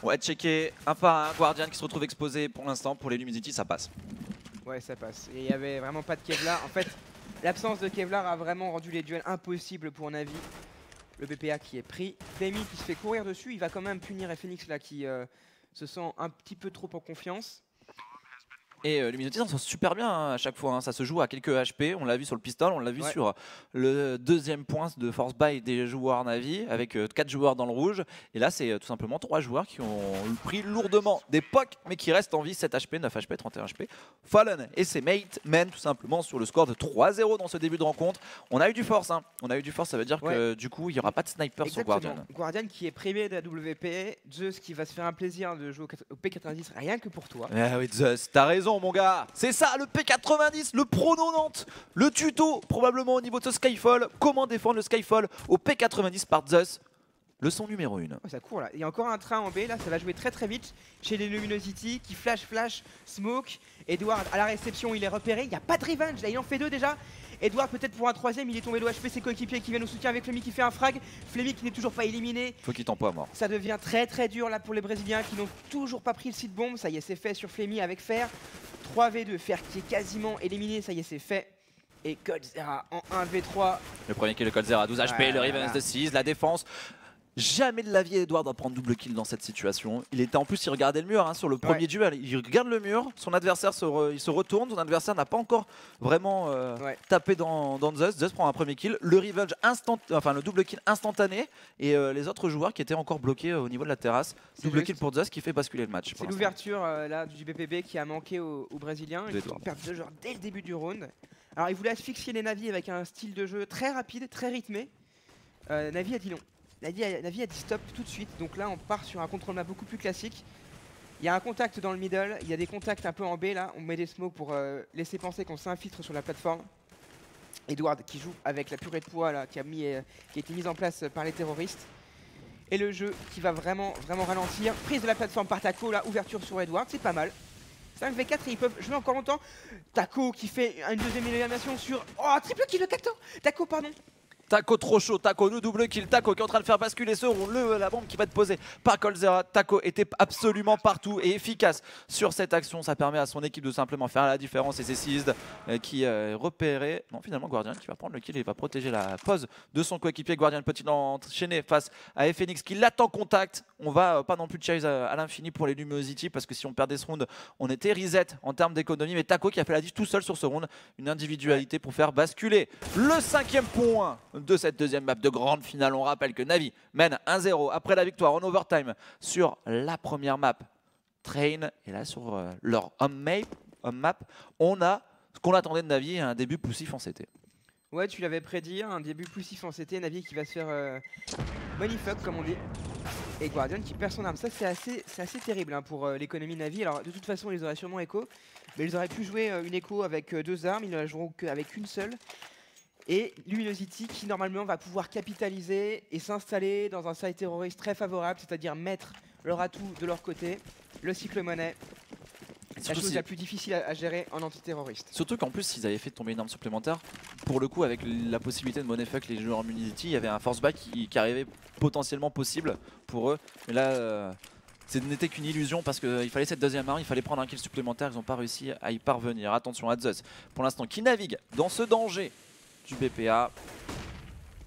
On va checker un par un. Guardian qui se retrouve exposé pour l'instant. Pour les Luminosity, ça passe. Ouais, ça passe. Il n'y avait vraiment pas de Kevlar. En fait, l'absence de Kevlar a vraiment rendu les duels impossibles pour Navi. Le BPA qui est pris. Femi qui se fait courir dessus. Il va quand même punir Phoenix là qui euh, se sent un petit peu trop en confiance. Et euh, Luminosity s'en sort super bien hein, à chaque fois. hein. Ça se joue à quelques HP. On l'a vu sur le pistol. On l'a vu Ouais. sur le deuxième point de force buy des joueurs Navi avec 4 joueurs dans le rouge. Et là, c'est euh, tout simplement 3 joueurs qui ont pris lourdement des pocs mais qui restent en vie 7 HP, 9 HP, 31 HP. Fallen et ses mates mènent tout simplement sur le score de 3-0 dans ce début de rencontre. On a eu du force. hein. On a eu du force. Ça veut dire que du coup, il n'y aura pas de sniper sur Guardian. Guardian qui est privé de la WP. Zeus qui va se faire un plaisir de jouer au P90 rien que pour toi. Ah oui, Zeus, t'as raison, mon gars. C'est ça, le P90, le prono Nantes, le tuto, probablement au niveau de ce Skyfall. Comment défendre le Skyfall au P90 par Zeus, leçon numéro 1. Oh, ça court là. Il y a encore un train en B là, ça va jouer très très vite chez les Luminosity qui flash flash smoke. Edward à la réception, il est repéré. Il n'y a pas de revenge là, il en fait deux déjà. Edward peut-être pour un troisième, il est tombé low HP, ses coéquipiers qui viennent au soutien avec Flemmy qui fait un frag. Flemmy qui n'est toujours pas éliminé. Faut qu'il t'emploie à mort. Ça devient très très dur là pour les Brésiliens qui n'ont toujours pas pris le site bombe. Ça y est, c'est fait sur Flemmy avec Fer. 3v2, Fer qui est quasiment éliminé, ça y est, c'est fait. Et Coldzera en 1v3. Le premier kill de Coldzera à 12 HP, Ouais, le. Revenge de 6, la défense. Jamais de la vie Edward doit prendre double kill dans cette situation. Il était en plus, il regardait le mur hein, sur le premier Ouais. duel. Il regarde le mur, son adversaire se, re- il se retourne, son adversaire n'a pas encore vraiment euh, Ouais. tapé dans, dans Zeus. Zeus prend un premier kill, le revenge instant, enfin le double kill instantané et euh, les autres joueurs qui étaient encore bloqués euh, au niveau de la terrasse. Double juste. kill pour Zeus qui fait basculer le match. C'est l'ouverture là du BPB qui a manqué aux, aux Brésiliens. Ils perdent deux joueurs dès le début du round. Alors ils voulaient asphyxier les Navi avec un style de jeu très rapide, très rythmé. Navi a dit non. Navi a, Navi a dit stop tout de suite. Donc là on part sur un contrôle map beaucoup plus classique. Il y a un contact dans le middle, il y a des contacts un peu en B là. On met des smokes pour euh, laisser penser qu'on s'infiltre sur la plateforme. Edward qui joue avec la purée de poids euh, qui a été mise en place par les terroristes. Et le jeu qui va vraiment, vraiment ralentir. Prise de la plateforme par Taco, là, ouverture sur Edward, c'est pas mal. 5v4 et ils peuvent jouer encore longtemps. Taco qui fait une deuxième élimination sur. Oh, triple kill de Taco, pardon Taco trop chaud, Taco nous double kill, Taco qui est en train de faire basculer ce round, le, la bombe qui va être posée par Colzera. Taco était absolument partout et efficace sur cette action, ça permet à son équipe de simplement faire la différence et c'est Seized euh, qui euh, repéré, non finalement Guardian qui va prendre le kill et va protéger la pose de son coéquipier. Guardian peut-il enchaîner face à FNX qui l'attend contact, on va euh, pas non plus chase à, à l'infini pour les Luminosity parce que si on perdait ce round, on était reset en termes d'économie, mais Taco qui a fait la diff tout seul sur ce round, une individualité pour faire basculer le cinquième point de cette deuxième map de grande finale. On rappelle que Navi mène 1-0 après la victoire en overtime sur la première map Train. Et là, sur euh, leur home map, on a ce qu'on attendait de Navi, un début poussif en CT. Ouais, tu l'avais prédit, un début poussif en CT, Navi qui va se faire euh, comme on dit. Et Guardian qui perd son arme. Ça c'est assez, assez terrible hein, pour euh, l'économie Navi. Alors de toute façon ils auraient sûrement écho. Mais ils auraient pu jouer euh, une écho avec deux armes, ils ne la joueront qu'avec une seule. Et Luminosity qui normalement va pouvoir capitaliser et s'installer dans un site terroriste très favorable, c'est-à-dire mettre leur atout de leur côté, le cycle monnaie. La Surtout, chose la plus difficile à, à gérer en antiterroriste. surtout qu'en plus, s'ils avaient fait tomber une arme supplémentaire, pour le coup, avec la possibilité de money fuck les joueurs en Immunity, il y avait un force back qui, qui arrivait potentiellement possible pour eux. Mais là, euh, ce n'était qu'une illusion parce qu'il fallait cette deuxième arme, il fallait prendre un kill supplémentaire, ils n'ont pas réussi à y parvenir. Attention à Zeus, pour l'instant, qui navigue dans ce danger du BPA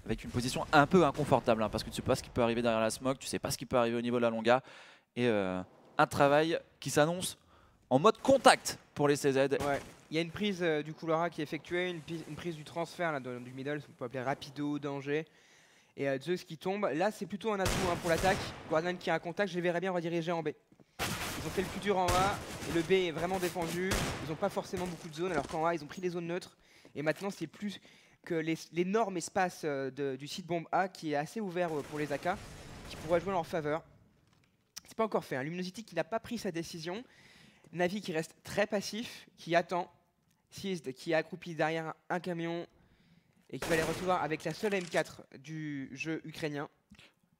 avec une position un peu inconfortable hein, parce que tu sais pas ce qui peut arriver derrière la smoke, tu sais pas ce qui peut arriver au niveau de la longa et euh, un travail qui s'annonce en mode contact pour les CZ. Ouais. Il y a une prise euh, du couloir A qui est effectuée, une, prise du transfert du middle, on peut appeler rapido, danger. Et euh, Zeus qui tombe. Là, c'est plutôt un atout hein, pour l'attaque. Guardian qui a un contact, je les verrais bien rediriger en B. Ils ont fait le plus dur en A, et le B est vraiment défendu. Ils n'ont pas forcément beaucoup de zones, alors qu'en A, ils ont pris les zones neutres. Et maintenant, c'est plus que l'énorme espace euh, du site bombe A qui est assez ouvert euh, pour les AK, qui pourrait jouer en leur faveur. C'est pas encore fait. Hein. Luminosity qui n'a pas pris sa décision. Navi qui reste très passif, qui attend. Seized qui est accroupi derrière un camion et qui va les recevoir avec la seule M4 du jeu ukrainien.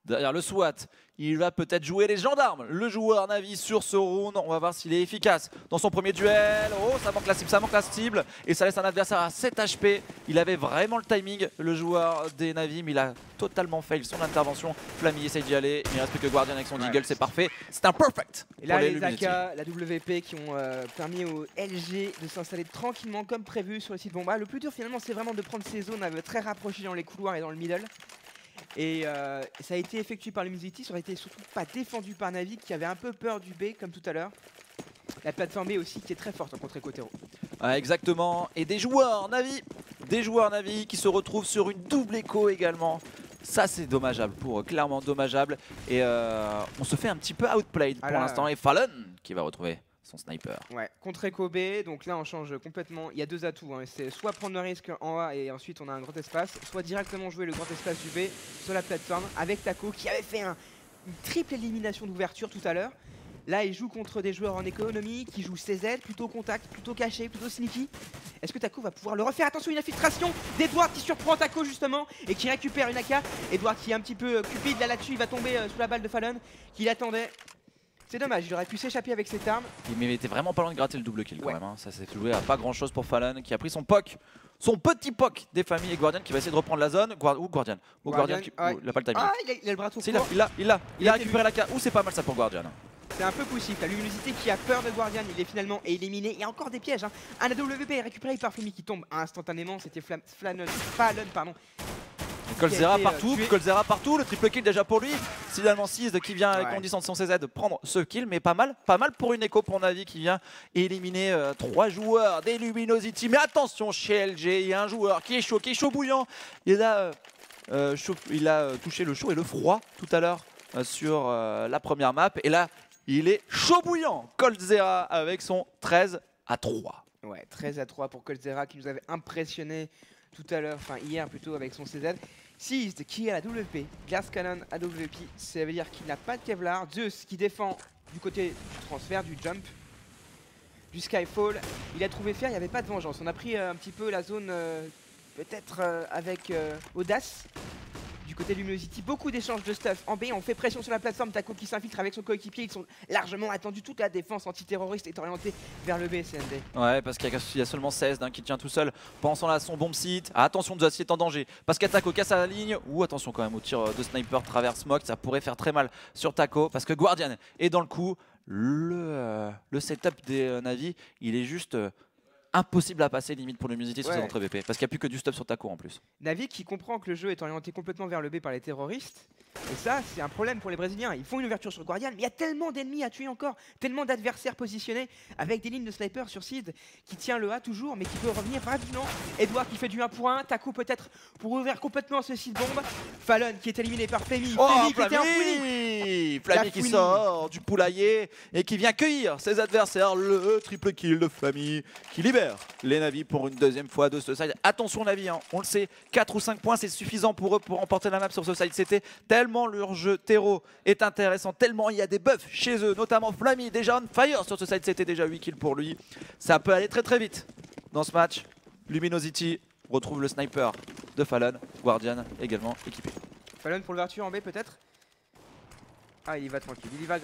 Derrière le SWAT, il va peut-être jouer les gendarmes. Le joueur Navi sur ce round, on va voir s'il est efficace dans son premier duel. Oh, ça manque la cible, ça manque la cible. Et ça laisse un adversaire à 7 HP. Il avait vraiment le timing, le joueur des Navi, mais il a totalement fail son intervention. Flammy essaye d'y aller. Il ne reste plus que Guardian avec son Ouais. Deagle, c'est parfait. C'est un perfect. Et là, pour les les, AK, la WP qui ont euh, permis au LG de s'installer tranquillement comme prévu sur le site Bomba. Le plus dur finalement, c'est vraiment de prendre ces zones euh, très rapprochées dans les couloirs et dans le middle. Et euh, ça a été effectué par Luminosity, ça aurait été surtout pas défendu par Navi qui avait un peu peur du B comme tout à l'heure. La plateforme B aussi qui est très forte en contre Ecotero. Ah, exactement. Et des joueurs Navi, des joueurs Navi qui se retrouvent sur une double écho également. Ça c'est dommageable pour eux, clairement dommageable. Et euh, on se fait un petit peu outplayed pour l'instant. Et Fallon qui va retrouver sniper. Ouais, contre B, donc là on change complètement. Il y a deux atouts, hein, c'est soit prendre le risque en A et ensuite on a un grand espace, soit directement jouer le grand espace du B sur la plateforme avec Taco qui avait fait un- une triple élimination d'ouverture tout à l'heure. Là il joue contre des joueurs en économie qui jouent CZ, plutôt contact, plutôt caché, plutôt sneaky. Est-ce que Taco va pouvoir le refaire? Attention, une infiltration d'Edward qui surprend Taco justement et qui récupère une AK. Edward qui est un petit peu euh, cupide là là-dessus, il va tomber euh, sous la balle de Fallon qui l'attendait. C'est dommage, il aurait pu s'échapper avec cette arme. Il mais il était vraiment pas loin de gratter le double kill quand Ouais. même. hein. Ça s'est joué à pas grand chose pour Fallon qui a pris son POC. Son petit POC des familles et Guardian qui va essayer de reprendre la zone. Guard- ou Guardian. Ou Guardian, Guardian, qui. ouais. ou- il a pas le timing. Ah, il a, il a le bras court. il a, il a, il Il a a été récupéré la K. Ou c'est pas mal ça pour Guardian. C'est un peu poussif. La luminosité qui a peur de Guardian, il est finalement éliminé. Il y a encore des pièges. Hein. Un AWP est récupéré par Fumi qui tombe instantanément. C'était Fallon, pardon. Colzera partout. Colzera partout, le triple kill déjà pour lui. Finalement 6 qui vient avec Ouais. condition de son CZ de prendre ce kill, mais pas mal, pas mal pour une écho pour Navi qui vient éliminer euh, trois joueurs des Luminosity. Mais attention chez LG, il y a un joueur qui est chaud, qui est chaud bouillant. Il a, euh, euh, chaud- il a touché le chaud et le froid tout à l'heure euh, sur la première map. Et là, il est chaud bouillant. Colzera avec son 13 à 3. Ouais, 13 à 3 pour Colzera qui nous avait impressionné tout à l'heure, enfin hier plutôt avec son CZ. Seized qui est à la WP, Glass Cannon à WP, ça veut dire qu'il n'a pas de Kevlar. Zeus qui défend du côté du transfert, du jump, du Skyfall. Il a trouvé faire, il n'y avait pas de vengeance. On a pris euh, un petit peu la zone euh, peut-être euh, avec euh, audace. du côté Luminosity. Beaucoup d'échanges de stuff en B. On fait pression sur la plateforme. Taco qui s'infiltre avec son coéquipier. Ils sont largement attendus. Toute la défense antiterroriste est orientée vers le B, CND. Ouais, parce qu'il y, a- seulement 16 d'un qui tient tout seul. Pensant à son bomb site. Ah, attention, Joss est en danger. Parce qu'Attaco casse à la ligne. Ou attention quand même au tir de sniper travers smoke. Ça pourrait faire très mal sur Taco. Parce que Guardian est dans le coup. Le, euh, le setup des euh, Navi, il est juste euh, impossible à passer limite pour Luminosity sur Ouais. cette entrée BP. Parce qu'il n'y a plus que du stuff sur Taco en plus. Navi qui comprend que le jeu est orienté complètement vers le B par les terroristes. Et ça, c'est un problème pour les Brésiliens. Ils font une ouverture sur Guardian, mais il y a tellement d'ennemis à tuer encore, tellement d'adversaires positionnés, avec des lignes de sniper sur Seed qui tient le A toujours, mais qui peut revenir rapidement. Edouard qui fait du 1 pour 1, Taku peut-être pour ouvrir complètement ce Seed bombe. Fallon qui est éliminé par Femi. Oh, Femi qui était un. Flammy Flammy La qui sort du poulailler et qui vient cueillir ses adversaires. Le triple kill de Flammy qui libère les Navis pour une deuxième fois de ce side. Attention Navi, hein, on le sait, 4 ou 5 points c'est suffisant pour eux pour remporter la map sur ce side. C'était tellement leur jeu terreau est intéressant, tellement il y a des buffs chez eux, notamment Flammy déjà on fire sur ce side. C'était déjà 8 kills pour lui. Ça peut aller très très vite dans ce match. Luminosity retrouve le sniper de Fallon, Guardian également équipé. Fallon pour l'ouverture en B peut-être? Ah, il y va tranquille. Il y va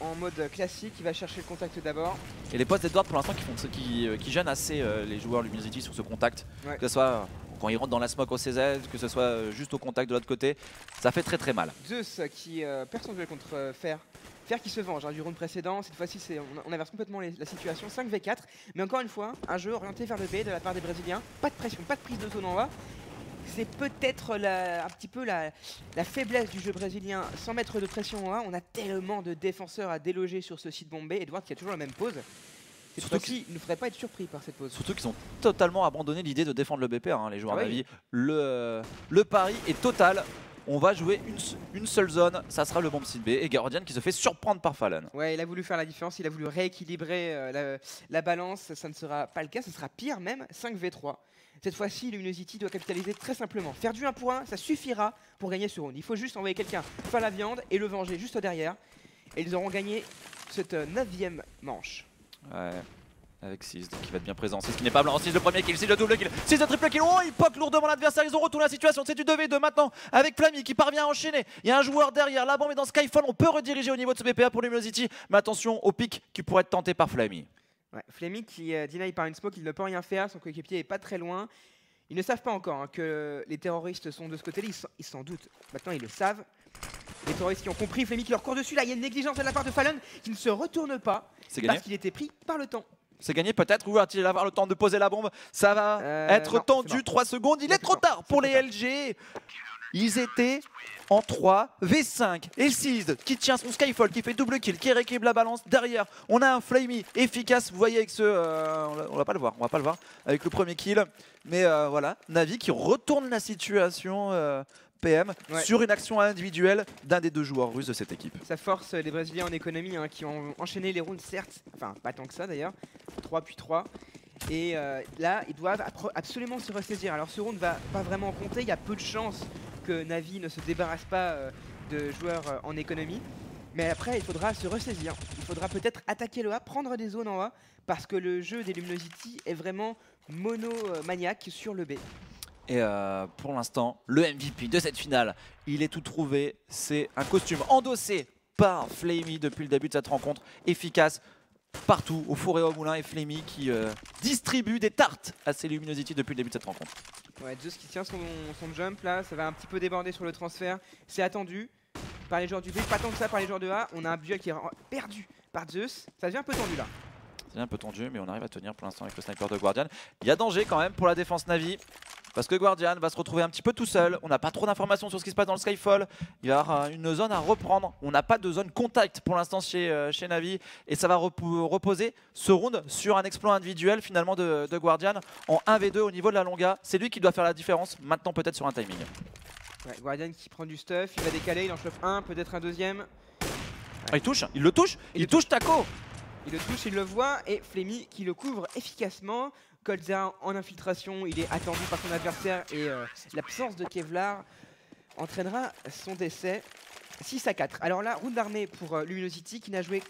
en mode classique, il va chercher le contact d'abord. Et les postes d'Edward pour l'instant qui, font, qui, euh, qui gênent assez euh, les joueurs Luminosity sur ce contact. Ouais. Que ce soit quand ils rentrent dans la smoke au CZ, que ce soit euh, juste au contact de l'autre côté. Ça fait très très mal. Zeus qui euh, perd son duel contre euh, Fer. Fer qui se venge hein, du round précédent. Cette fois-ci, on, on inverse complètement les- la situation. 5v4. Mais encore une fois, un jeu orienté vers le B de la part des Brésiliens. Pas de pression, pas de prise de zone en A. C'est peut-être un petit peu la, la faiblesse du jeu brésilien sans mettre de pression en A. On a tellement de défenseurs à déloger sur ce site bombé. Edward qui a toujours la même pause. Cette Surtout il ne faudrait pas être surpris par cette pause. Surtout qu'ils ont totalement abandonné l'idée de défendre le BPR, hein, les joueurs Ah oui. Navi. Le, le pari est total. On va jouer une, une seule zone, ça sera le bomb site B. Et Guardian qui se fait surprendre par Fallon. Ouais, il a voulu faire la différence, il a voulu rééquilibrer euh, la, la balance, ça ne sera pas le cas, ce sera pire même, 5v3. Cette fois-ci, Luminosity doit capitaliser très simplement. Faire du 1 pour 1, ça suffira pour gagner ce round. Il faut juste envoyer quelqu'un faire la viande et le venger juste derrière. Et ils auront gagné cette 9ème manche. Ouais. Avec 6 qui va être bien présent. 6 qui n'est pas blanc. 6 le premier kill, 6 le double kill, 6 le triple kill. Oh, il poke lourdement l'adversaire. Ils ont retourné la situation. C'est du 2v2 maintenant avec Flammy qui parvient à enchaîner. Il y a un joueur derrière. La bombe est dans Skyfall. On peut rediriger au niveau de ce BPA pour Luminosity. Mais attention au pic qui pourrait être tenté par Flammy. Ouais, Fleming qui euh, deny par une smoke, il ne peut rien faire, son coéquipier est pas très loin. Ils ne savent pas encore hein, que les terroristes sont de ce côté-là, ils s'en- doutent. Maintenant, ils le savent. Les terroristes qui ont compris, Fleming qui leur court dessus, là, il y a une négligence de la part de Fallon qui ne se retourne pas C'est gagné parce qu'il était pris par le temps. C'est gagné peut-être ou va-t-il avoir le temps de poser la bombe? Ça va Euh, être non, tendu, mort. 3 secondes, il est trop tard pour les LG. Ils étaient en 3 V5 et 6 qui tient son Skyfall, qui fait double kill, qui rééquilibre la balance. Derrière, on a un Flamey efficace. Vous voyez avec ce, euh, on va- on va pas le voir, on va pas le voir avec le premier kill. Mais euh, voilà, Navi qui retourne la situation euh, PM Ouais. sur une action individuelle d'un des deux joueurs russes de cette équipe. Ça force les Brésiliens en économie hein, qui ont enchaîné les rounds, certes, enfin pas tant que ça d'ailleurs, 3 puis 3. Et euh, là, ils doivent absolument se ressaisir. Alors ce round va pas vraiment compter, il y a peu de chances que Navi ne se débarrasse pas euh, de joueurs euh, en économie. Mais après, il faudra se ressaisir. Il faudra peut-être attaquer le A, prendre des zones en A, parce que le jeu des Luminosity est vraiment mono-maniaque sur le B. Et pour l'instant, le MVP de cette finale, il est tout trouvé. C'est un costume endossé par Flamey depuis le début de cette rencontre, efficace partout, au four et au moulin, et Flamey qui euh, distribue des tartes à ses Luminosity depuis le début de cette rencontre. Ouais, Zeus qui tient son, son jump là, ça va un petit peu déborder sur le transfert. C'est attendu par les joueurs du B, pas tant que ça par les joueurs de A. On a un duel qui est perdu par Zeus. Ça devient un peu tendu là. C'est un peu tendu, mais on arrive à tenir pour l'instant avec le sniper de Guardian. Il y a danger quand même pour la défense Navi. Parce que Guardian va se retrouver un petit peu tout seul. On n'a pas trop d'informations sur ce qui se passe dans le Skyfall. Il va y avoir une zone à reprendre. On n'a pas de zone contact pour l'instant chez, euh, chez Navi. Et ça va reposer ce round sur un exploit individuel finalement de, de Guardian en 1v2 au niveau de la longa. C'est lui qui doit faire la différence maintenant peut-être sur un timing. Ouais, Guardian qui prend du stuff, il va décaler, il en chauffe un, peut-être un deuxième. Ah, il touche, il le touche, Il il le touche Taco. Il le touche, il le voit et Flemmy qui le couvre efficacement. Colza en infiltration, il est attendu par son adversaire et euh, l'absence de Kevlar entraînera son décès. 6 à 4. Alors là, round d'armée pour euh, Luminosity qui n'a joué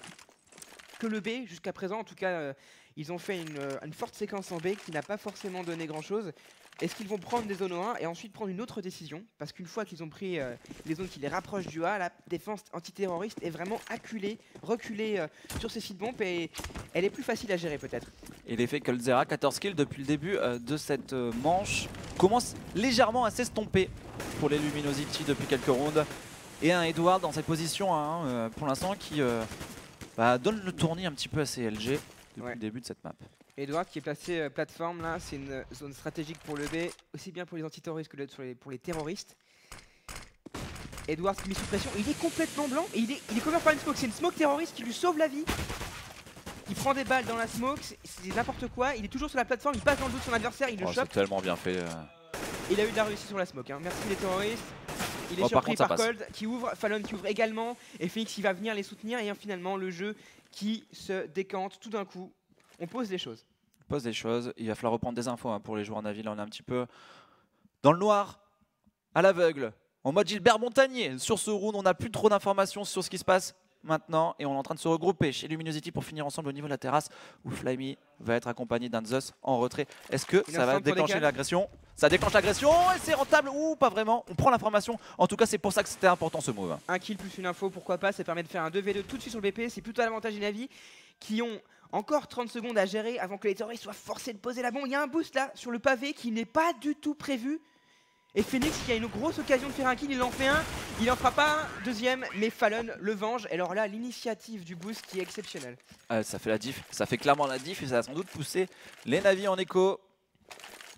que le B jusqu'à présent. En tout cas, euh, ils ont fait une, une forte séquence en B qui n'a pas forcément donné grand chose. Est-ce qu'ils vont prendre des zones au 1 et ensuite prendre une autre décision? Parce qu'une fois qu'ils ont pris euh, les zones qui les rapprochent du A, la défense antiterroriste est vraiment acculée, reculée euh, sur ces sites bombes et elle est plus facile à gérer peut-être. Et l'effet Colzera, 14 kills depuis le début euh, de cette manche, commence légèrement à s'estomper pour les Luminosity depuis quelques rounds. Et un Edward dans cette position hein, pour l'instant qui bah, donne le tournis un petit peu à CLG depuis Ouais. le début de cette map. Edward qui est placé euh, plateforme là, c'est une euh, zone stratégique pour le B, aussi bien pour les antiterroristes que sur les- pour les terroristes. Edward qui met sous pression, il est complètement blanc et il est, il est couvert par une smoke, c'est une smoke terroriste qui lui sauve la vie. Il prend des balles dans la smoke, c'est- n'importe quoi, il est toujours sur la plateforme, il passe dans le dos de son adversaire, il le Oh, chope. c'est tellement bien fait. euh. Il a eu de la réussite sur la smoke. hein. Merci les terroristes. Il est Oh, par surpris contre, par. Cold qui ouvre, Fallon qui ouvre également. Et Phoenix il va venir les soutenir. Et finalement, le jeu qui se décante tout d'un coup. On pose des choses. pose des choses. Il va falloir reprendre des infos hein, pour les joueurs Navi. Là, on est un petit peu dans le noir, à l'aveugle, en mode Gilbert Montagnier. Sur ce round, on n'a plus trop d'informations sur ce qui se passe maintenant et on est en train de se regrouper chez Luminosity pour finir ensemble au niveau de la terrasse où Flyme va être accompagné d'un Zeus en retrait. Est-ce que ça va déclencher l'agression? Ça déclenche l'agression et c'est rentable ou pas vraiment? On prend l'information. En tout cas, c'est pour ça que c'était important ce move. Un kill plus une info, pourquoi pas? Ça permet de faire un 2v2 tout de suite sur le BP. C'est plutôt à l'avantage des Navi qui ont encore 30 secondes à gérer avant que les terroristes soient forcés de poser la bombe. Il y a un boost là sur le pavé qui n'est pas du tout prévu. Et Phoenix qui a une grosse occasion de faire un kill, il en fait un, il en fera pas un deuxième, mais Fallon le venge. Et alors là, l'initiative du boost qui est exceptionnelle. Ah, ça fait la diff, ça fait clairement la diff et ça a sans doute poussé les navires en écho.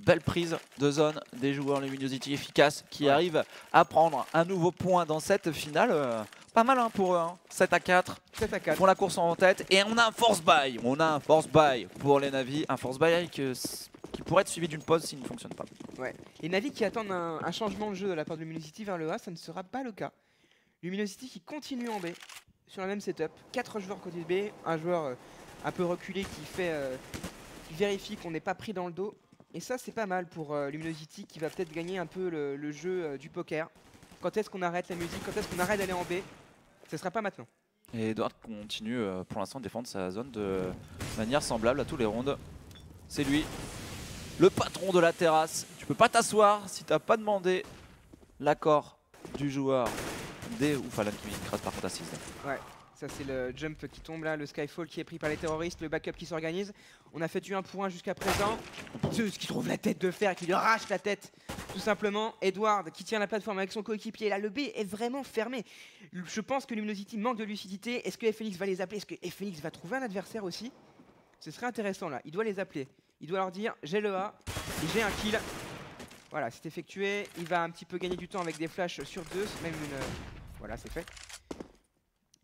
Belle prise de zone des joueurs Luminosity efficaces qui Ouais. arrivent à prendre un nouveau point dans cette finale. Euh, pas mal hein, pour eux, hein. 7 à 4, 7 à ils 4. font la course en tête et on a un force buy. On a un force buy pour les navis, un force buy euh, qui pourrait être suivi d'une pause s'il ne fonctionne pas. Les Navi qui attendent un, un changement de jeu de la part de Luminosity vers le A, ça ne sera pas le cas. Luminosity qui continue en B sur la même setup. 4 joueurs côté B, un joueur euh, un peu reculé qui fait euh, qui vérifie qu'on n'est pas pris dans le dos. Et ça c'est pas mal pour euh, Luminosity qui va peut-être gagner un peu le, le jeu euh, du poker. Quand est-ce qu'on arrête la musique? Quand est-ce qu'on arrête d'aller en B? Ce sera pas maintenant. Et Edward continue euh, pour l'instant de défendre sa zone de manière semblable à tous les rounds. C'est lui, le patron de la terrasse. Tu peux pas t'asseoir si t'as pas demandé l'accord du joueur des ou Falan qui écrase par contre à 6. Ça c'est le jump qui tombe là, le skyfall qui est pris par les terroristes, le backup qui s'organise. On a fait du 1 pour 1 jusqu'à présent. Zeus qui trouve la tête de fer qui lui arrache la tête. Tout simplement, Edward qui tient la plateforme avec son coéquipier. Là, le B est vraiment fermé. Je pense que Luminosity manque de lucidité. Est-ce que FNX va les appeler? Est-ce que FNX va trouver un adversaire aussi? Ce serait intéressant là. Il doit les appeler. Il doit leur dire j'ai le A, j'ai un kill. Voilà, c'est effectué. Il va un petit peu gagner du temps avec des flashs sur Zeus, même une. euh, Voilà, c'est fait.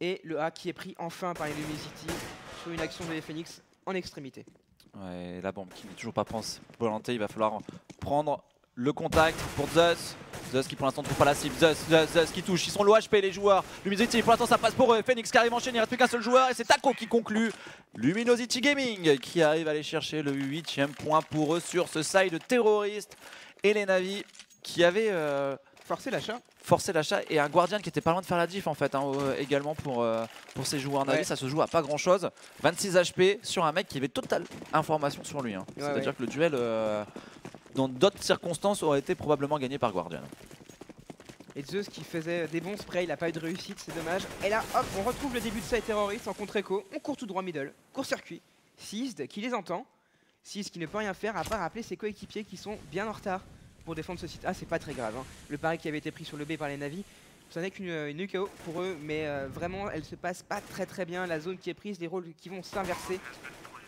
Et le A qui est pris enfin par les Luminosity sur une action de FNX en extrémité. Ouais, la bombe qui n'est toujours pas volonté, il va falloir prendre le contact pour Zeus. Zeus qui pour l'instant ne trouve pas la cible. Zeus, qui touche. Ils sont low HP les joueurs. Luminosity pour l'instant ça passe pour eux. Phoenix qui arrive en chaîne, il reste plus qu'un seul joueur et c'est Taco qui conclut. Luminosity Gaming qui arrive à aller chercher le huitième point pour eux sur ce side terroriste. Et les Navis qui avaient euh, Forcer l'achat. forcé l'achat et un Guardian qui était pas loin de faire la diff en fait hein, euh, également pour, euh, pour ces joueurs. Ouais. Ça se joue à pas grand chose. 26 HP sur un mec qui avait totale information sur lui. hein. Ouais, C'est-à-dire ouais. que le duel euh, dans d'autres circonstances aurait été probablement gagné par Guardian. Et Zeus qui faisait des bons sprays, il n'a pas eu de réussite, c'est dommage. Et là, hop, on retrouve le début de side terroriste en contre-écho. On court tout droit middle, court-circuit. Seized qui les entend. Seized qui ne peut rien faire à part appeler ses coéquipiers qui sont bien en retard pour défendre ce site. Ah, c'est pas très grave. hein. Le pari qui avait été pris sur le B par les Navis, ce n'est qu'une une UKO pour eux, mais euh, vraiment, elle se passe pas très très bien. La zone qui est prise, les rôles qui vont s'inverser.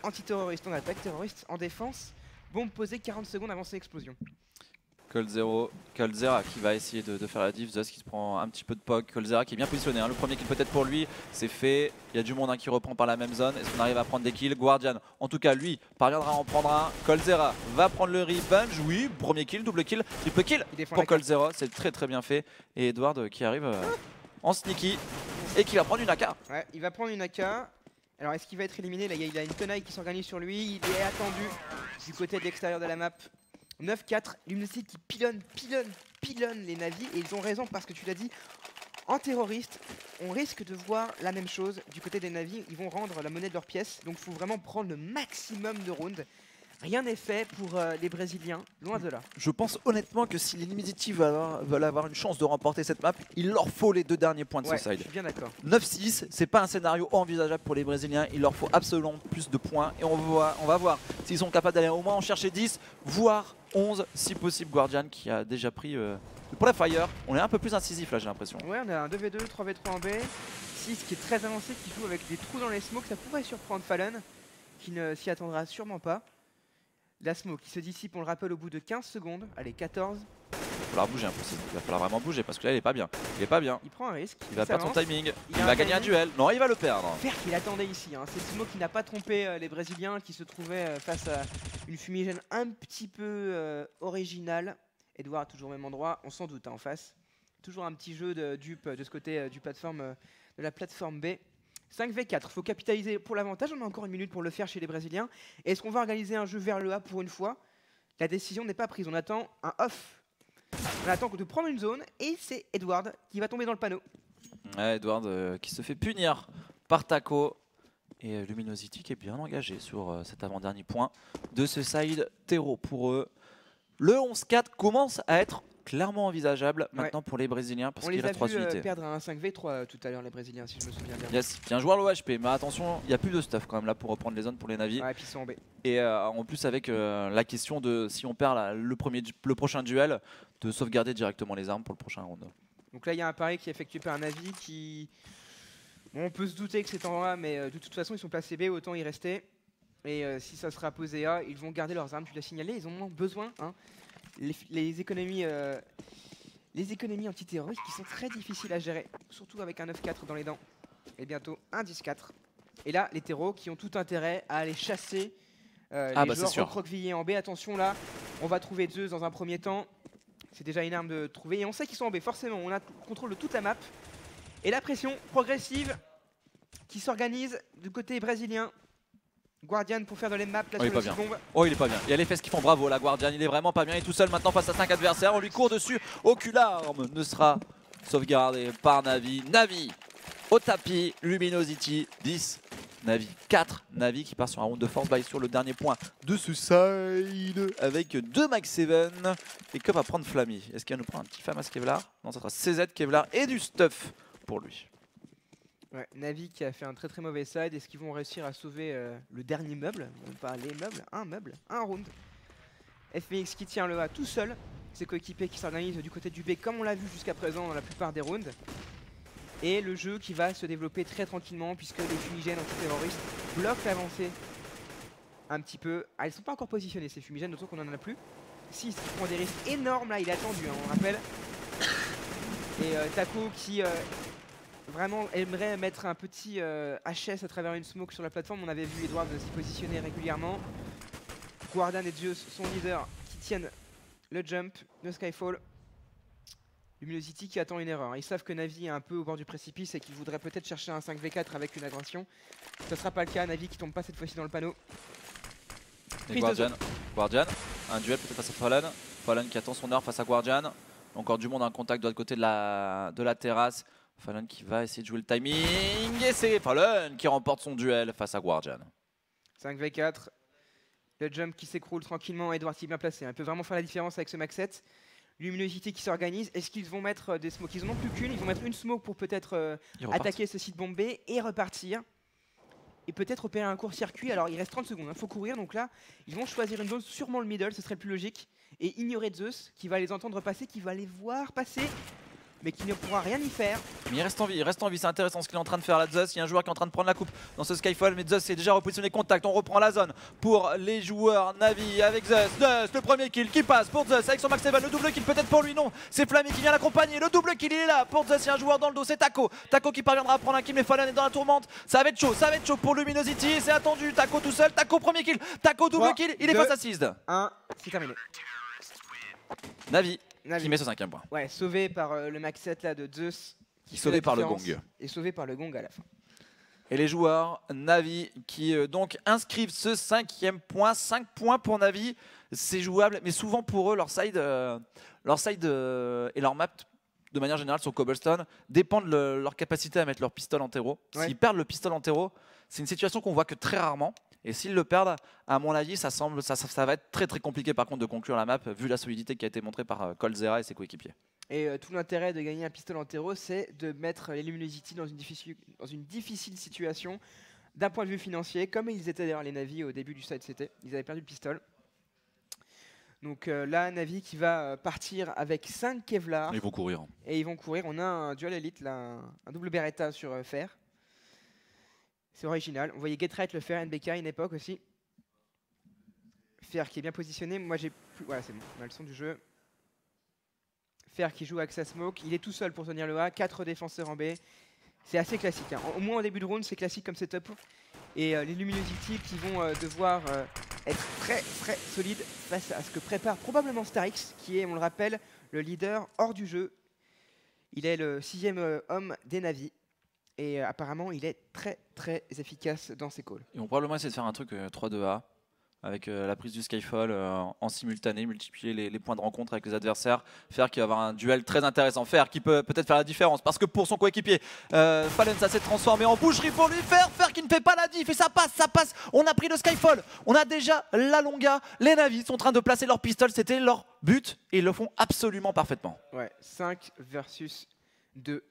Antiterroriste en attaque, terroriste en défense. Bombe posée 40 secondes avant son explosion. Colzera, Colzera qui va essayer de, de faire la diff, Zeus qui se prend un petit peu de poke, Colzera qui est bien positionné, hein. le premier kill peut-être pour lui, c'est fait, il y a du monde hein, qui reprend par la même zone, est-ce qu'on arrive à prendre des kills? Guardian, en tout cas lui, parviendra à en prendre un, Colzera va prendre le revenge, oui, premier kill, double kill, triple kill pour. Colzera, c'est très très bien fait, et Edward euh, qui arrive euh, en sneaky, et qui va prendre une AK. Ouais, il va prendre une AK. Alors est-ce qu'il va être éliminé? Là, il y a- il a une tenaille qui s'organise sur lui. Il est attendu du côté de l'extérieur de la map. 9-4, Luminosity qui pilonne, pilonne, pilonne les navis. Et ils ont raison parce que tu l'as dit, en terroriste, on risque de voir la même chose du côté des navis. Ils vont rendre la monnaie de leur pièce. Donc il faut vraiment prendre le maximum de rounds. Rien n'est fait pour euh, les Brésiliens, loin de là. Je pense honnêtement que si les Nimizity veulent avoir, veulent avoir une chance de remporter cette map, il leur faut les deux derniers points de Ouais, ce je side. suis bien d'accord. 9-6, c'est pas un scénario envisageable pour les Brésiliens. Il leur faut absolument plus de points. Et on va, on va voir s'ils sont capables d'aller au moins en chercher 10, voire 11, si possible. Guardian qui a déjà pris. euh, Pour la Fire, on est un peu plus incisif là, j'ai l'impression. Ouais, on a un 2v2, 3v3 en B, 6 qui est très avancé, qui joue avec des trous dans les smokes, ça pourrait surprendre Fallon, qui ne s'y attendra sûrement pas. La smoke qui se dissipe, on le rappelle, au bout de 15 secondes. Allez, 14. Il va falloir bouger peu. Il va falloir vraiment bouger parce que là, il est pas bien. Il est pas bien. Il prend un risque. Il va perdre son timing. Il va gagner un duel. Non, il va le perdre. Faire qu'il attendait ici. Hein. C'est Smoke qui n'a pas trompé euh, les Brésiliens qui se trouvaient euh, face à une fumigène un petit peu euh, originale. Edouard, toujours au même endroit, on s'en doute hein, en face. Toujours un petit jeu de dupe de ce côté du plateforme, de la plateforme B. 5v4, faut capitaliser pour l'avantage. On a encore une minute pour le faire chez les Brésiliens. Est-ce qu'on va organiser un jeu vers le A pour une fois? La décision n'est pas prise. On attend un off. On attend de prendre une zone et c'est Edward qui va tomber dans le panneau. Ouais, Edward euh, qui se fait punir par Taco. Et euh, Luminosity qui est bien engagé sur euh, cet avant-dernier point de ce side terreau pour eux. Le 11-4 commence à être clairement envisageable maintenant pour les Brésiliens parce On qu'il les a reste 3 vus euh, unités. perdre un 5v3 euh, tout à l'heure, les Brésiliens, si je me souviens bien. Yes, bien joueur le HP, mais attention, il n'y a plus de stuff quand même là pour reprendre les zones pour les navis. Ouais, et puis en B. Et euh, en plus avec euh, la question de si on perd le, premier, le prochain duel, de sauvegarder directement les armes pour le prochain round. Donc là, il y a un pari qui est effectué par un avis qui. Bon, on peut se douter que c'est en A, mais de toute façon, ils sont placés B, autant y rester. Et si ça sera posé A, ils vont garder leurs armes. Tu l'as signalé, ils ont besoin. hein. Les, les économies. euh, les économies antiterroristes qui sont très difficiles à gérer, surtout avec un 9-4 dans les dents. Et bientôt un 10-4. Et là, les terreaux qui ont tout intérêt à aller chasser euh, Ah les bah, joueurs sûr. recroquevillés en B. Attention là, on va trouver Zeus dans un premier temps. C'est déjà une arme de trouver. Et on sait qu'ils sont en B, forcément. On a contrôle de toute la map. Et la pression progressive qui s'organise du côté brésilien. Guardian pour faire de l'emmap là Oh, il est pas bien. bombe. Oh, il est pas bien. Il y a les fesses qui font bravo, la Guardian. Il est vraiment pas bien. Il est tout seul maintenant face à 5 adversaires. On lui court dessus. Aucune arme ne sera sauvegardée par Navi. Navi au tapis. Luminosity 10. Navi 4. Navi qui part sur un round de force by sur le dernier point de ce side avec deux Max 7. Et que va prendre Flammy Est-ce qu'il va nous prendre un petit Famas Kevlar Non, ça sera CZ Kevlar et du stuff pour lui. Navi qui a fait un très très mauvais side. Est-ce qu'ils vont réussir à sauver euh, le dernier meuble? Non pas les meubles, un meuble, un round. FPX qui tient le A tout seul. Ses coéquipiers qui s'organisent du côté du B comme on l'a vu jusqu'à présent dans la plupart des rounds. Et le jeu qui va se développer très tranquillement puisque les fumigènes antiterroristes bloquent l'avancée un petit peu. Ah, ils sont pas encore positionnés ces fumigènes, d'autant qu'on en a plus. 6 qui prend des risques énormes là, il est attendu, hein, on rappelle. Et euh, Taco qui euh, vraiment aimerait mettre un petit euh, HS à travers une smoke sur la plateforme. On avait vu Edward s'y positionner régulièrement. Guardian et Zeus sont leaders qui tiennent le jump, le Skyfall. Luminosity qui attend une erreur. Ils savent que Navi est un peu au bord du précipice et qu'il voudrait peut-être chercher un 5v4 avec une agression. Ce sera pas le cas. Navi qui tombe pas cette fois-ci dans le panneau. Et de Guardian. Guardian. Un duel peut-être face à Fallen. Fallen qui attend son heure face à Guardian. Encore du monde en contact de l'autre côté de la, de la terrasse. Fallen qui va essayer de jouer le timing. Et c'est Fallen qui remporte son duel face à Guardian. 5v4. Le jump qui s'écroule tranquillement. Edward qui est bien placé. hein. Il peut vraiment faire la différence avec ce max 7. Luminosité qui s'organise. Est-ce qu'ils vont mettre euh, des smokes? Ils en ont plus qu'une. Ils vont mettre une smoke pour peut-être euh, attaquer ce site bombé et repartir. Et peut-être opérer un court-circuit. Alors il reste 30 secondes, il faut courir. Donc là, ils vont choisir une zone, sûrement le middle, ce serait le plus logique. Et ignorer Zeus, qui va les entendre passer, qui va les voir passer, mais qui ne pourra rien y faire. Mais il reste en vie, il reste en vie, c'est intéressant ce qu'il est en train de faire là Zeus, il y a un joueur qui est en train de prendre la coupe dans ce Skyfall, mais Zeus s'est déjà repositionné contact, on reprend la zone pour les joueurs Navi avec Zeus, Zeus, le premier kill qui passe pour Zeus avec son Max 7, le double kill peut-être pour lui, non, c'est Flammy qui vient l'accompagner, le double kill il est là pour Zeus, il y a un joueur dans le dos, c'est Taco, Taco qui parviendra à prendre un kill mais Fallen est dans la tourmente, ça va être chaud, ça va être chaud pour Luminosity, c'est attendu, Taco tout seul, Taco premier kill, Taco double kill, il est face à Seized, 1, c'est terminé. Navi Navi. qui met ce cinquième point, Ouais, sauvé par euh, le max 7 là de Zeus. Qui sauvé par le gong. Et sauvé par le gong à la fin. Et les joueurs Navi qui euh, donc inscrivent ce cinquième point, 5 points pour Navi, c'est jouable, mais souvent pour eux leur side, euh, leur side euh, et leur map de manière générale sur Cobblestone dépendent de leur capacité à mettre leur pistolet en terreau. Ouais. S'ils perdent le pistolet en terreau, c'est une situation qu'on voit que très rarement. Et s'ils le perdent, à mon avis, ça, semble, ça, ça- ça va être très très compliqué par contre de conclure la map, vu la solidité qui a été montrée par euh, Colzera et ses coéquipiers. Et euh, tout l'intérêt de gagner un pistolet en terreau, c'est de mettre les Luminosity dans une difficile, dans une difficile situation d'un point de vue financier, comme ils étaient d'ailleurs les Navi au début du side CT. Ils avaient perdu le pistolet. Donc euh, là, Navi qui va euh, partir avec 5 Kevlar Ils vont courir. et ils vont courir. On a un dual elite, là, un, un double Beretta sur euh, fer. C'est original. On voyait Get Right le faire, NBK à une époque aussi. Fer qui est bien positionné. Moi j'ai plus. Voilà, c'est bon. On le son du jeu. Fer qui joue Axa Smoke. Il est tout seul pour tenir le A. 4 défenseurs en B. C'est assez classique. hein. Au moins en début de round, c'est classique comme setup. Et euh, les Luminosity qui vont euh, devoir euh, être très très solides face à ce que prépare probablement Starix, qui est, on le rappelle, le leader hors du jeu. Il est le sixième homme des Navis. Et euh, apparemment, il est très très efficace dans ses calls. Ils vont probablement essayer de faire un truc euh, 3-2A avec euh, la prise du Skyfall euh, en simultané, multiplier les, les points de rencontre avec les adversaires, faire qu'il va y avoir un duel très intéressant, faire qui peut peut-être faire la différence parce que pour son coéquipier, Fallen ça s'est transformé en boucherie pour lui faire, faire qui ne fait pas la diff et ça passe, ça passe. On a pris le Skyfall, on a déjà la longa, les Navis sont en train de placer leur pistol, c'était leur but et ils le font absolument parfaitement. Ouais, 5 versus 2.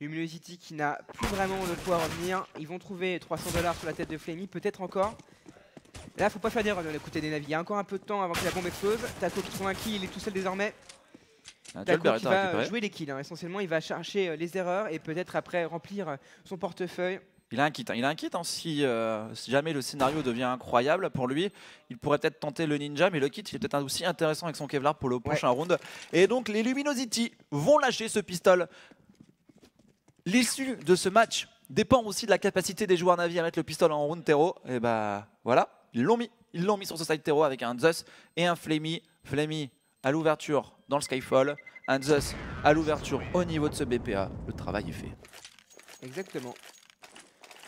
Luminosity qui n'a plus vraiment de quoi revenir. Ils vont trouver 300 dollars sur la tête de Flammy, peut-être encore. Là, faut pas faire d'erreur de des navires. Il y a encore un peu de temps avant que la bombe explose. Taco qui trouve un kill, il est tout seul désormais. Duel Taco qui va jouer les kills. hein. Essentiellement, il va chercher euh, les erreurs et peut-être après remplir euh, son portefeuille. Il a un kit, hein. il a un kit hein, si, euh, si jamais le scénario devient incroyable pour lui, il pourrait peut-être tenter le ninja, mais le kit il est peut-être aussi intéressant avec son Kevlar pour le prochain round. Et donc les Luminosity vont lâcher ce pistol. L'issue de ce match dépend aussi de la capacité des joueurs Navi à mettre le pistolet en round terreau. Et bah voilà, ils l'ont mis. Ils l'ont mis sur ce side terreau avec un Zeus et un Flammy. Flammy à l'ouverture dans le Skyfall, un Zeus à l'ouverture au niveau de ce BPA. Le travail est fait. Exactement.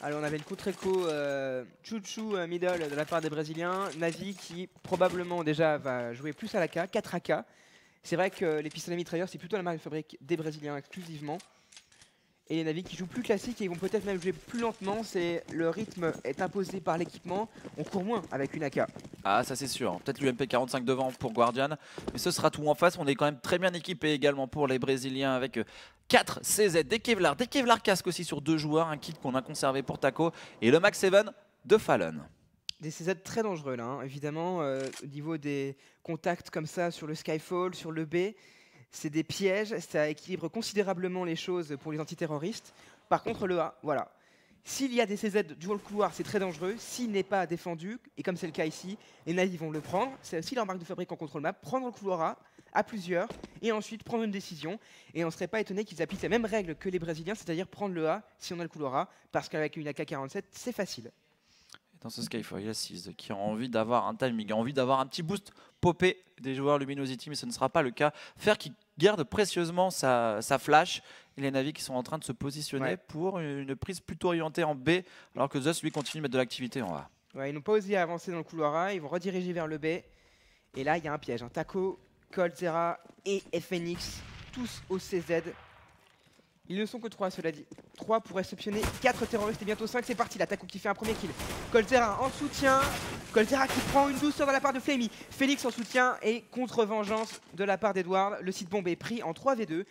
Alors on avait une contre-écho euh, chouchou euh, middle de la part des Brésiliens. Navi qui probablement déjà va jouer plus à l'AK, 4 AK. C'est vrai que les pistolets mitrailleurs c'est plutôt la marque de fabrique des Brésiliens exclusivement. Et les Navi qui jouent plus classique et ils vont peut-être même jouer plus lentement. C'est le rythme est imposé par l'équipement. On court moins avec une AK. Ah, ça c'est sûr. Peut-être l'UMP 45 devant pour Guardian. Mais ce sera tout en face. On est quand même très bien équipé également pour les Brésiliens avec 4 CZ, des Kevlar, des Kevlar casque aussi sur deux joueurs. Un kit qu'on a conservé pour Taco. Et le Max 7 de Fallon. Des CZ très dangereux là, hein. évidemment, euh, au niveau des contacts comme ça sur le Skyfall, sur le B, c'est des pièges, ça équilibre considérablement les choses pour les antiterroristes. Par contre, le A, voilà. S'il y a des CZ du haut couloir, c'est très dangereux. S'il n'est pas défendu, et comme c'est le cas ici, les Navis vont le prendre. C'est aussi leur marque de fabrique en contrôle map, prendre le couloir A à plusieurs, et ensuite prendre une décision. Et on ne serait pas étonné qu'ils appliquent les mêmes règles que les Brésiliens, c'est-à-dire prendre le A si on a le couloir A, parce qu'avec une AK-47, c'est facile. Dans ce Skyfall, il y a 6 qui ont envie d'avoir un timing, envie d'avoir un petit boost popé des joueurs Luminosity, mais ce ne sera pas le cas. Faire qui garde précieusement sa, sa flash et les navis qui sont en train de se positionner Ouais. pour une prise plutôt orientée en B, alors que Zeus lui continue de mettre de l'activité en A. Ouais, ils n'ont pas osé avancer dans le couloir A, ils vont rediriger vers le B. Et là, il y a un piège. hein. Taco, Colzera et FNX, tous au CZ. Ils ne sont que 3, cela dit. 3 pour réceptionner 4 terroristes et bientôt 5. C'est parti, Taco qui fait un premier kill. Colzera en soutien. Colzera qui prend une douceur de la part de Flammy. Félix en soutien et contre-vengeance de la part d'Edward. Le site bombe est pris en 3v2.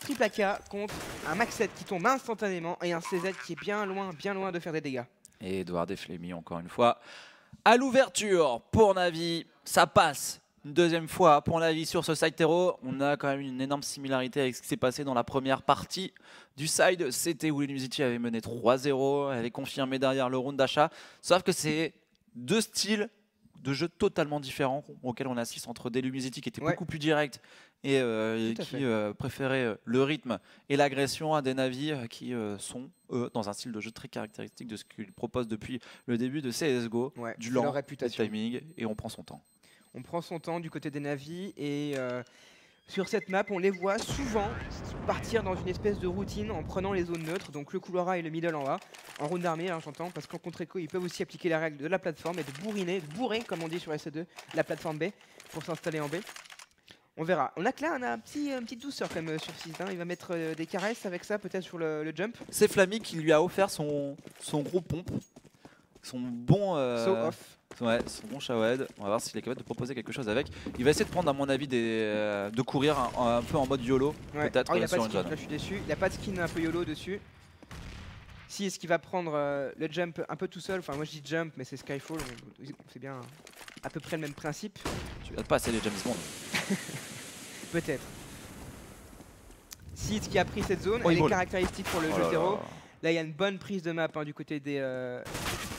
Triple AK contre un Max 7 qui tombe instantanément et un CZ qui est bien loin, bien loin de faire des dégâts. Et Edouard Deflemy, encore une fois. À l'ouverture pour Navi, ça passe. Une deuxième fois pour Navi sur ce side terreau. On a quand même une énorme similarité avec ce qui s'est passé dans la première partie du side. C'était où Luminosity avait mené 3-0, avait confirmé derrière le round d'achat. Sauf que c'est deux styles de jeu totalement différents auxquels on assiste entre des Luminosity qui étaient Ouais. beaucoup plus directs et, euh, et qui euh, préféraient euh, le rythme et l'agression à des navis euh, qui euh, sont eux dans un style de jeu très caractéristique de ce qu'ils proposent depuis le début de CSGO, Ouais, du lent, du timing et on prend son temps. On prend son temps du côté des navis et euh, sur cette map, on les voit souvent partir dans une espèce de routine en prenant les zones neutres, donc le couloir A et le middle en A, en round d'armée, hein, j'entends, parce qu'en contre-écho, ils peuvent aussi appliquer la règle de la plateforme et de bourriner, de bourrer, comme on dit sur SE2, la plateforme B pour s'installer en B. On verra. On a que là, on a un petit, une petite douceur quand même euh, sur 6 Il va mettre euh, des caresses avec ça, peut-être sur le, le jump. C'est Flammy qui lui a offert son, son gros pompe. Son bon. euh, So off. Ouais, son bon Shawed. On va voir s'il est capable de proposer quelque chose avec. Il va essayer de prendre, à mon avis, des, euh, de courir un, un peu en mode YOLO. Ouais. Peut-être Oh, il a pas sur de une skin, zone. là je suis déçu. Il a pas de skin un peu YOLO dessus. Si est-ce qu'il va prendre euh, le jump un peu tout seul, enfin moi je dis jump mais c'est Skyfall, c'est bien à peu près le même principe, Tu regardes pas assez les James Bond. peut-être. Si est-ce qui a pris cette zone, Oh, elle est caractéristique pour le Oh jeu là 0. Là. Il y a une bonne prise de map hein, du côté des, euh,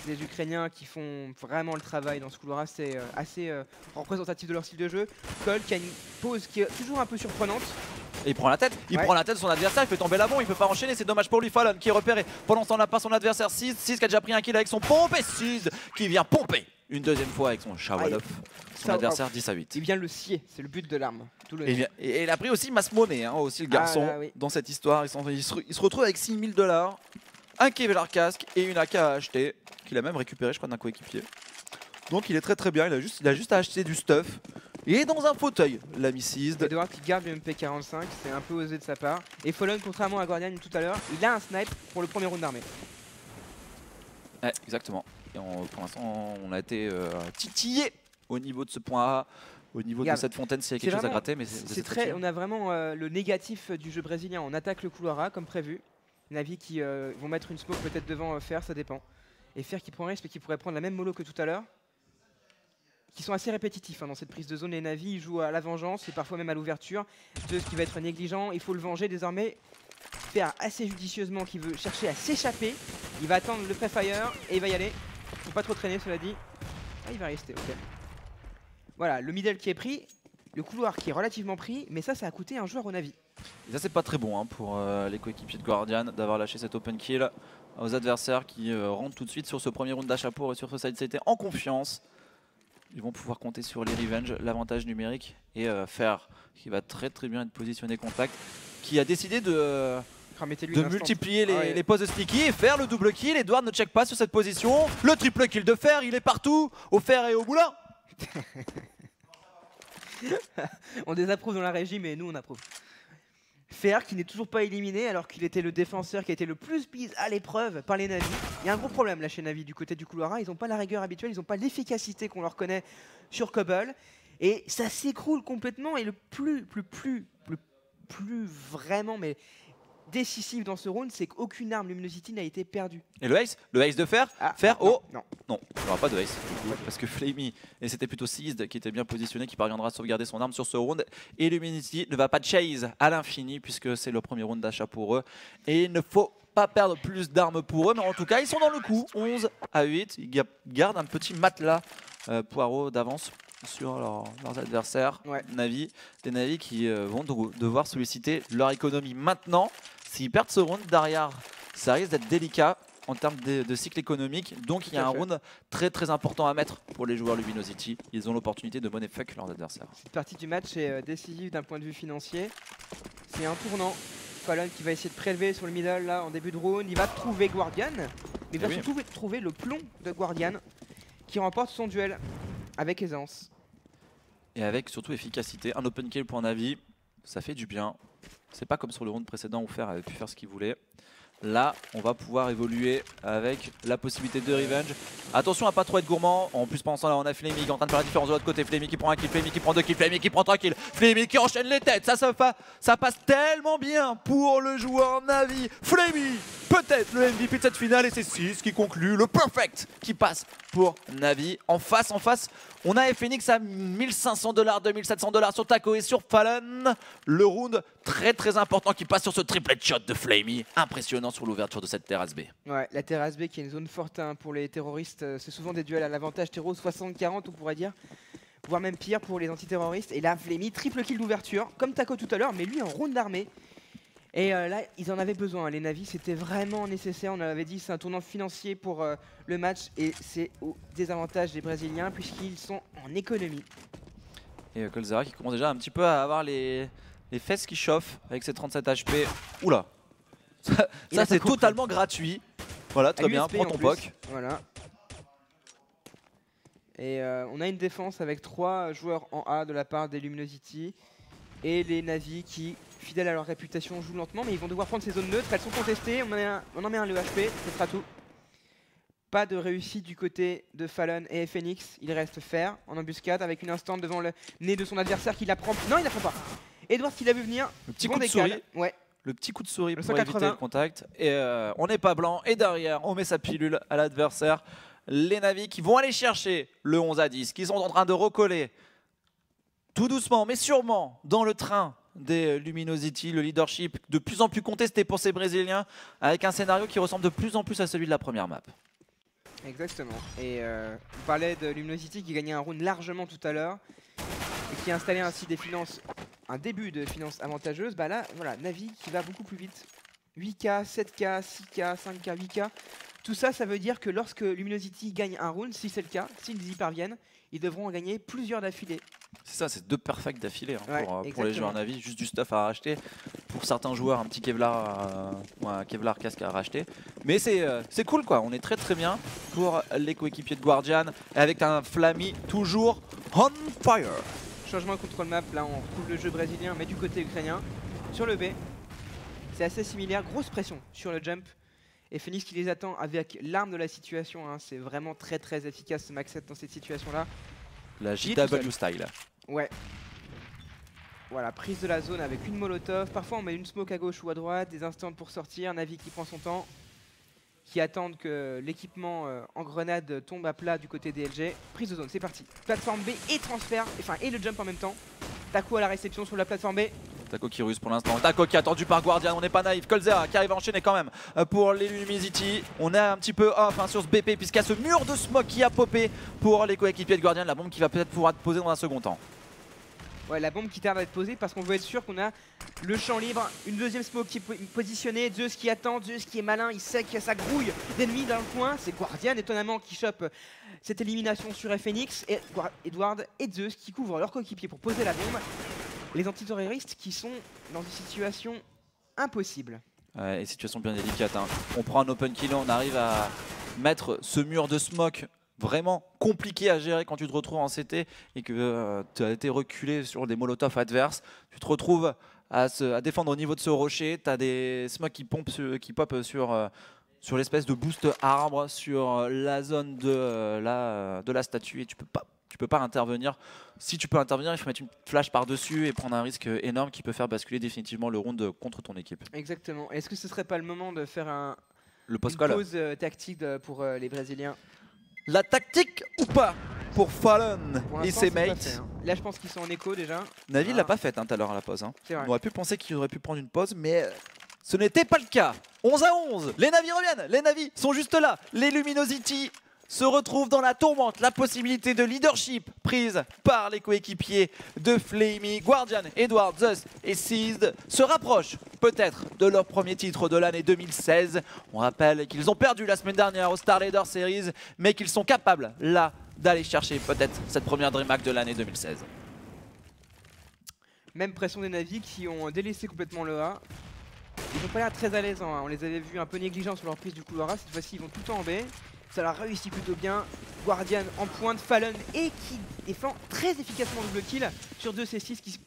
des Ukrainiens qui font vraiment le travail dans ce couloir, c'est euh, assez euh, représentatif de leur style de jeu. Cole qui a une pause qui est toujours un peu surprenante. Et il prend la tête, il Ouais. prend la tête de son adversaire, il fait tomber la bombe, il peut pas enchaîner, c'est dommage pour lui. Fallon qui est repéré. Pendant ce temps, on n'a pas son adversaire 6, 6 qui a déjà pris un kill avec son pompe et 6 qui vient pomper une deuxième fois avec son Aïe. off. Son adversaire 10 à 8. Il vient le scier, c'est le but de l'arme. Et, il et a pris aussi masse monnaie, hein, aussi le garçon, Ah, là, oui. dans cette histoire. Il, se, re- il se retrouve avec 6000 dollars, un Kevlar casque et une AK à acheter, qu'il a même récupéré, je crois, d'un coéquipier. Donc il est très très bien, il a juste, il a juste à acheter du stuff. Il est dans un fauteuil, l'ami Seized. Edward qui garde le MP45, c'est un peu osé de sa part. Et Fallen, contrairement à Guardian tout à l'heure, il a un snipe pour le premier round d'armée. Ouais, exactement. Et on- pour l'instant, on a été euh, titillé au niveau de ce point A, au niveau Regarde, de cette fontaine s'il y a c'est quelque chose à gratter. Mais c'est C'est très, on a vraiment euh, le négatif du jeu brésilien. On attaque le couloir A comme prévu. Navi qui euh, vont mettre une smoke peut-être devant euh, Fer, ça dépend. Et Fer qui prend un risque mais qui pourrait prendre la même mollo que tout à l'heure. Qui sont assez répétitifs hein, dans cette prise de zone. Les Navi ils jouent à la vengeance et parfois même à l'ouverture. De ce qui va être négligent, il faut le venger désormais. Fer assez judicieusement qui veut chercher à s'échapper. Il va attendre le pré-fire et il va y aller. Faut pas trop traîner cela dit. Ah il va rester, ok. Voilà, le middle qui est pris, le couloir qui est relativement pris, mais ça, ça a coûté un joueur au Navi. Et ça, c'est pas très bon hein, pour euh, les coéquipiers de Guardian d'avoir lâché cet open kill aux adversaires qui euh, rentrent tout de suite sur ce premier round d'achat et sur ce side CT en confiance. Ils vont pouvoir compter sur les revenge, l'avantage numérique et euh, faire qui va très très bien être positionné contact, qui a décidé de, de multiplier les, Ah ouais. les poses de sticky et faire le double kill. Edward ne check pas sur cette position. Le triple kill de fer, il est partout, au fer et au moulin. On désapprouve dans la régie, mais nous, on approuve. Fer qui n'est toujours pas éliminé alors qu'il était le défenseur qui a été le plus mis à l'épreuve par les Navis. Il y a un gros problème là chez Navi du côté du couloir. Ils n'ont pas la rigueur habituelle, ils n'ont pas l'efficacité qu'on leur connaît sur Cobble. Et ça s'écroule complètement. Et le plus, plus, plus, plus, plus vraiment, mais décisif dans ce round, c'est qu'aucune arme Luminosity n'a été perdue. Et le ace, le ace de fer, Ah, Fer, non, oh non. Non, il n'y aura pas de ace, du coup, parce que Flamey, et c'était plutôt Seized qui était bien positionné, qui parviendra à sauvegarder son arme sur ce round. Et Luminity ne va pas chase à l'infini, puisque c'est le premier round d'achat pour eux. Et il ne faut pas perdre plus d'armes pour eux, mais en tout cas, ils sont dans le coup. 11 à 8, ils ga- gardent un petit matelas euh, poireau d'avance sur leur- leurs adversaires. Ouais. Navi, des Navi qui euh, vont de- devoir solliciter leur économie maintenant. S'ils perdent ce round derrière, ça risque d'être délicat en termes de, de cycle économique. Donc il y a un fait. round très très important à mettre pour les joueurs Luminosity. Ils ont l'opportunité de money fuck leurs adversaires. Cette partie du match est euh, décisive d'un point de vue financier. C'est un tournant. Fallon qui va essayer de prélever sur le middle là en début de round. Il va trouver Guardian. Mais il va Eh oui. surtout trouver le plomb de Guardian qui remporte son duel avec aisance. Et avec surtout efficacité. Un open kill pour Navi, ça fait du bien. C'est pas comme sur le round précédent où Fer avait pu faire ce qu'il voulait. Là, on va pouvoir évoluer avec la possibilité de revenge. Attention à pas trop être gourmand. En plus, pendant ce temps-là, on a Flamey qui est en train de faire la différence de l'autre côté. Flamey qui prend un kill, Flamey qui prend deux kills, Flamey qui prend trois kills, Flamey qui enchaîne les têtes. Ça, ça, ça passe tellement bien pour le joueur Navi. Flamey, peut-être le MVP de cette finale. Et c'est 6 qui conclut le perfect qui passe pour Navi. En face, en face, on a Phoenix à 1500 dollars, 2700 dollars sur Taco et sur Fallon. Le round très très important qui passe sur ce triplet shot de Flamey. Impressionnant sur l'ouverture de cette terrasse B. Ouais, la terrasse B qui est une zone forte hein, pour les terroristes. euh, C'est souvent des duels à l'avantage terreau 60-40 on pourrait dire. Voire même pire pour les antiterroristes. Et là, Flemmy, triple kill d'ouverture, comme Taco tout à l'heure, mais lui en round d'armée. Et euh, là, ils en avaient besoin. Les Navis, c'était vraiment nécessaire. On avait dit, c'est un tournant financier pour euh, le match. Et c'est au désavantage des Brésiliens, puisqu'ils sont en économie. Et euh, Colzera qui commence déjà un petit peu à avoir les, les fesses qui chauffent avec ses 37 HP. Oula Ça, c'est totalement gratuit. Voilà, très bien, prends en ton poc. Voilà. Et euh, on a une défense avec trois joueurs en A de la part des Luminosity. Et les Navi qui, fidèles à leur réputation, jouent lentement, mais ils vont devoir prendre ces zones neutres. Elles sont contestées. On en, met un, on en met un le HP, ce sera tout. Pas de réussite du côté de Fallon et Phoenix. Il reste faire en embuscade avec une instant devant le nez de son adversaire qui la prend. Non, il la prend pas. Edward qui l'a vu venir. Le petit Bon coup de souris. Ouais. Le petit coup de souris Le pour 180. éviter le contact. Et euh, on n'est pas blanc. Et derrière, on met sa pilule à l'adversaire. Les Navis qui vont aller chercher le 11 à 10, qui sont en train de recoller tout doucement, mais sûrement, dans le train des Luminosity, le leadership de plus en plus contesté pour ces Brésiliens, avec un scénario qui ressemble de plus en plus à celui de la première map. Exactement. Et euh, on parlait de Luminosity qui gagnait un round largement tout à l'heure et qui installait ainsi des finances, un début de finances avantageuses. Bah là, voilà, Navi qui va beaucoup plus vite. 8K, 7K, 6K, 5K, 8K. Tout ça, ça veut dire que lorsque Luminosity gagne un round, si c'est le cas, s'ils y parviennent, ils devront en gagner plusieurs d'affilée. C'est ça, c'est deux perfects d'affilée hein, Ouais, pour, euh, pour les joueurs exactement. Navi, juste du stuff à racheter. Pour certains joueurs, un petit Kevlar, euh, un Kevlar casque à racheter. Mais c'est euh, c'est cool quoi, on est très très bien pour les coéquipiers de Guardian, avec un Flammy toujours on fire. Changement de contrôle map, là on retrouve le jeu brésilien mais du côté ukrainien. Sur le B, c'est assez similaire, grosse pression sur le jump. Et Phoenix qui les attend avec l'arme de la situation, hein. c'est vraiment très très efficace ce max 7 dans cette situation là. La JW style. Ouais. Voilà, prise de la zone avec une molotov. Parfois on met une smoke à gauche ou à droite, des instants pour sortir, Navi qui prend son temps, qui attendent que l'équipement euh, en grenade tombe à plat du côté des LG. Prise de zone, c'est parti. Plateforme B et transfert, enfin et le jump en même temps. Taco à la réception sur la plateforme B. Taco qui ruse pour l'instant. Taco qui est attendu par Guardian, on n'est pas naïf. Colzera qui arrive à enchaîner quand même euh, pour les Luminosity. On est un petit peu off hein, sur ce BP puisqu'il y a ce mur de smoke qui a popé pour les coéquipiers de Guardian. La bombe qui va peut-être pouvoir être posée dans un second temps. Ouais, la bombe qui tarde à être posée parce qu'on veut être sûr qu'on a le champ libre. Une deuxième smoke qui est po- positionnée. Zeus qui attend. Zeus qui est malin. Il sait qu'il y a sa grouille d'ennemis dans le coin. C'est Guardian étonnamment qui chope cette élimination sur Phoenix. Et Edward et Zeus qui couvrent leur coéquipier pour poser la bombe. Les antiterroristes qui sont dans une situation impossible. Ouais, et situation bien délicate. hein. On prend un open kill, on arrive à mettre ce mur de smoke vraiment compliqué à gérer quand tu te retrouves en CT et que tu as été reculé sur des molotovs adverses. Tu te retrouves à, se- défendre au niveau de ce rocher. Tu as des smokes qui, pompent qui pop sur, euh, sur l'espèce de boost arbre, sur euh, la zone de, euh, la, euh, de la statue et tu peux pas. Tu peux pas intervenir. Si tu peux intervenir, il faut mettre une flash par-dessus et prendre un risque énorme qui peut faire basculer définitivement le round contre ton équipe. Exactement. Est-ce que ce serait pas le moment de faire un, Le une pause euh, tactique de- pour euh, les Brésiliens? La tactique ou pas pour Fallon Pour et ses mates? fait, hein. Là, je pense qu'ils sont en écho déjà. Navi Ah. l'a pas faite hein, tout à l'heure à la pause. hein. On aurait pu penser qu'il aurait pu prendre une pause, mais euh, ce n'était pas le cas. 11 à 11, les Navis reviennent, les Navis sont juste là. Les Luminosity se retrouvent dans la tourmente. La possibilité de leadership prise par les coéquipiers de Flamey, Guardian, Edward, Zeus et Seized se rapprochent peut-être de leur premier titre de l'année 2016. On rappelle qu'ils ont perdu la semaine dernière au Star Leader Series, mais qu'ils sont capables là d'aller chercher peut-être cette première DreamHack de l'année 2016. Même pression des Navis qui ont délaissé complètement le A. Ils n'ont pas l'air très à l'aise. hein. On les avait vus un peu négligents sur leur prise du couloir A. Cette fois-ci, ils vont tout en B. Ça leur réussit plutôt bien. Guardian en pointe, Fallon et qui défend très efficacement le double kill sur deux C6 qui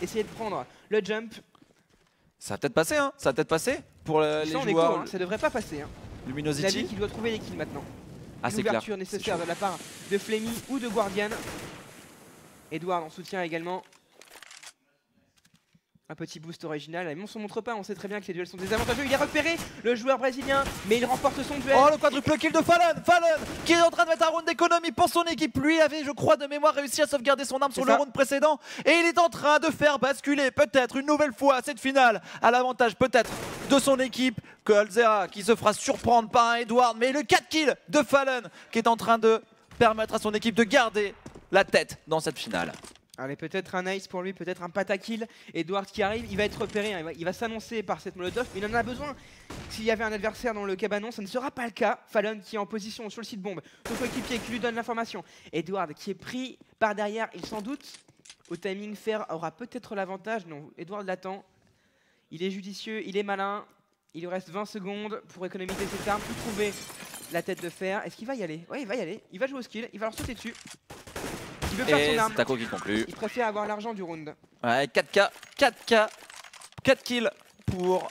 essayaient de prendre le jump. Ça va peut-être passer, hein Ça va peut-être passer pour Ils les écho, joueurs hein. Ça devrait pas passer. Hein. Luminosity. qui doit trouver les kills maintenant. Ah. L'ouverture nécessaire de la part de Flemmy ou de Guardian. Edward en soutien également. Un petit boost original. Mais on se montre pas, on sait très bien que les duels sont désavantageux. Il est repéré, le joueur brésilien, mais il remporte son duel. Oh le quadruple kill de Fallon Fallon qui est en train de mettre un round d'économie pour son équipe. Lui avait, je crois, de mémoire réussi à sauvegarder son arme sur le round précédent. Et il est en train de faire basculer peut-être une nouvelle fois cette finale à l'avantage peut-être de son équipe. Colzera qui se fera surprendre par un Edward. Mais le 4 kills de Fallon qui est en train de permettre à son équipe de garder la tête dans cette finale. Allez, peut-être un ace pour lui, peut-être un patakill. Edward qui arrive, il va être repéré, hein, il va, s'annoncer par cette molotov, mais il en a besoin. S'il y avait un adversaire dans le cabanon, ça ne sera pas le cas. Fallon qui est en position sur le site bombe, son coéquipier qui lui donne l'information. Edward qui est pris par derrière, il sans doute, au timing faire aura peut-être l'avantage. Non, Edward l'attend. Il est judicieux, il est malin. Il lui reste 20 secondes pour économiser ses armes, pour trouver la tête de fer. Est-ce qu'il va y aller? Ouais, il va y aller. Il va jouer au skill, il va leur sauter dessus. Il veut faire Et son arme. c'est Taco qui conclut. Il préfère avoir l'argent du round. Ouais, 4K, 4K, 4 kills pour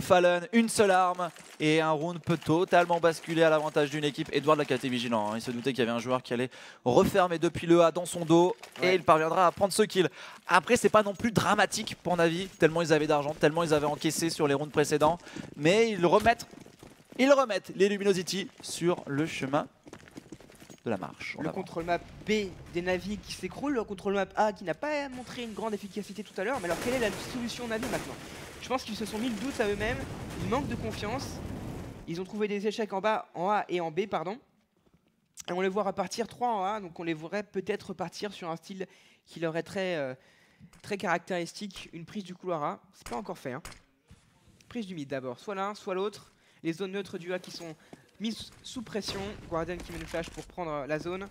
Fallon, une seule arme. Et un round peut totalement basculer à l'avantage d'une équipe. Edward a été vigilant. hein. Il se doutait qu'il y avait un joueur qui allait refermer depuis le A dans son dos. Et il parviendra à prendre ce kill. Après, c'est pas non plus dramatique pour Navi. Tellement ils avaient d'argent, tellement ils avaient encaissé sur les rounds précédents. Mais ils remettent, ils remettent les Luminosity sur le chemin de la marche. Le contrôle map B des Navi qui s'écroule, le contrôle map A qui n'a pas montré une grande efficacité tout à l'heure. Mais alors quelle est la solution Navi maintenant? Je pense qu'ils se sont mis le doute à eux-mêmes, ils manquent de confiance. Ils ont trouvé des échecs en bas, en A et en B, pardon. Et on les voit repartir 3 en A, donc on les verrait peut-être repartir sur un style qui leur est très, euh, très caractéristique, une prise du couloir A. C'est pas encore fait. Hein. Prise du mid d'abord, soit l'un, soit l'autre. Les zones neutres du A qui sont mises sous pression. Guardian qui met une flash pour prendre la zone.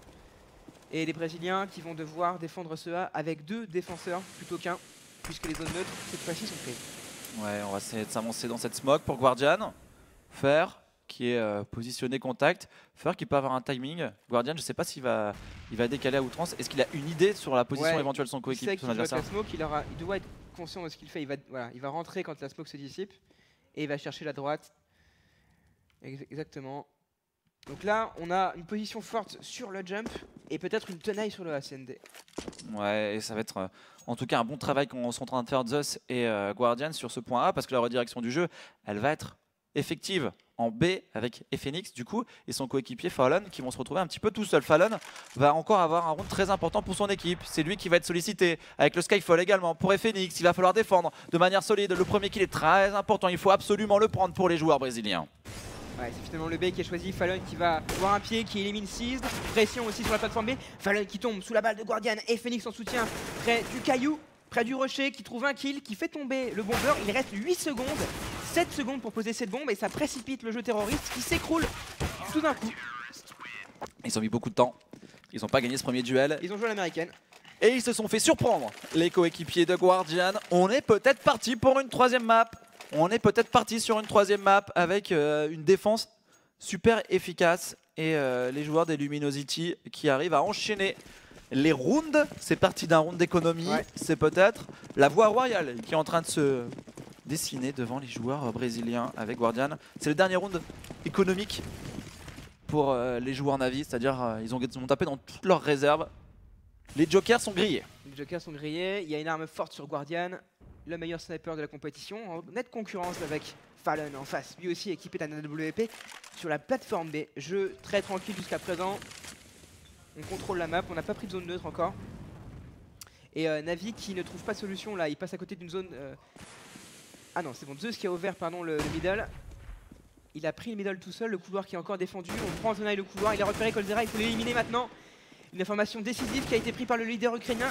Et les Brésiliens qui vont devoir défendre ce A avec deux défenseurs plutôt qu'un, puisque les zones neutres cette fois-ci sont prises. Ouais, on va essayer de s'avancer dans cette smoke pour Guardian. Fer qui est euh, positionné contact. Fer qui peut avoir un timing. Guardian, je sais pas s'il va, il va décaler à outrance. Est-ce qu'il a une idée sur la position Ouais, éventuelle de son Il sait qu'il la smoke, il, aura- il doit être conscient de ce qu'il fait. Il va, voilà, il va rentrer quand la smoke se dissipe et il va chercher la droite. Ex- Exactement. Donc là, on a une position forte sur le jump et peut-être une tenaille sur le ACND. Ouais, et ça va être euh, en tout cas un bon travail qu'on sont en train de faire Zeus et euh, Guardian sur ce point A parce que la redirection du jeu, elle va être effective en B avec Phoenix du coup et son coéquipier Fallon qui vont se retrouver un petit peu tout seul. Fallon va encore avoir un round très important pour son équipe. C'est lui qui va être sollicité avec le Skyfall également pour Phoenix. Il va falloir défendre de manière solide. Le premier kill est très important. Il faut absolument le prendre pour les joueurs brésiliens. Ouais, c'est finalement le B qui est choisi. Fallon qui va voir un pied, qui élimine Seized. Pression aussi sur la plateforme B. Fallon qui tombe sous la balle de Guardian et Phoenix en soutien près du caillou, près du rocher, qui trouve un kill, qui fait tomber le bombeur. Il reste 8 secondes, 7 secondes pour poser cette bombe et ça précipite le jeu terroriste qui s'écroule tout d'un coup. Ils ont mis beaucoup de temps. Ils n'ont pas gagné ce premier duel. Ils ont joué à l'américaine. Et ils se sont fait surprendre, les coéquipiers de Guardian. On est peut-être parti pour une troisième map. On est peut-être parti sur une troisième map avec euh, une défense super efficace et euh, les joueurs des Luminosity qui arrivent à enchaîner les rounds. C'est parti d'un round d'économie. Ouais. C'est peut-être la voie royale qui est en train de se dessiner devant les joueurs euh, brésiliens avec Guardian. C'est le dernier round économique pour euh, les joueurs Navi, c'est-à-dire ils, ont, ils ont tapé dans toutes leurs réserves. Les jokers sont grillés. Les jokers sont grillés. Il y a une arme forte sur Guardian, le meilleur sniper de la compétition, en nette concurrence avec Fallon en face. Lui aussi équipé d'un AWP sur la plateforme B. Jeu très tranquille jusqu'à présent. On contrôle la map, on n'a pas pris de zone neutre encore. Et euh, Navi qui ne trouve pas de solution là, il passe à côté d'une zone. euh, Ah non, c'est bon, Zeus qui a ouvert pardon, le, le middle. Il a pris le middle tout seul, le couloir qui est encore défendu. On prend en tenaille le couloir, il a repéré Colzera, il faut l'éliminer maintenant. Une information décisive qui a été prise par le leader ukrainien.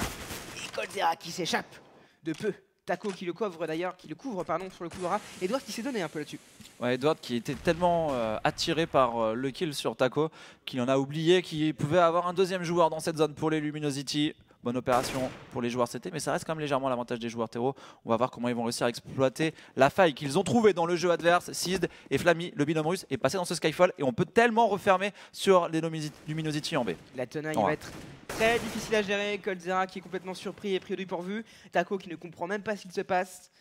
Et Colzera qui s'échappe de peu. Taco qui le couvre d'ailleurs, qui le couvre pardon sur le couloir A. Edouard qui s'est donné un peu là-dessus. Ouais, Edward qui était tellement euh, attiré par euh, le kill sur Taco qu'il en a oublié qu'il pouvait avoir un deuxième joueur dans cette zone pour les Luminosity. Bonne opération pour les joueurs CT, mais ça reste quand même légèrement l'avantage des joueurs terreau. On va voir comment ils vont réussir à exploiter la faille qu'ils ont trouvée dans le jeu adverse. Seized et Flammy, le binôme russe, est passé dans ce Skyfall et on peut tellement refermer sur les Luminosity en B. La tenaille va être très difficile à gérer. Colzera qui est complètement surpris et pris au dépourvu. Taco qui ne comprend même pas ce qu'il se passe.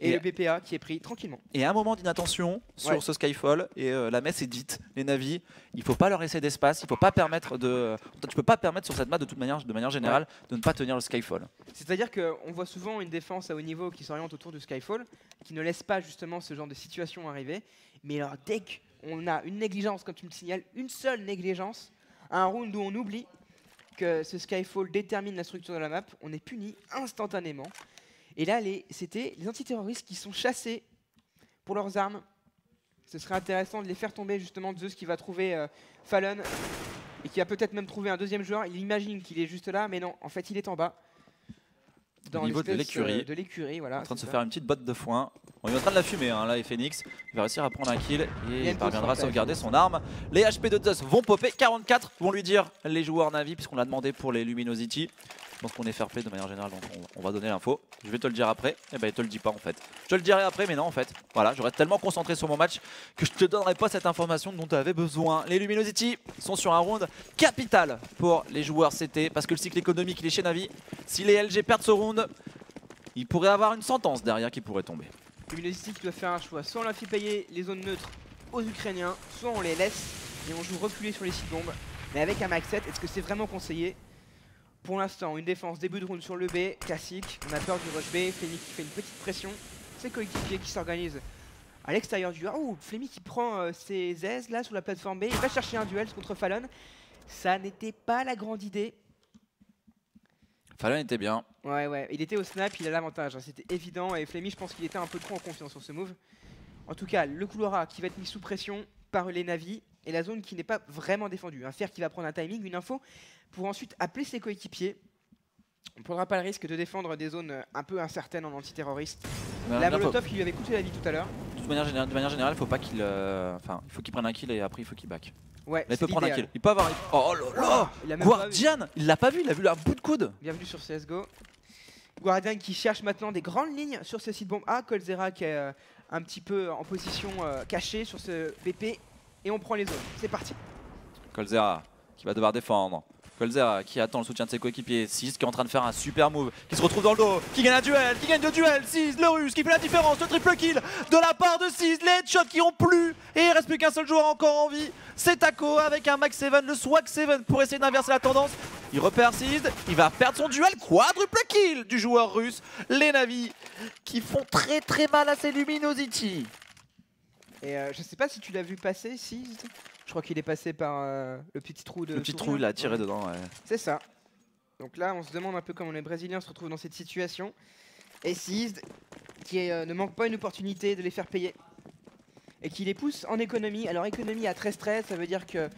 Et, Et- le BPA qui est pris tranquillement. Et un moment d'inattention sur Ouais. ce Skyfall et euh, la messe est dite. Les navis, il faut pas leur laisser d'espace, il faut pas permettre de. Tu peux pas permettre sur cette map de toute manière, de manière générale, de ne pas tenir le Skyfall. C'est-à-dire qu'on voit souvent une défense à haut niveau qui s'oriente autour du Skyfall, qui ne laisse pas justement ce genre de situation arriver. Mais alors dès qu'on a une négligence, comme tu me signales, une seule négligence, un round où on oublie que ce Skyfall détermine la structure de la map, on est puni instantanément. Et là, c'était les antiterroristes qui sont chassés pour leurs armes. Ce serait intéressant de les faire tomber justement Zeus qui va trouver euh, Fallon et qui va peut-être même trouver un deuxième joueur. Il imagine qu'il est juste là, mais non, en fait il est en bas. Au niveau de l'écurie. euh, De l'écurie, voilà. en train de se ça. faire une petite botte de foin. On est en train de la fumer hein, là et Phoenix il va réussir à prendre un kill et Il parviendra à sauvegarder son arme. Les HP de Zeus vont popper, 44 vont lui dire les joueurs Navi puisqu'on l'a demandé pour les Luminosity. Je pense qu'on est fair play de manière générale donc on, va donner l'info. Je vais te le dire après. Et ben il te le dit pas en fait. Je te le dirai après mais non en fait. Voilà, reste tellement concentré sur mon match que je te donnerai pas cette information dont tu avais besoin. Les Luminosity sont sur un round capital pour les joueurs CT parce que le cycle économique il est chez Navi. Si les LG perdent ce round, il pourrait avoir une sentence derrière qui pourrait tomber. Luminosity qui doit faire un choix. Soit on leur fait payer les zones neutres aux Ukrainiens, soit on les laisse et on joue reculer sur les sites bombes. Mais avec un max 7, est-ce que c'est vraiment conseillé? Pour l'instant, une défense début de round sur le B, classique. On a peur du rush B, Flemmy qui fait une petite pression. Ses coéquipiers qui s'organisent à l'extérieur du A. Oh, Flemmy qui prend euh, ses aises là sur la plateforme B. Il va chercher un duel contre Fallon. Ça n'était pas la grande idée. Fallon était bien. Ouais, ouais, il était au snap, il a l'avantage, hein, c'était évident. Et Flemmy, je pense qu'il était un peu trop en confiance sur ce move. En tout cas, le couloir A qui va être mis sous pression par les navis et la zone qui n'est pas vraiment défendue. Un fer qui va prendre un timing, une info, pour ensuite appeler ses coéquipiers. On ne prendra pas le risque de défendre des zones un peu incertaines en antiterroriste. Mais La faut- Molotov qui lui avait coûté la vie tout à l'heure. de, manière générale, de manière générale, faut pas qu'il, euh, enfin, il faut qu'il prenne un kill et après il faut qu'il back. Ouais, Mais il peut prendre un kill. Il peut avoir. Oh là là Il a même pas vu. Guardian, il l'a pas vu, il a vu un bout de coude. Bienvenue sur CSGO. Guardian qui cherche maintenant des grandes lignes sur ce site bombe A. Colzera qui est euh, un petit peu en position euh, cachée sur ce BP. Et on prend les zones. C'est parti. Colzera qui va devoir défendre. Colzera qui attend le soutien de ses coéquipiers. 6 qui est en train de faire un super move. Qui se retrouve dans le dos. Qui gagne un duel. Qui gagne deux duels. 6, le russe qui fait la différence. Le triple kill de la part de 6. Les headshots qui ont plu. Et il reste plus qu'un seul joueur encore en vie. C'est Taco avec un Max 7. Le Swag 7 pour essayer d'inverser la tendance. Il repère 6. Il va perdre son duel. Quadruple kill du joueur russe. Les Navis qui font très très mal à ces Luminosity. Et euh, je sais pas si tu l'as vu passer, Seized. Je crois qu'il est passé par euh, le petit trou de. Le petit trou, il a tiré dedans. ouais. C'est ça. Donc là, on se demande un peu comment les Brésiliens se retrouvent dans cette situation. Et Seized, qui euh, ne manque pas une opportunité de les faire payer. Et qui les pousse en économie. Alors économie à 13-13, ça veut dire que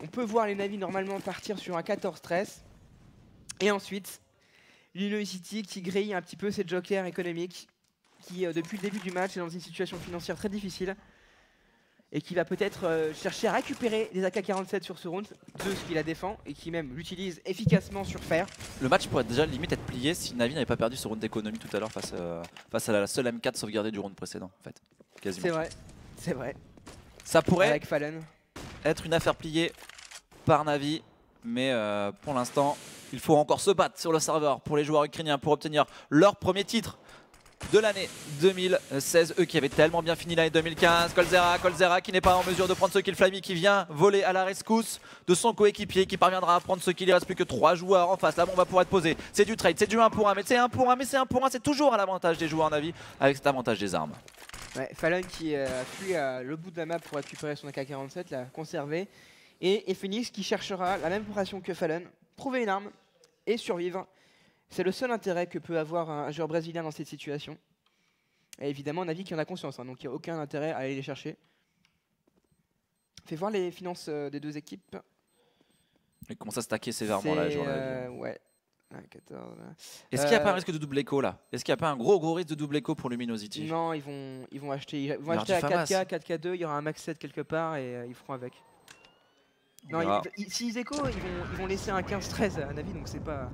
on peut voir les navis normalement partir sur un 14-13. Et ensuite, l'University qui grille un petit peu ses jokers économiques. Qui, euh, depuis le début du match, est dans une situation financière très difficile. Et qui va peut-être euh, chercher à récupérer des AK-47 sur ce round. Zeus qui la défend et qui même l'utilise efficacement sur fer. Le match pourrait déjà limite être plié si Navi n'avait pas perdu ce round d'économie tout à l'heure face, euh, face à la seule M4 sauvegardée du round précédent. En fait. Quasiment. C'est vrai, c'est vrai. Ça pourrait Avec être une affaire pliée par Navi, mais euh, pour l'instant, il faut encore se battre sur le serveur pour les joueurs ukrainiens pour obtenir leur premier titre de l'année 2016. Eux qui avaient tellement bien fini l'année 2015. Colzera, Colzera qui n'est pas en mesure de prendre ce kill. Flammy qui vient voler à la rescousse de son coéquipier qui parviendra à prendre ce kill. Il reste plus que 3 joueurs en face. La bombe va pouvoir être posée. C'est du trade, c'est du 1 pour 1, mais c'est 1 pour 1, mais c'est 1 pour 1. C'est toujours à l'avantage des joueurs Navi avec cet avantage des armes. Ouais, Fallon qui euh, a fui à le bout de la map pour récupérer son AK-47, l'a conservé. Et, Phoenix qui cherchera la même progression que Fallon, trouver une arme et survivre. C'est le seul intérêt que peut avoir un joueur brésilien dans cette situation. Et évidemment, Navi qui en a conscience, hein, donc il n'y a aucun intérêt à aller les chercher. Fais voir les finances euh, des deux équipes. Il commence à stacker sévèrement là, les joueurs euh, ouais. Ah, 14, là. Est-ce qu'il n'y a pas un euh, risque de double écho là? Est-ce qu'il n'y a pas un gros gros risque de double écho pour Luminosity Non, ils vont, ils vont acheter, ils vont acheter à Famas. 4K, 4K2, il y aura un max 7 quelque part et euh, ils feront avec. On Non, ils- ils- s'ils écho, ils vont, ils vont laisser un 15-13 à Navi, donc c'est pas.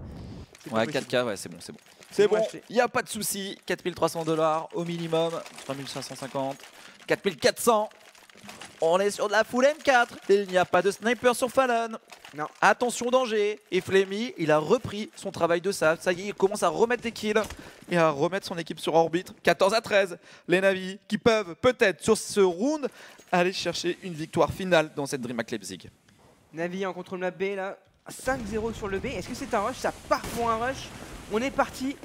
Ouais, possible. 4K, ouais, c'est bon, c'est bon. C'est bon, il n'y a pas de souci. 4300 dollars au minimum, 3550, 4400. On est sur de la full M4. Il n'y a pas de sniper sur Fallon. Non. Attention danger. Et Flemmy, il a repris son travail de save. Ça y est, il commence à remettre des kills et à remettre son équipe sur orbite. 14 à 13. Les Navis qui peuvent peut-être sur ce round aller chercher une victoire finale dans cette DreamHack Leipzig. Navi en contrôle map B là, 5-0 sur le B. Est-ce que c'est un rush? Ça part pour un rush. On est parti.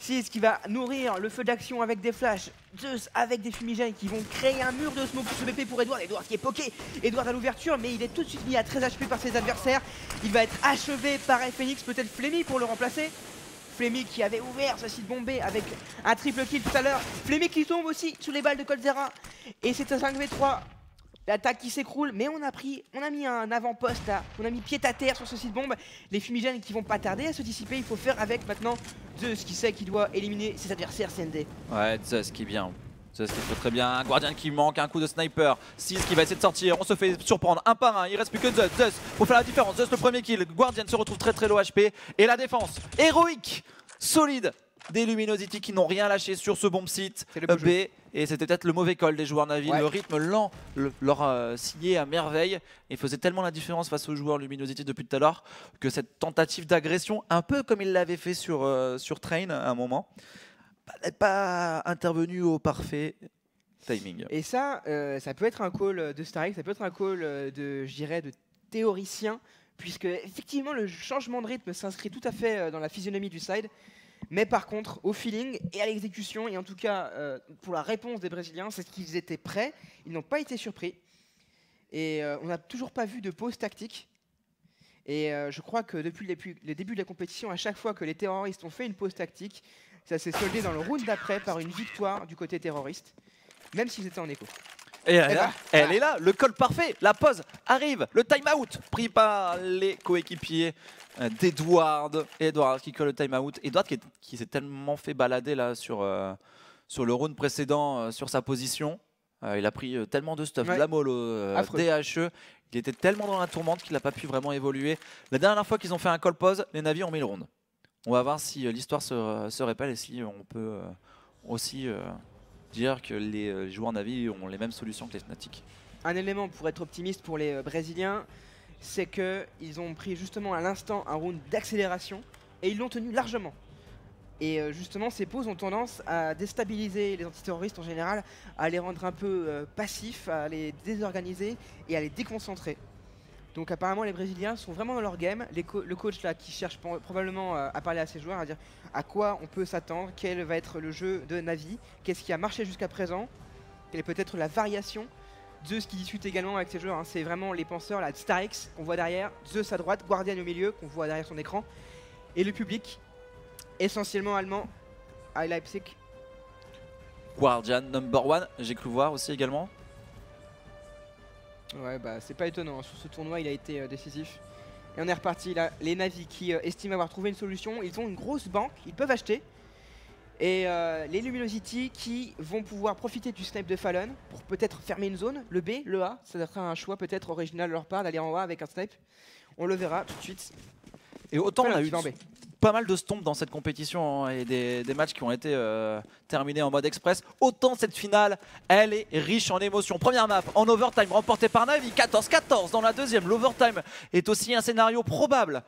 Ce qui va nourrir le feu d'action avec des flashs. Avec des fumigènes qui vont créer un mur de smoke le BP pour Edward. Edward qui est poké. Edward à l'ouverture, mais il est tout de suite mis à 13 HP par ses adversaires. Il va être achevé par Phoenix, peut-être Flemmy pour le remplacer. Flemmy qui avait ouvert ce site bombé avec un triple kill tout à l'heure. Flemmy qui tombe aussi sous les balles de Colzera. Et c'est un 5v3. L'attaque qui s'écroule, mais on a pris, on a mis un avant-poste là, on a mis pied à terre sur ce site bombe. Les fumigènes qui vont pas tarder à se dissiper, il faut faire avec maintenant Zeus qui sait qu'il doit éliminer ses adversaires CND. Ouais, Zeus qui est bien. Zeus qui fait très bien. Guardian qui manque un coup de sniper. 6 qui va essayer de sortir. On se fait surprendre un par un. Il reste plus que Zeus. Zeus pour faire la différence. Zeus le premier kill. Guardian se retrouve très très low HP. Et la défense héroïque, solide des Luminosity qui n'ont rien lâché sur ce bomb site C'est le beau B. Et c'était peut-être le mauvais call des joueurs Navi. Ouais. Le rythme lent le- leur a signé à merveille et faisait tellement la différence face aux joueurs Luminosity depuis tout à l'heure que cette tentative d'agression, un peu comme il l'avait fait sur, euh, sur Train à un moment, bah, n'est pas intervenue au parfait. timing. Et ça, euh, ça peut être un call de Stark, ça peut être un call euh, de, je dirais, de théoricien, puisque effectivement le changement de rythme s'inscrit tout à fait euh, dans la physionomie du side. Mais par contre, au feeling et à l'exécution, et en tout cas euh, pour la réponse des Brésiliens, c'est qu'ils étaient prêts, ils n'ont pas été surpris. Et euh, on n'a toujours pas vu de pause tactique. Et euh, je crois que depuis les, les débuts de la compétition, à chaque fois que les terroristes ont fait une pause tactique, ça s'est soldé dans le round d'après par une victoire du côté terroriste, même s'ils étaient en écho. Et elle, est Eh là, ben, elle voilà. est là, le call parfait, la pause arrive, le time out pris par les coéquipiers euh, d'Edward. Edward qui colle le time out. Edward qui, est- qui s'est tellement fait balader là sur, euh, sur le round précédent euh, sur sa position. Euh, il a pris tellement de stuff, Ouais. de la mollo. DHE. Il était tellement dans la tourmente qu'il n'a pas pu vraiment évoluer. La dernière fois qu'ils ont fait un call pause, les navires ont mis le round. On va voir si l'histoire se, se répète et si on peut aussi dire que les euh, joueurs Navi ont les mêmes solutions que les Fnatic. un élément pour être optimiste pour les euh, Brésiliens, c'est qu'ils ont pris justement à l'instant un round d'accélération et ils l'ont tenu largement. Et euh, justement, ces pauses ont tendance à déstabiliser les antiterroristes en général, à les rendre un peu passifs, à les désorganiser et à les déconcentrer. Donc apparemment, les Brésiliens sont vraiment dans leur game. Le coach là qui cherche pro- probablement euh, à parler à ses joueurs, à dire à quoi on peut s'attendre, quel va être le jeu de Navi, qu'est-ce qui a marché jusqu'à présent, quelle est peut-être la variation Zeus qui discute également avec ses joueurs, hein, c'est vraiment les penseurs, la Star X qu'on voit derrière, Zeus à droite, Guardian au milieu qu'on voit derrière son écran, et le public, essentiellement allemand, à Leipzig. Guardian number one, j'ai cru voir aussi également. Ouais, bah c'est pas étonnant, hein, sur ce tournoi il a été euh, décisif. Et on est reparti là, les Navis qui euh, estiment avoir trouvé une solution, ils ont une grosse banque, ils peuvent acheter. Et euh, les Luminosity qui vont pouvoir profiter du snipe de Fallon pour peut-être fermer une zone, le B, le A, ça sera un choix peut-être original de leur part d'aller en A avec un snipe. On le verra tout de suite. Et autant on a eu B. pas mal de stompes dans cette compétition hein, et des, des matchs qui ont été euh, terminés en mode express, autant cette finale, elle est riche en émotions. Première map en overtime remportée par Navi, 14-14 dans la deuxième. L'overtime est aussi un scénario probable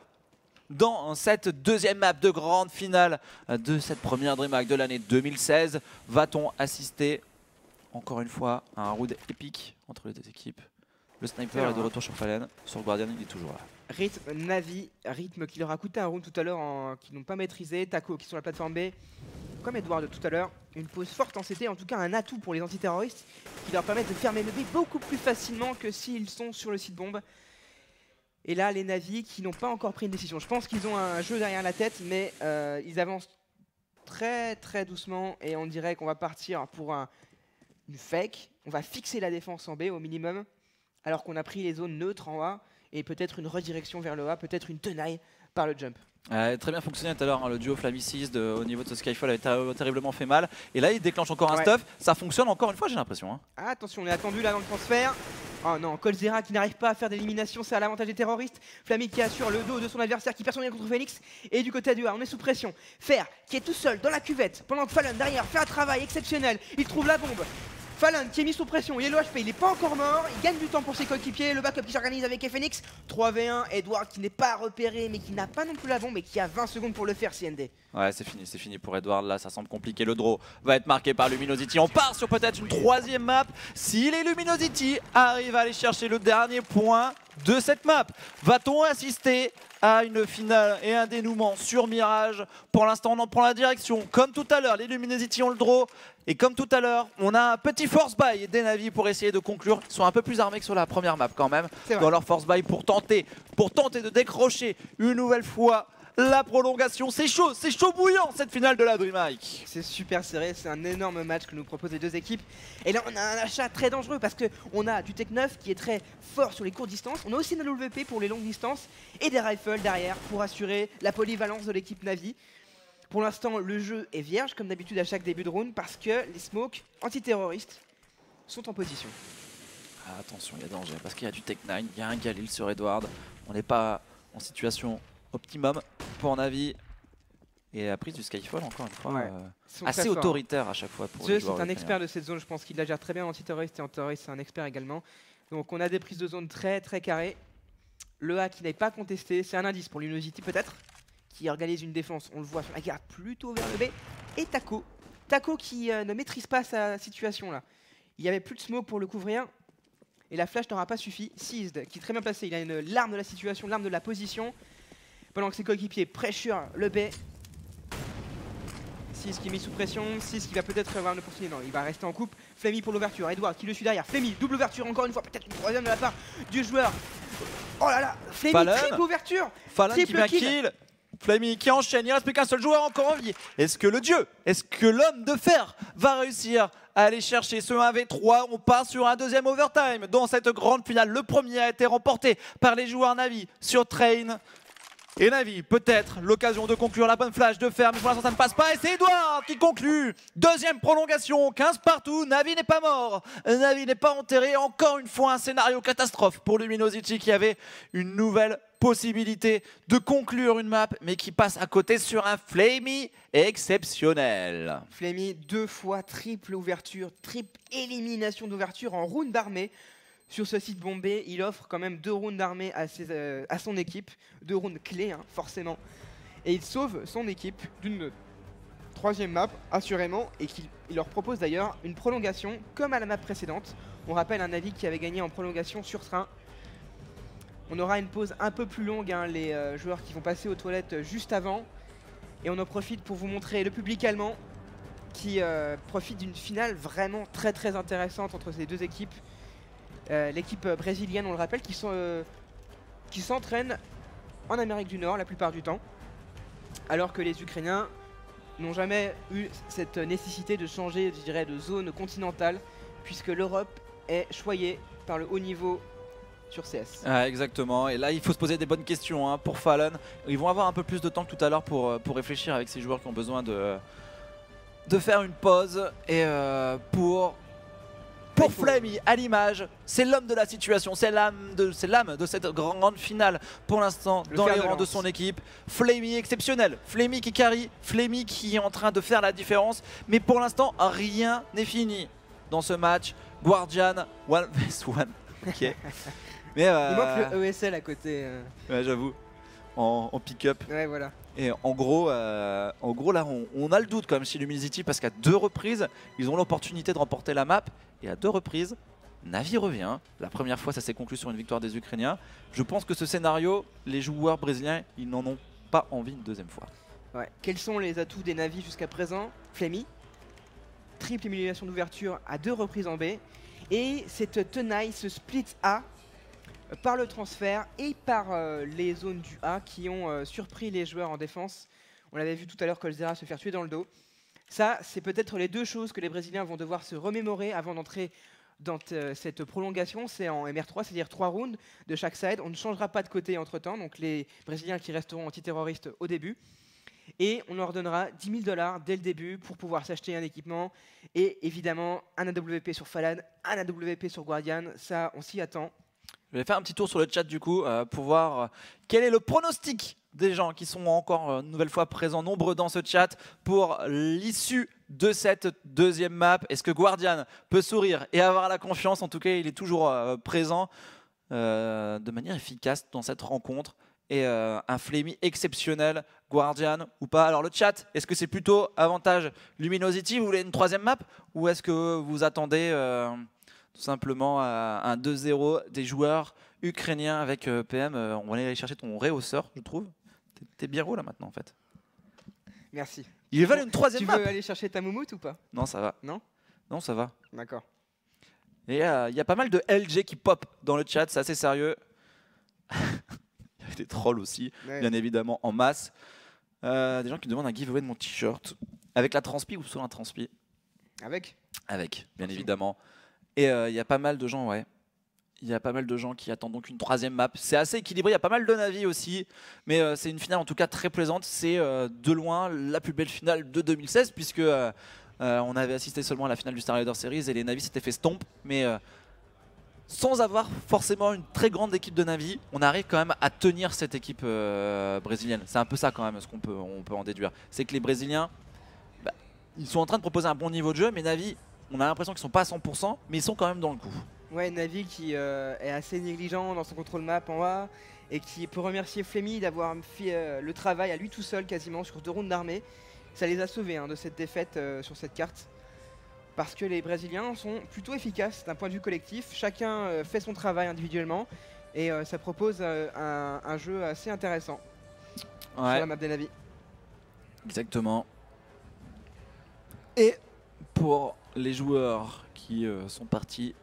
dans cette deuxième map de grande finale de cette première DreamHack de l'année 2016. Va-t-on assister encore une fois à un round épique entre les deux équipes? Le sniper est de retour sur Fallen, sur le Guardian il est toujours là. Rythme Navi, rythme qui leur a coûté un round tout à l'heure, en- qu'ils n'ont pas maîtrisé. Taco qui sont sur la plateforme B, comme Edward tout à l'heure. Une pause forte en CT, en tout cas un atout pour les antiterroristes qui leur permettent de fermer le B beaucoup plus facilement que s'ils sont sur le site bombe. Et là, les Navi qui n'ont pas encore pris une décision. Je pense qu'ils ont un jeu derrière la tête, mais euh, ils avancent très très doucement et on dirait qu'on va partir pour un, une fake. On va fixer la défense en B au minimum, alors qu'on a pris les zones neutres en A et peut-être une redirection vers le A, peut-être une tenaille par le jump. Euh, très bien fonctionné tout à l'heure, hein, le duo Flammy6 de- au niveau de ce Skyfall avait ter- terriblement fait mal. Et là, il déclenche encore un Ouais. stuff. Ça fonctionne encore une fois, j'ai l'impression. hein. Ah, attention, on est attendu là dans le transfert. Oh non, Colzera qui n'arrive pas à faire d'élimination, c'est à l'avantage des terroristes. Flammy qui assure le dos de son adversaire qui perd son lien contre Phoenix. Et du côté du A, on est sous pression. Fer qui est tout seul dans la cuvette pendant que Fallon derrière fait un travail exceptionnel. Il trouve la bombe. Fallon qui est mis sous pression, il est le HP, il n'est pas encore mort, il gagne du temps pour ses coéquipiers, le backup qui s'organise avec Phoenix, 3v1, Edward qui n'est pas repéré mais qui n'a pas non plus la bombe et qui a 20 secondes pour le faire CND. Ouais, c'est fini, c'est fini pour Edward. Là, ça semble compliqué. Le draw va être marqué par Luminosity. On part sur peut-être une troisième map. Si les Luminosity arrivent à aller chercher le dernier point de cette map, va-t-on assister à une finale et un dénouement sur Mirage Pour l'instant, on en prend la direction. Comme tout à l'heure, les Luminosity ont le draw. Et comme tout à l'heure, on a un petit force buy des Navi pour essayer de conclure. Ils sont un peu plus armés que sur la première map quand même. Dans leur force buy pour tenter, pour tenter de décrocher une nouvelle fois la prolongation. C'est chaud, c'est chaud bouillant cette finale de la DreamHack. C'est super serré, c'est un énorme match que nous proposent les deux équipes. Et là, on a un achat très dangereux parce que on a du Tech 9 qui est très fort sur les courtes distances. On a aussi une WP pour les longues distances et des rifles derrière pour assurer la polyvalence de l'équipe Navi. Pour l'instant, le jeu est vierge comme d'habitude à chaque début de round parce que les smokes antiterroristes sont en position. Ah, attention, il y a danger parce qu'il y a du Tech 9, il y a un Galil sur Edward. On n'est pas en situation optimum pour Navi. Et la prise du Skyfall, encore une fois, Ouais. euh, assez autoritaire à chaque fois pour Zeus est un expert de cette zone, je pense qu'il la gère très bien en antiterroriste et en terroriste, c'est un expert également. Donc on a des prises de zone très très carrées. Le A qui n'est pas contesté, c'est un indice pour l'Unosity peut-être, qui organise une défense, on le voit sur la garde plutôt vers le B. Et Taco, Taco qui euh, ne maîtrise pas sa situation là. Il y avait plus de smoke pour le couvrir. Et la flash n'aura pas suffi. Seized, qui est très bien placé. Il a une l'arme de la situation, l'arme de la position. Pendant que ses coéquipiers pressure le B. 6 qui est mis sous pression, 6 qui va peut-être avoir une opportunité. Non, il va rester en coupe. Flemmy pour l'ouverture. Edward qui le suit derrière. Flemmy, double ouverture encore une fois. Peut-être une troisième de la part du joueur. Oh là là Flemmy, triple ouverture Fallon qui Triple un kill. kill. Flammy qui enchaîne, il reste plus qu'un seul joueur encore en vie. Est-ce que le dieu, est-ce que l'homme de fer va réussir à aller chercher ce 1v3 On part sur un deuxième overtime dans cette grande finale. Le premier a été remporté par les joueurs Navi sur Train. Et Navi, peut-être l'occasion de conclure la bonne flash de fer, mais pour l'instant ça ne passe pas. Et c'est Edouard qui conclut. Deuxième prolongation, 15 partout. Navi n'est pas mort. Navi n'est pas enterré. Encore une fois, un scénario catastrophe pour Luminosity qui avait une nouvelle possibilité de conclure une map, mais qui passe à côté sur un Flamey exceptionnel. Flemmy, deux fois triple ouverture, triple élimination d'ouverture en round d'armée. Sur ce site bombé, il offre quand même deux rounds d'armée à, euh, son équipe, deux rounds clés hein, forcément. Et il sauve son équipe d'une troisième map, assurément, et qu'il il leur propose d'ailleurs une prolongation comme à la map précédente. On rappelle un avis qui avait gagné en prolongation sur train. On aura une pause un peu plus longue, hein, les euh, joueurs qui vont passer aux toilettes juste avant. Et on en profite pour vous montrer le public allemand qui euh, profite d'une finale vraiment très très intéressante entre ces deux équipes. Euh, L'équipe brésilienne, on le rappelle, euh, qui s'entraîne en Amérique du Nord la plupart du temps, alors que les Ukrainiens n'ont jamais eu cette nécessité de changer, de zone continentale, puisque l'Europe est choyée par le haut niveau sur CS. Ouais, exactement. Et là, il faut se poser des bonnes questions hein, pour Fallon. Ils vont avoir un peu plus de temps que tout à l'heure pour, euh, réfléchir avec ces joueurs qui ont besoin de, faire une pause. Et pour, pour Flammy, à l'image, c'est l'homme de la situation. C'est l'âme de, cette grande finale pour l'instant Le dans les rangs de son équipe. Flammy exceptionnel. Flammy qui carry. Flammy qui est en train de faire la différence. Mais pour l'instant, rien n'est fini dans ce match. Guardian, one vs one. Ok. Mais euh, Il manque le ESL à côté. euh. Ouais, j'avoue. En, en pick-up. Ouais, voilà. Et en gros, euh, en gros là, on, on a le doute quand même chez Luminosity parce qu'à deux reprises, ils ont l'opportunité de remporter la map. Et à deux reprises, Navi revient. La première fois, ça s'est conclu sur une victoire des Ukrainiens. Je pense que ce scénario, les joueurs brésiliens, ils n'en ont pas envie une deuxième fois. Ouais. Quels sont les atouts des Navi jusqu'à présent? Flemmy, triple élimination d'ouverture à deux reprises en B. Et cette tenaille, ce split A, par le transfert et par euh, les zones du A qui ont euh, surpris les joueurs en défense. On l'avait vu tout à l'heure Colzera se faire tuer dans le dos. Ça, c'est peut-être les deux choses que les Brésiliens vont devoir se remémorer avant d'entrer dans euh, cette prolongation. C'est en MR3, c'est-à-dire trois rounds de chaque side. On ne changera pas de côté entre-temps, donc les Brésiliens qui resteront antiterroristes au début. Et on leur donnera 10 000 dollars dès le début pour pouvoir s'acheter un équipement. Et évidemment, un AWP sur Falan, un AWP sur Guardian. Ça, on s'y attend. Je vais faire un petit tour sur le chat du coup euh, pour voir euh, quel est le pronostic des gens qui sont encore euh, une nouvelle fois présents nombreux dans ce chat pour l'issue de cette deuxième map. Est-ce que Guardian peut sourire et avoir la confiance? En tout cas, il est toujours présent de manière efficace dans cette rencontre. Et un Flemmy exceptionnel, Guardian ou pas? Alors le chat, est-ce que c'est plutôt avantage Luminosity? Vous voulez une troisième map? Ou est-ce que vous attendez tout simplement à un 2-0 des joueurs ukrainiens avec euh, PM. euh, on va aller chercher ton réhausseur, je trouve. T'es- bien là maintenant en fait. Merci. Ils veulent une troisième Tu map. veux aller chercher ta moumoute ou pas? Non, ça va. Non? Non, ça va. D'accord. Et euh, il y a pas mal de LG qui pop dans le chat, c'est assez sérieux. Il y a des trolls aussi, Ouais. bien évidemment, en masse. Euh, des gens qui demandent un giveaway de mon t-shirt. Avec la transpi ou sans la transpi? Avec? Avec, bien évidemment. Et euh, il y a pas mal de gens, ouais. Il y a pas mal de gens qui attendent donc une troisième map. C'est assez équilibré, il y a pas mal de navis aussi. Mais euh, c'est une finale en tout cas très plaisante. C'est euh, de loin la plus belle finale de 2016 puisque on avait assisté seulement à la finale du Star Rider Series et les navis s'étaient fait stomp. Mais sans avoir forcément une très grande équipe de navis, on arrive quand même à tenir cette équipe brésilienne. C'est un peu ça quand même ce qu'on peut, on peut en déduire. C'est que les Brésiliens, bah, ils sont en train de proposer un bon niveau de jeu, mais Navi, on a l'impression qu'ils sont pas à 100%, mais ils sont quand même dans le coup. Ouais, Navi qui euh, est assez négligent dans son contrôle map en A et qui peut remercier Flemmy d'avoir fait euh, le travail à lui tout seul quasiment sur deux rounds d'armée. Ça les a sauvés hein, de cette défaite euh, sur cette carte. parce que les Brésiliens sont plutôt efficaces d'un point de vue collectif. Chacun euh, fait son travail individuellement et euh, ça propose euh, un, un jeu assez intéressant sur la map des Navi. exactement. Et pour les joueurs qui euh, sont partis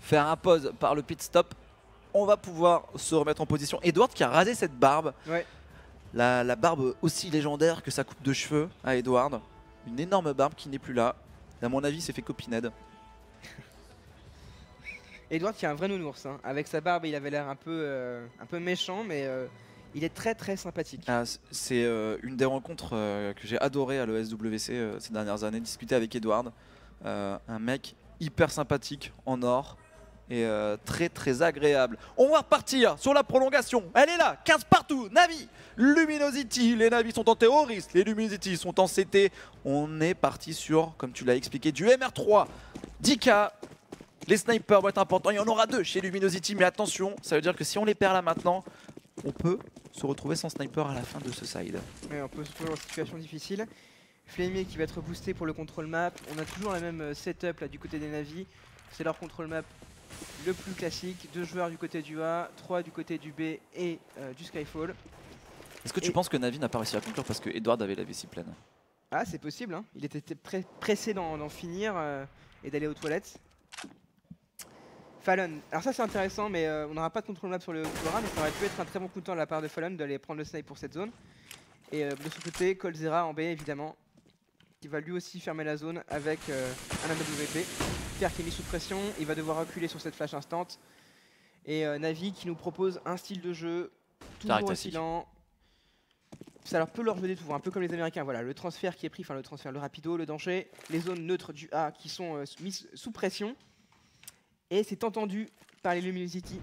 faire un pause par le pit stop, on va pouvoir se remettre en position. Edward qui a rasé cette barbe. Ouais. La, la barbe aussi légendaire que sa coupe de cheveux à Edward. Une énorme barbe qui n'est plus là. À mon avis, c'est fait copinade. Edward qui est un vrai nounours, hein. avec sa barbe il avait l'air un peu, euh, un peu méchant mais euh, il est très très sympathique. Ah, c'est euh, une des rencontres que j'ai adoré à l'ESWC ces dernières années, discuter avec Edward. Euh, un mec hyper sympathique en or et euh, très très agréable. On va repartir sur la prolongation. Elle est là, 15 partout. Navi, Luminosity. Les Navi sont en terroriste, les Luminosity sont en CT. On est parti sur, comme tu l'as expliqué, du MR3. 10K. Les snipers vont être importants. Il y en aura deux chez Luminosity, mais attention, ça veut dire que si on les perd là maintenant, on peut se retrouver sans sniper à la fin de ce side. On peut se trouver en situation difficile. Flamey qui va être boosté pour le contrôle map. On a toujours la même euh, setup là du côté des Navi. C'est leur contrôle map le plus classique. Deux joueurs du côté du A, trois du côté du B et euh, du Skyfall. Est-ce que tu Et- penses que Navi n'a pas réussi à conclure parce que Edward avait la vessie pleine? Ah, c'est possible, hein. il était très pressé d'en d'en finir euh, et d'aller aux toilettes. Fallon, alors ça c'est intéressant, mais euh, on n'aura pas de contrôle map sur le Cora, mais ça aurait pu être un très bon coup de temps de la part de Fallon d'aller prendre le snipe pour cette zone. Et euh, de son côté, Colzera en B évidemment, qui va lui aussi fermer la zone avec euh, un AWP. Pierre qui est mis sous pression, il va devoir reculer sur cette flash instant. Et euh, Navi qui nous propose un style de jeu toujours Caractéristique. oscillant. Ça leur peut leur jouer des tours, un peu comme les Américains. Voilà, le transfert qui est pris, enfin le transfert, le rapido, le danger, les zones neutres du A qui sont euh, mises sous pression. Et c'est entendu par les Luminosity.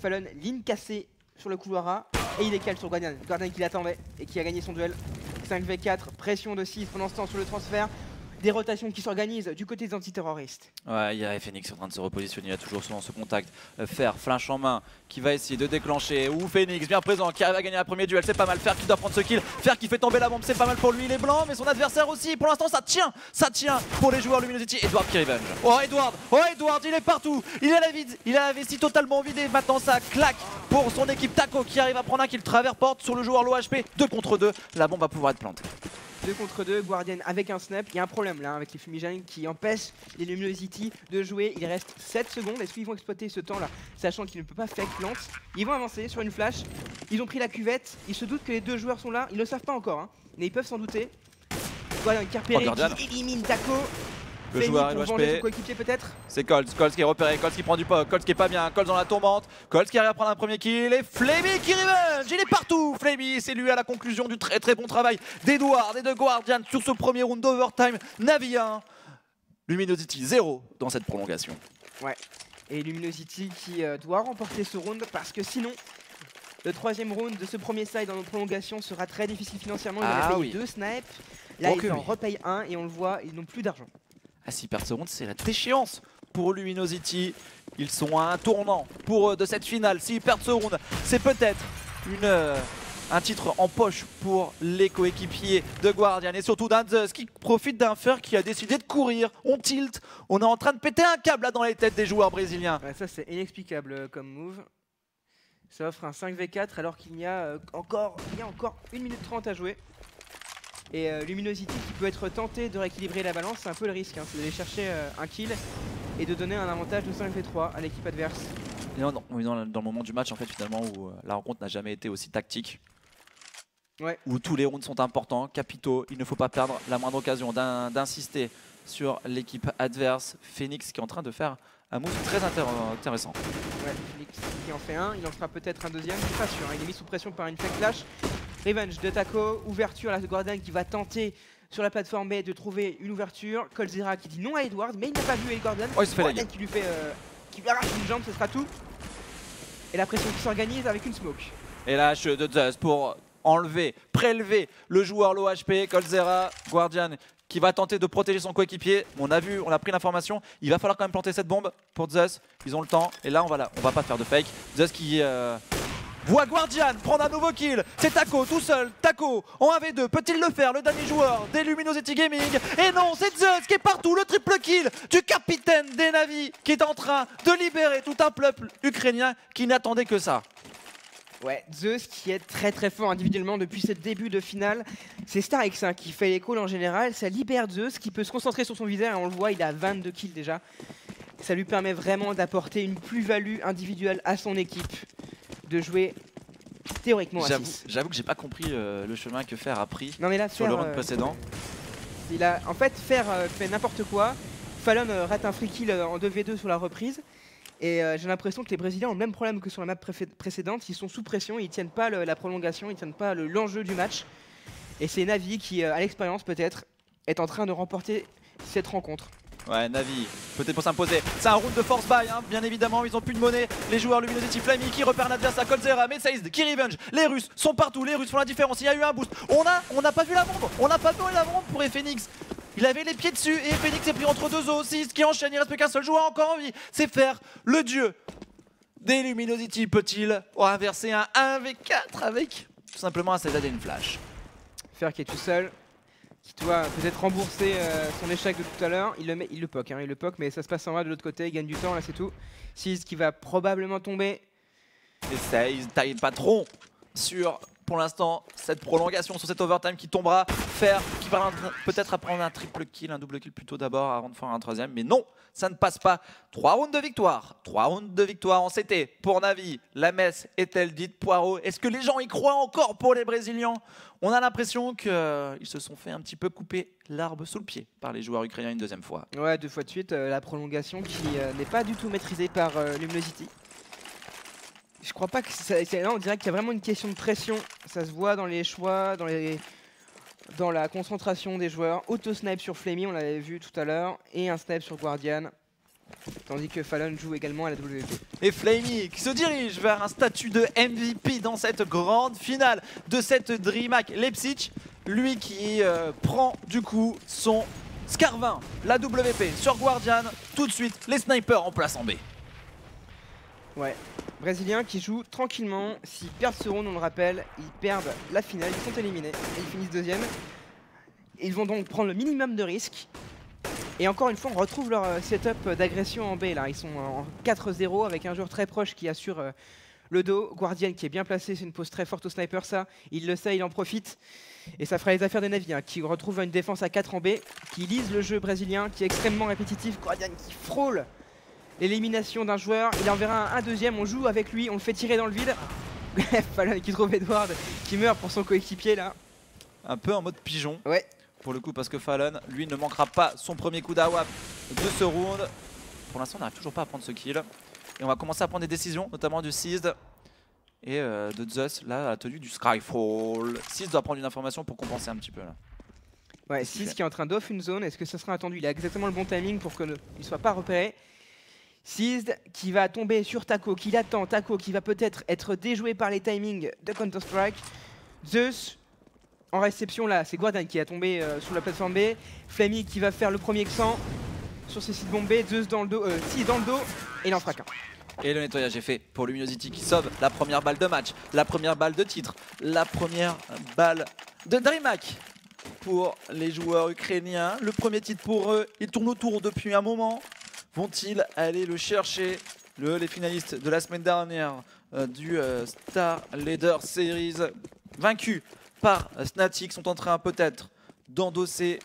Fallon, ligne cassée sur le couloir A, et il décale sur Guardian. Guardian qui l'attendait et qui a gagné son duel. 5v4, pression de 6 pendant ce temps sur le transfert. Des rotations qui s'organisent du côté des antiterroristes. Ouais, il y a Phoenix en train de se repositionner, il y a toujours dans ce contact. Euh, Fer, flash en main, qui va essayer de déclencher. Ou Phoenix, bien présent, qui arrive à gagner un premier duel, c'est pas mal. Fer qui doit prendre ce kill. Fer qui fait tomber la bombe, c'est pas mal pour lui. Il est blanc, mais son adversaire aussi. Pour l'instant, ça tient, ça tient pour les joueurs Luminosity. Edward qui revenge. Oh, Edward, oh, Edward, il est partout. Il est à la vide, il a la vestie totalement vidée. Maintenant, ça claque pour son équipe Taco qui arrive à prendre un kill travers porte sur le joueur low HP. 2 contre 2, la bombe va pouvoir être plantée. 2 contre 2, Guardian avec un snap. Il y a un problème là hein, avec les fumigènes qui empêchent les Luminosity de jouer. Il reste 7 secondes. Est-ce qu'ils vont exploiter ce temps là, sachant qu'il ne peut pas fake plant Ils vont avancer sur une flash. Ils ont pris la cuvette. Ils se doutent que les deux joueurs sont là. Ils ne le savent pas encore, hein, mais ils peuvent s'en douter. Guardian qui a repéré, Oh, Guardian. qui élimine Taco. Le joueur pour LHP. venger son coéquipier peut-être C'est Colts, Colts qui est repéré, Colts qui prend du pot, Colts qui est pas bien, Colts dans la tourmente, Colts qui arrive à prendre un premier kill et Flammy qui revenge, il est partout Flammy, c'est lui à la conclusion du très très bon travail d'Edward et de Guardian sur ce premier round d'overtime, Navi 1, Luminosity 0 dans cette prolongation. Et Luminosity qui euh, doit remporter ce round parce que sinon le troisième round de ce premier side dans nos prolongations sera très difficile financièrement. Ils Ah avaient oui. deux snipes. Là Oh que ils en oui. repayent un et on le voit, ils n'ont plus d'argent. À 6 pertes secondes, c'est la déchéance pour Luminosity. Ils sont à un tournant pour eux de cette finale. 6 pertes secondes, c'est peut-être euh, un titre en poche pour les coéquipiers de Guardian et surtout d'Anzus qui profite d'un fer qui a décidé de courir. On tilt, on est en train de péter un câble dans les têtes des joueurs brésiliens. Ça c'est inexplicable euh, comme move. Ça offre un 5v4 alors qu'il y a euh, encore y a encore 1 minute 30 à jouer. Et euh, Luminosity qui peut être tenté de rééquilibrer la balance, c'est un peu le risque, hein, c'est d'aller chercher euh, un kill et de donner un avantage de 5v3 à l'équipe adverse. Et non, non, on est dans, le- moment du match en fait finalement où euh, la rencontre n'a jamais été aussi tactique. Ouais. Où tous les rounds sont importants, capitaux, il ne faut pas perdre la moindre occasion d'in- d'insister sur l'équipe adverse. Phoenix qui est en train de faire un move très intér- intéressant. Ouais, Felix qui en fait un, il en fera peut-être un deuxième, je suis pas sûr. hein, Il est mis sous pression par une fake flash. Revenge de Taco, ouverture à Guardian qui va tenter sur la plateforme B de trouver une ouverture. Colzera qui dit non à Edward, mais il n'a pas vu Gordon. Oh, il se fait la Guardian qui lui fait, euh, qui lui arrache une jambe, ce sera tout. Et la pression qui s'organise avec une smoke. Et lâche de Zeus pour enlever, prélever le joueur low HP, Colzera, Guardian qui va tenter de protéger son coéquipier. On a vu, on a pris l'information. Il va falloir quand même planter cette bombe pour Zeus. Ils ont le temps. Et là, on va, là, on va pas faire de fake. Zeus qui, euh, voit Guardian prendre un nouveau kill. C'est Taco tout seul. Taco en 1v2. Peut-il le faire Le dernier joueur des Luminosity Gaming. Et non, c'est Zeus qui est partout. Le triple kill du capitaine des Navis qui est en train de libérer tout un peuple ukrainien qui n'attendait que ça. Ouais, Zeus qui est très très fort individuellement depuis ce début de finale. C'est Star X hein, qui fait les calls en général. Ça libère Zeus qui peut se concentrer sur son visage. Et on le voit, il a 22 kills déjà. Ça lui permet vraiment d'apporter une plus-value individuelle à son équipe. De jouer théoriquement à J'avoue 6. j'avoue que j'ai pas compris euh, le chemin que Fer a pris Non mais là, sur le round euh, précédent. il a en fait Fer euh, fait n'importe quoi. Fallon rate un free kill en 2v2 sur la reprise. Et euh, j'ai l'impression que les Brésiliens ont le même problème que sur la map précédente. Ils sont sous pression, ils tiennent pas le- la prolongation, ils tiennent pas le- l'enjeu du match. Et c'est Navi qui, euh, à l'expérience peut-être, est en train de remporter cette rencontre. Ouais, Navi, peut-être pour s'imposer. C'est un round de force buy, hein, bien évidemment. Ils ont plus de monnaie. Les joueurs Luminosity Flammy qui repèrent l'adversaire Colzera, Metsaïd, qui revenge. Les Russes sont partout. Les Russes font la différence. Il y a eu un boost. On a, on n'a pas vu la vendre. On n'a pas vu la vendre pour Phoenix. Il avait les pieds dessus et Phoenix est pris entre deux os. 6 qui enchaîne. Il reste plus qu'un seul joueur encore en vie. C'est faire le dieu des Luminosity. Peut-il inverser un 1v4 avec tout simplement un CZ et une flash? Fer qui est tout seul, qui doit peut-être rembourser euh, son échec de tout à l'heure. Il le met, il le poke, hein, il le mais ça se passe en bas de l'autre côté, il gagne du temps, là c'est tout. Six qui va probablement tomber. essaye, taille patron sur pour l'instant cette prolongation sur cet overtime qui tombera faire qui va peut-être apprendre un triple kill un double kill plutôt d'abord avant de faire un troisième mais non ça ne passe pas. Trois rounds de victoire trois rounds de victoire en CT pour Navi la messe est-elle dite Poirot? Est-ce que les gens y croient encore pour les Brésiliens? On a l'impression qu'ils se sont fait un petit peu couper l'arbre sous le pied par les joueurs ukrainiens une deuxième fois. Ouais, deux fois de suite, euh, la prolongation qui euh, n'est pas du tout maîtrisée par euh. Je crois pas que ça, là, on dirait qu'il y a vraiment une question de pression. Ça se voit dans les choix, dans la concentration des joueurs. Auto-snipe sur Flammy, on l'avait vu tout à l'heure, et un snipe sur Guardian. Tandis que Fallon joue également à la WP. et Flamey qui se dirige vers un statut de MVP dans cette grande finale de cette DreamHack Leipzig. Lui qui euh, prend du coup son Scarvin, la WP sur Guardian. Tout de suite, les snipers en place en B. Ouais. Brésiliens qui jouent tranquillement. S'ils perdent ce round, on le rappelle, ils perdent la finale, ils sont éliminés et ils finissent deuxième. Ils vont donc prendre le minimum de risques. Et encore une fois, on retrouve leur euh, setup d'agression en B là. Ils sont en 4-0 avec un joueur très proche qui assure euh, le dos. Guardian qui est bien placé, c'est une pose très forte au sniper ça. Il le sait, il en profite. Et ça fera les affaires des Navi hein, qui retrouvent une défense à 4 en B, qui lise le jeu brésilien, qui est extrêmement répétitif. Guardian qui frôle l'élimination d'un joueur. Il enverra un, un deuxième, on joue avec lui, on le fait tirer dans le vide. Fallon qui trouve Edward qui meurt pour son coéquipier là. Un peu en mode pigeon. Ouais. Pour le coup, parce que Fallon, lui, ne manquera pas son premier coup d'AWAP de ce round. Pour l'instant, on n'arrive toujours pas à prendre ce kill. Et on va commencer à prendre des décisions, notamment du Seized et euh, de Zeus, là, à la tenue du Skyfall. Seized doit prendre une information pour compenser un petit peu là. Ouais, Qu'est-ce qu'il 6 fait qui est en train d'off une zone, est-ce que ça sera attendu? Il a exactement le bon timing pour qu'il ne soit pas repéré. Seized qui va tomber sur Taco, qui l'attend. Taco qui va peut-être être déjoué par les timings de Counter-Strike. Zeus en réception là, c'est Guardian qui a tombé euh, sous la plateforme B. Flammy qui va faire le premier Xan sur ses sites bombés. Zeus dans le dos, euh, dans le dos et il en. Et le nettoyage est fait pour Luminosity qui sauve la première balle de match, la première balle de titre, la première balle de DreamHack pour les joueurs ukrainiens. Le premier titre pour eux, ils tournent autour depuis un moment. Vont-ils aller le chercher le, Les finalistes de la semaine dernière euh, du euh, Star Leader Series, vaincus par Fnatic, sont en train peut-être d'endosser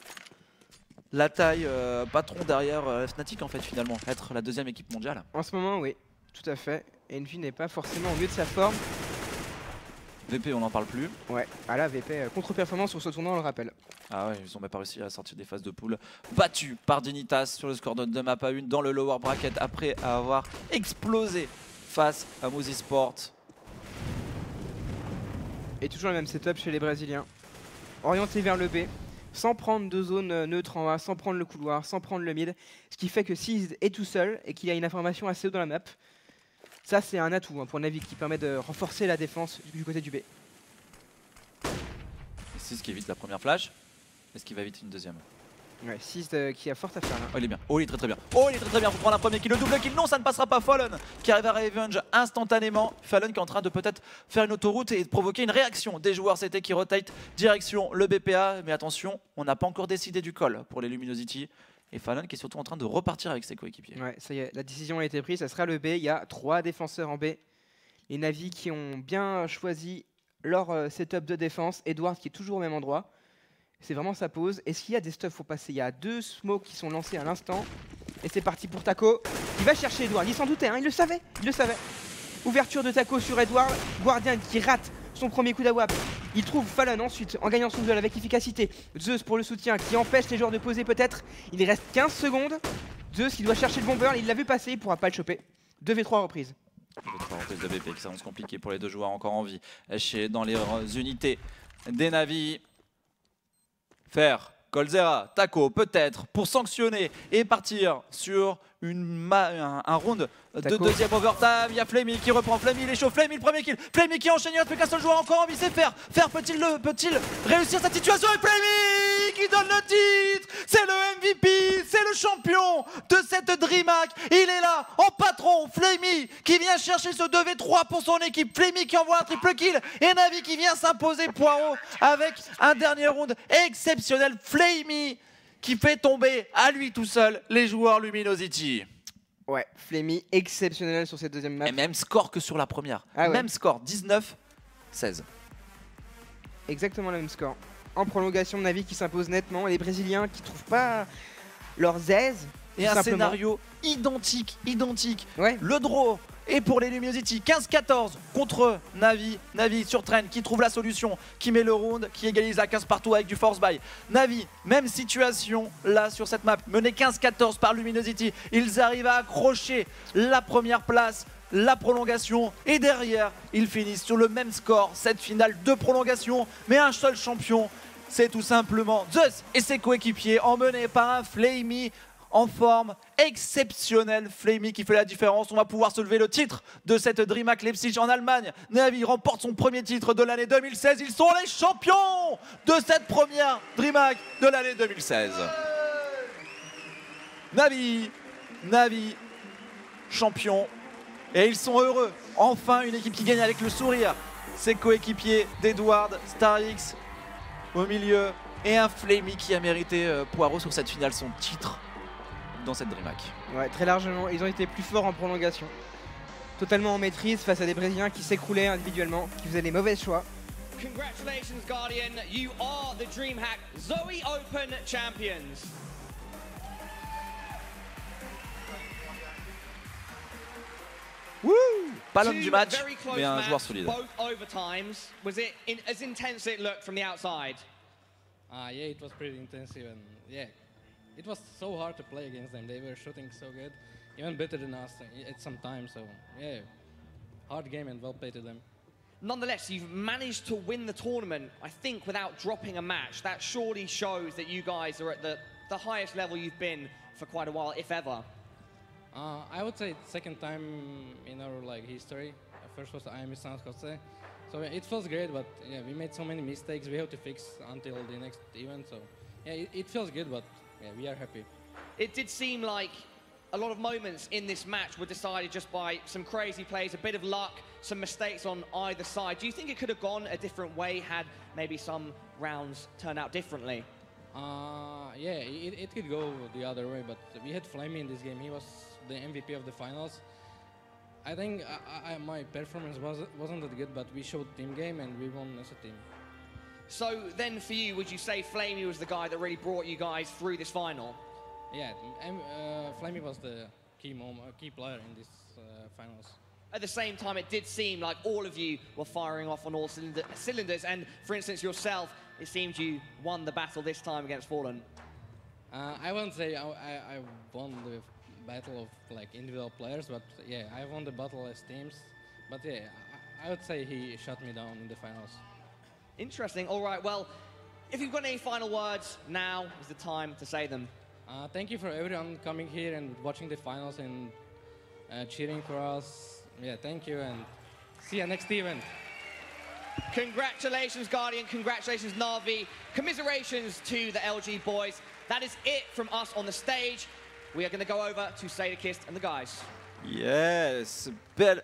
la taille euh, patron derrière Fnatic en fait finalement, être la deuxième équipe mondiale? En ce moment, oui, tout à fait. Envy n'est pas forcément au mieux de sa forme. VP, on n'en parle plus. Ouais, ah là, VP euh, contre-performance sur ce tournoi, on le rappelle. Ah ouais, ils ont même pas réussi à sortir des phases de poule. Battu par Dignitas sur le score de 2 map à 1 dans le lower bracket après avoir explosé face à Mozy Sport. Et toujours le même setup chez les Brésiliens. Orienté vers le B, sans prendre de zone euh, neutre en A, sans prendre le couloir, sans prendre le mid. Ce qui fait que s'il est tout seul et qu'il a une information assez haut dans la map, ça c'est un atout hein, pour Navi qui permet de renforcer la défense du côté du B. Et c'est ce qui évite la première flash. Est-ce qu'il va éviter une deuxième Ouais, 6 qui a fort à faire là. Oh, il est bien. Oh, il est très très bien. Oh, il est très très bien pour prendre un premier kill. Le double kill. Non, ça ne passera pas. Fallen qui arrive à revenge instantanément. Fallen qui est en train de peut-être faire une autoroute et de provoquer une réaction des joueurs CT qui rotate direction le BPA. Mais attention, on n'a pas encore décidé du call pour les Luminosity. Et Fallen qui est surtout en train de repartir avec ses coéquipiers. Ouais, ça y est, la décision a été prise, ça sera le B. Il y a trois défenseurs en B. Les Navi qui ont bien choisi leur euh, setup de défense. Edward qui est toujours au même endroit. C'est vraiment sa pose. Est-ce qu'il y a des stuffs au passé Il y a deux smokes qui sont lancés à l'instant. Et c'est parti pour Taco. Il va chercher Edward. Il s'en doutait, hein, il le savait. Il le savait. Ouverture de Taco sur Edward. Guardian qui rate son premier coup d'awap. Il trouve Fallon ensuite en gagnant son duel avec efficacité. Zeus pour le soutien qui empêche les joueurs de poser peut-être. Il reste 15 secondes. Zeus qui doit chercher le bomber. Il l'a vu passer. Il pourra pas le choper. 2v3 reprises. Reprises de BP qui s'annonce compliqué pour les deux joueurs encore en vie. Chez, dans les unités des Navis. Faire Colzera, Taco, peut-être, pour sanctionner et partir sur une un, un round de deuxième overtime. Il y a Flemmy qui reprend. Flemmy, il est chaud. Flemmy, le premier kill. Flemmy qui enchaîne. Il reste plus qu'un seul joueur encore en vie. C'est faire. Faire peut-il le peut-il réussir cette situation? Et Flemmy qui donne le titre. C'est le MVP. C'est le champion de cette DreamHack. Il est là en patron. Flemmy qui vient chercher ce 2v3 pour son équipe. Flemmy qui envoie un triple kill. Et Navi qui vient s'imposer Poirot avec un dernier round exceptionnel. Flemmy qui fait tomber à lui tout seul les joueurs Luminosity. Ouais, Flemmy exceptionnel sur cette deuxième map. Et même score que sur la première. Ah ouais. Même score, 19-16. Exactement le même score. En prolongation, Navi qui s'impose nettement. Et les Brésiliens qui trouvent pas leurs aises. Et un simplement. scénario identique, identique. Ouais, Le draw et pour les Luminosity, 15-14 contre Navi. Navi sur Train qui trouve la solution, qui met le round, qui égalise à 15 partout avec du force buy. Navi, même situation là sur cette map, mené 15-14 par Luminosity. Ils arrivent à accrocher la première place. La prolongation et derrière ils finissent sur le même score, cette finale de prolongation, mais un seul champion, c'est tout simplement Zeus et ses coéquipiers emmenés par un Flamey en forme exceptionnelle. Flamey qui fait la différence. On va pouvoir se lever le titre de cette DreamHack Leipzig en Allemagne. Navi remporte son premier titre de l'année 2016. Ils sont les champions de cette première DreamHack de l'année 2016. Navi, Navi, champion. Et ils sont heureux. Enfin, une équipe qui gagne avec le sourire. Ses coéquipiers d'Edward, Starix au milieu. Et un Flamey qui a mérité euh, Poirot sur cette finale son titre dans cette DreamHack. ouais, très largement. Ils ont été plus forts en prolongation. Totalement en maîtrise face à des Brésiliens qui s'écroulaient individuellement, qui faisaient les mauvais choix. Congratulations, Guardian. You are the DreamHack Zoe Open champions. Pas l'homme du match, very close mais un joueur solide. Both overtimes. Was it in, as intense as it looked from the outside? Uh, yeah, it was pretty intensive and yeah, it was so hard to play against them. They were shooting so good, even better than us at some time. So yeah, hard game and well played to them. Nonetheless, you've managed to win the tournament, I think, without dropping a match. That surely shows that you guys are at the, the highest level you've been for quite a while, if ever. Uh, I would say second time in our like history. First was IME San Jose. So it feels great, but yeah, we made so many mistakes. We have to fix until the next event. So yeah, it, it feels good, but yeah, we are happy. It did seem like a lot of moments in this match were decided just by some crazy plays, a bit of luck, some mistakes on either side. Do you think it could have gone a different way had maybe some rounds turned out differently? Uh, yeah, it, it could go the other way, but we had Flamey in this game. He was the MVP of the finals. I think I, I, my performance was, wasn't that good, but we showed team game and we won as a team. So then for you, would you say Flamey was the guy that really brought you guys through this final? Yeah, and, uh, Flamey was the key moment, key player in this uh, finals. At the same time, it did seem like all of you were firing off on all cylinder- cylinders, and for instance, yourself, it seemed you won the battle this time against Fallen. Uh, I won't say I, I, I won the battle of like individual players, but yeah, I won the battle as teams. But yeah, I, I would say he shut me down in the finals. Interesting. All right, well, if you've got any final words, now is the time to say them. Uh, thank you for everyone coming here and watching the finals and uh, cheering for us. Yeah, thank you and see you next event. Congratulations, Guardian. Congratulations, Navi. Commiserations to the LG boys. that is it from us on the stage. We are going to go over to Sadakist and the guys. Yes, belle,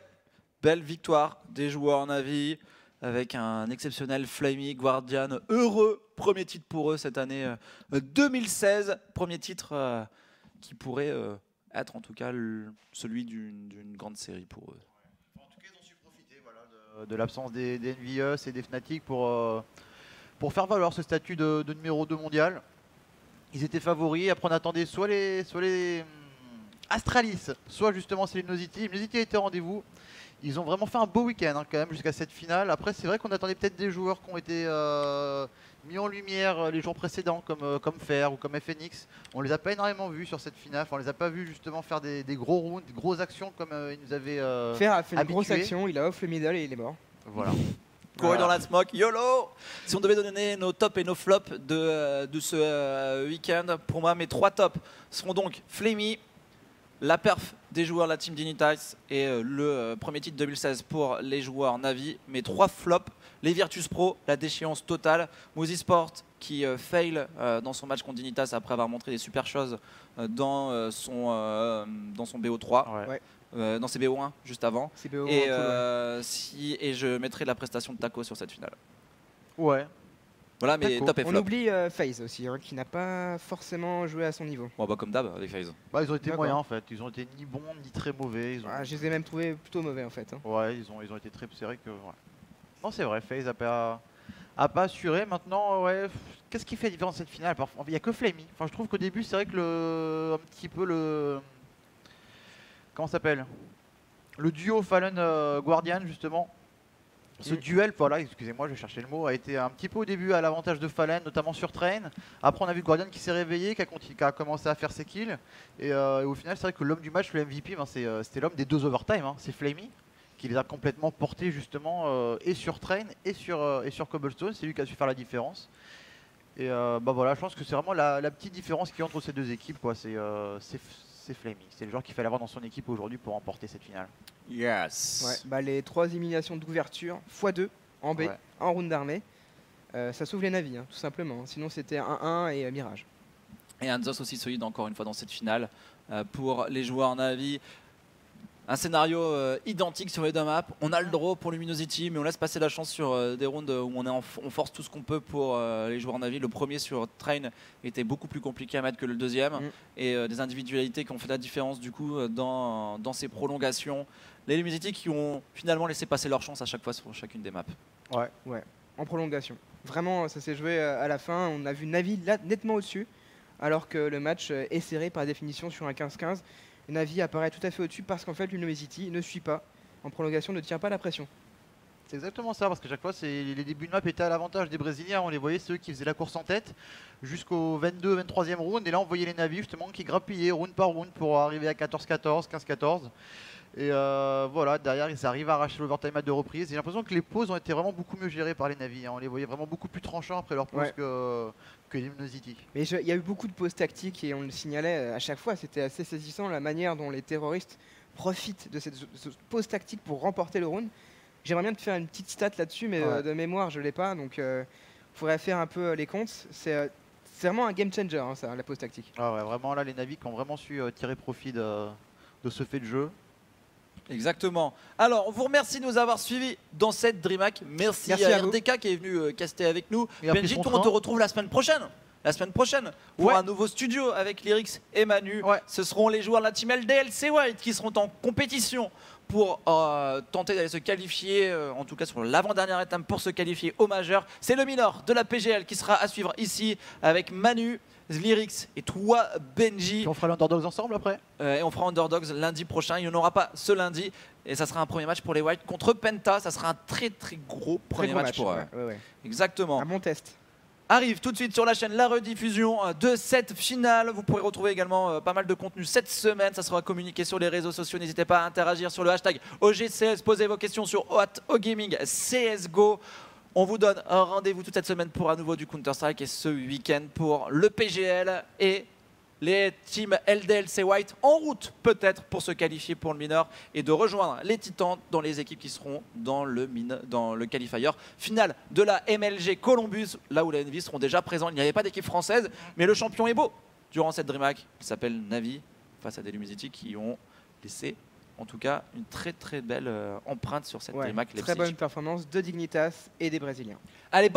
belle victoire des joueurs Navi avec un exceptionnel Flamey Guardian heureux premier titre pour eux cette année euh, 2016, premier titre euh, qui pourrait euh, être en tout cas celui d'une grande série pour eux. En tout cas, ils ont su profiter voilà, de, l'absence des, des et des Fnatic pour, euh, pour faire valoir ce statut de, numéro 2 mondial. Ils étaient favoris. Après, on attendait soit les, soit les Astralis, soit justement c'est Luminosity. Luminosity a été au rendez-vous. Ils ont vraiment fait un beau week-end hein, quand même jusqu'à cette finale. Après, c'est vrai qu'on attendait peut-être des joueurs qui ont été euh, mis en lumière euh, les jours précédents, comme, euh, comme Fer ou comme FNX. On les a pas énormément vus sur cette finale. Enfin, on les a pas vus justement faire des, des gros rounds, des grosses actions comme euh, ils nous avaient. euh, Fer a fait une grosse action, il a off le middle et il est mort. Voilà. Courir dans la smoke, YOLO Si on devait donner nos tops et nos flops de, de ce euh, week-end, pour moi, mes trois tops seront donc Flamey, la perf des joueurs de la team Dignitas et euh, le euh, premier titre 2016 pour les joueurs Navi. Mes trois flops, les Virtus Pro, la déchéance totale, Mozy Sport qui euh, fail dans son match contre Dignitas après avoir montré des super choses dans, son, dans son BO3, Ouais. Ouais. euh, dans ses BO1 juste avant. Et, ouais. euh, si, et je mettrai la prestation de Taco sur cette finale. Ouais. Voilà mes Taco. top et On oublie euh, FaZe aussi, hein, qui n'a pas forcément joué à son niveau. Bon, bah, comme d'hab avec FaZe. Bah, ils ont été moyens en fait. Ils ont été ni bons ni très mauvais. Ils ont... Ah, je les ai même trouvés plutôt mauvais en fait. hein. Ouais, ils ont, ils ont été très. C'est vrai que. ouais. Non, c'est vrai. FaZe a pas, a pas assuré. Maintenant, ouais. Qu'est-ce qui fait la différence cette finale? Il y a que Flamey. Enfin, je trouve qu'au début, c'est vrai que le, un petit peu le. Comment s'appelle? Le duo Fallen euh, Guardian justement. Ce Mm. duel, voilà, excusez-moi, je cherchais le mot, a été un petit peu au début à l'avantage de Fallen, notamment sur Train. Après, on a vu Guardian qui s'est réveillé, qui a, conti- qui a commencé à faire ses kills. Et, euh, et au final, c'est vrai que l'homme du match, le MVP, ben, euh, c'était l'homme des deux overtime. hein. C'est Flamey qui les a complètement portés justement euh, et sur Train et sur, euh, et sur Cobblestone. C'est lui qui a su faire la différence. Et euh, bah voilà, je pense que c'est vraiment la, la petite différence qui entre ces deux équipes. Quoi. C'est, c'est, Flamey. C'est le joueur qu'il fallait avoir dans son équipe aujourd'hui pour remporter cette finale. Yes. Ouais, bah, les trois éliminations d'ouverture, x2 en B, Ouais. en round d'armée. Euh, ça sauve les navis, hein, tout simplement. Sinon, c'était 1-1 et euh, Mirage. Et Anzos aussi solide encore une fois dans cette finale euh, pour les joueurs Navi. Un scénario euh, identique sur les deux maps. On a le draw pour Luminosity, mais on laisse passer la chance sur euh, des rounds où on, est en f- on force tout ce qu'on peut pour euh, les joueurs Navi. Le premier sur Train était beaucoup plus compliqué à mettre que le deuxième. Mm. Et des individualités qui ont fait la différence du coup dans, dans ces prolongations. Les Luminosity qui ont finalement laissé passer leur chance à chaque fois sur chacune des maps. en prolongation. Vraiment, ça s'est joué à la fin. On a vu Navi là, nettement au-dessus, alors que le match est serré par définition sur un 15-15. Navi apparaît tout à fait au-dessus parce qu'en fait, l'University ne suit pas. En prolongation, ne tient pas la pression. C'est exactement ça, parce que chaque fois, les débuts de map étaient à l'avantage des Brésiliens. On les voyait, ceux qui faisaient la course en tête jusqu'au 22-23e round. Et là, on voyait les navis justement qui grappillaient round par round pour arriver à 14-14, 15-14. Et euh, voilà, derrière, ils arrivent à arracher l'overtime à deux reprises. J'ai l'impression que les pauses ont été vraiment beaucoup mieux gérées par les navis. hein. On les voyait vraiment beaucoup plus tranchants après leur pause Ouais. que, que Luminosity. Mais il y a eu beaucoup de pauses tactiques et on le signalait euh, à chaque fois. C'était assez saisissant la manière dont les terroristes profitent de cette, pause tactique pour remporter le round. J'aimerais bien te faire une petite stat là-dessus, mais euh, de mémoire, je l'ai pas. Donc, il faudrait faire un peu euh, les comptes. C'est euh, vraiment un game changer, hein, ça, la pause tactique. Ah ouais, vraiment là, les navis qui ont vraiment su euh, tirer profit de, de ce fait de jeu. Exactement. Alors, on vous remercie de nous avoir suivis dans cette DreamHack. Merci, Merci à, à. RDK qui est venu euh, caster avec nous. Benji, on te retrouve la semaine prochaine. La semaine prochaine pour Ouais. un nouveau studio avec Lyrics et Manu. Ouais. Ce seront les joueurs de la team LDLC White qui seront en compétition pour euh, tenter d'aller se qualifier, euh, en tout cas sur l'avant-dernière étape pour se qualifier au majeur. C'est le minor de la PGL qui sera à suivre ici avec Manu, Lyrics et toi Benji. Et on fera l'Underdogs ensemble après? Euh, et on fera Underdogs lundi prochain. Il n'y en aura pas ce lundi. Et ça sera un premier match pour les Whites contre Penta. Ça sera un très très gros Très premier gros match, pour eux. ouais, ouais, ouais. Exactement. Un bon test. Arrive tout de suite sur la chaîne la rediffusion euh, de cette finale. Vous pourrez retrouver également euh, pas mal de contenu cette semaine. Ça sera communiqué sur les réseaux sociaux. N'hésitez pas à interagir sur le hashtag OGCS. Posez vos questions sur Hot O Gaming CSGO. On vous donne un rendez-vous toute cette semaine pour à nouveau du Counter-Strike et ce week-end pour le PGL et les teams LDLC White en route peut-être pour se qualifier pour le mineur et de rejoindre les Titans dans les équipes qui seront dans le, qualifier final de la MLG Columbus, là où les Envy seront déjà présents. Il n'y avait pas d'équipe française, mais le champion est beau durant cette DreamHack. Il s'appelle Navi face à des Luminosity qui ont laissé en tout cas une très très belle euh, empreinte sur cette Ouais, DreamHack. très bonne performance de Dignitas et des Brésiliens. Allez, bonne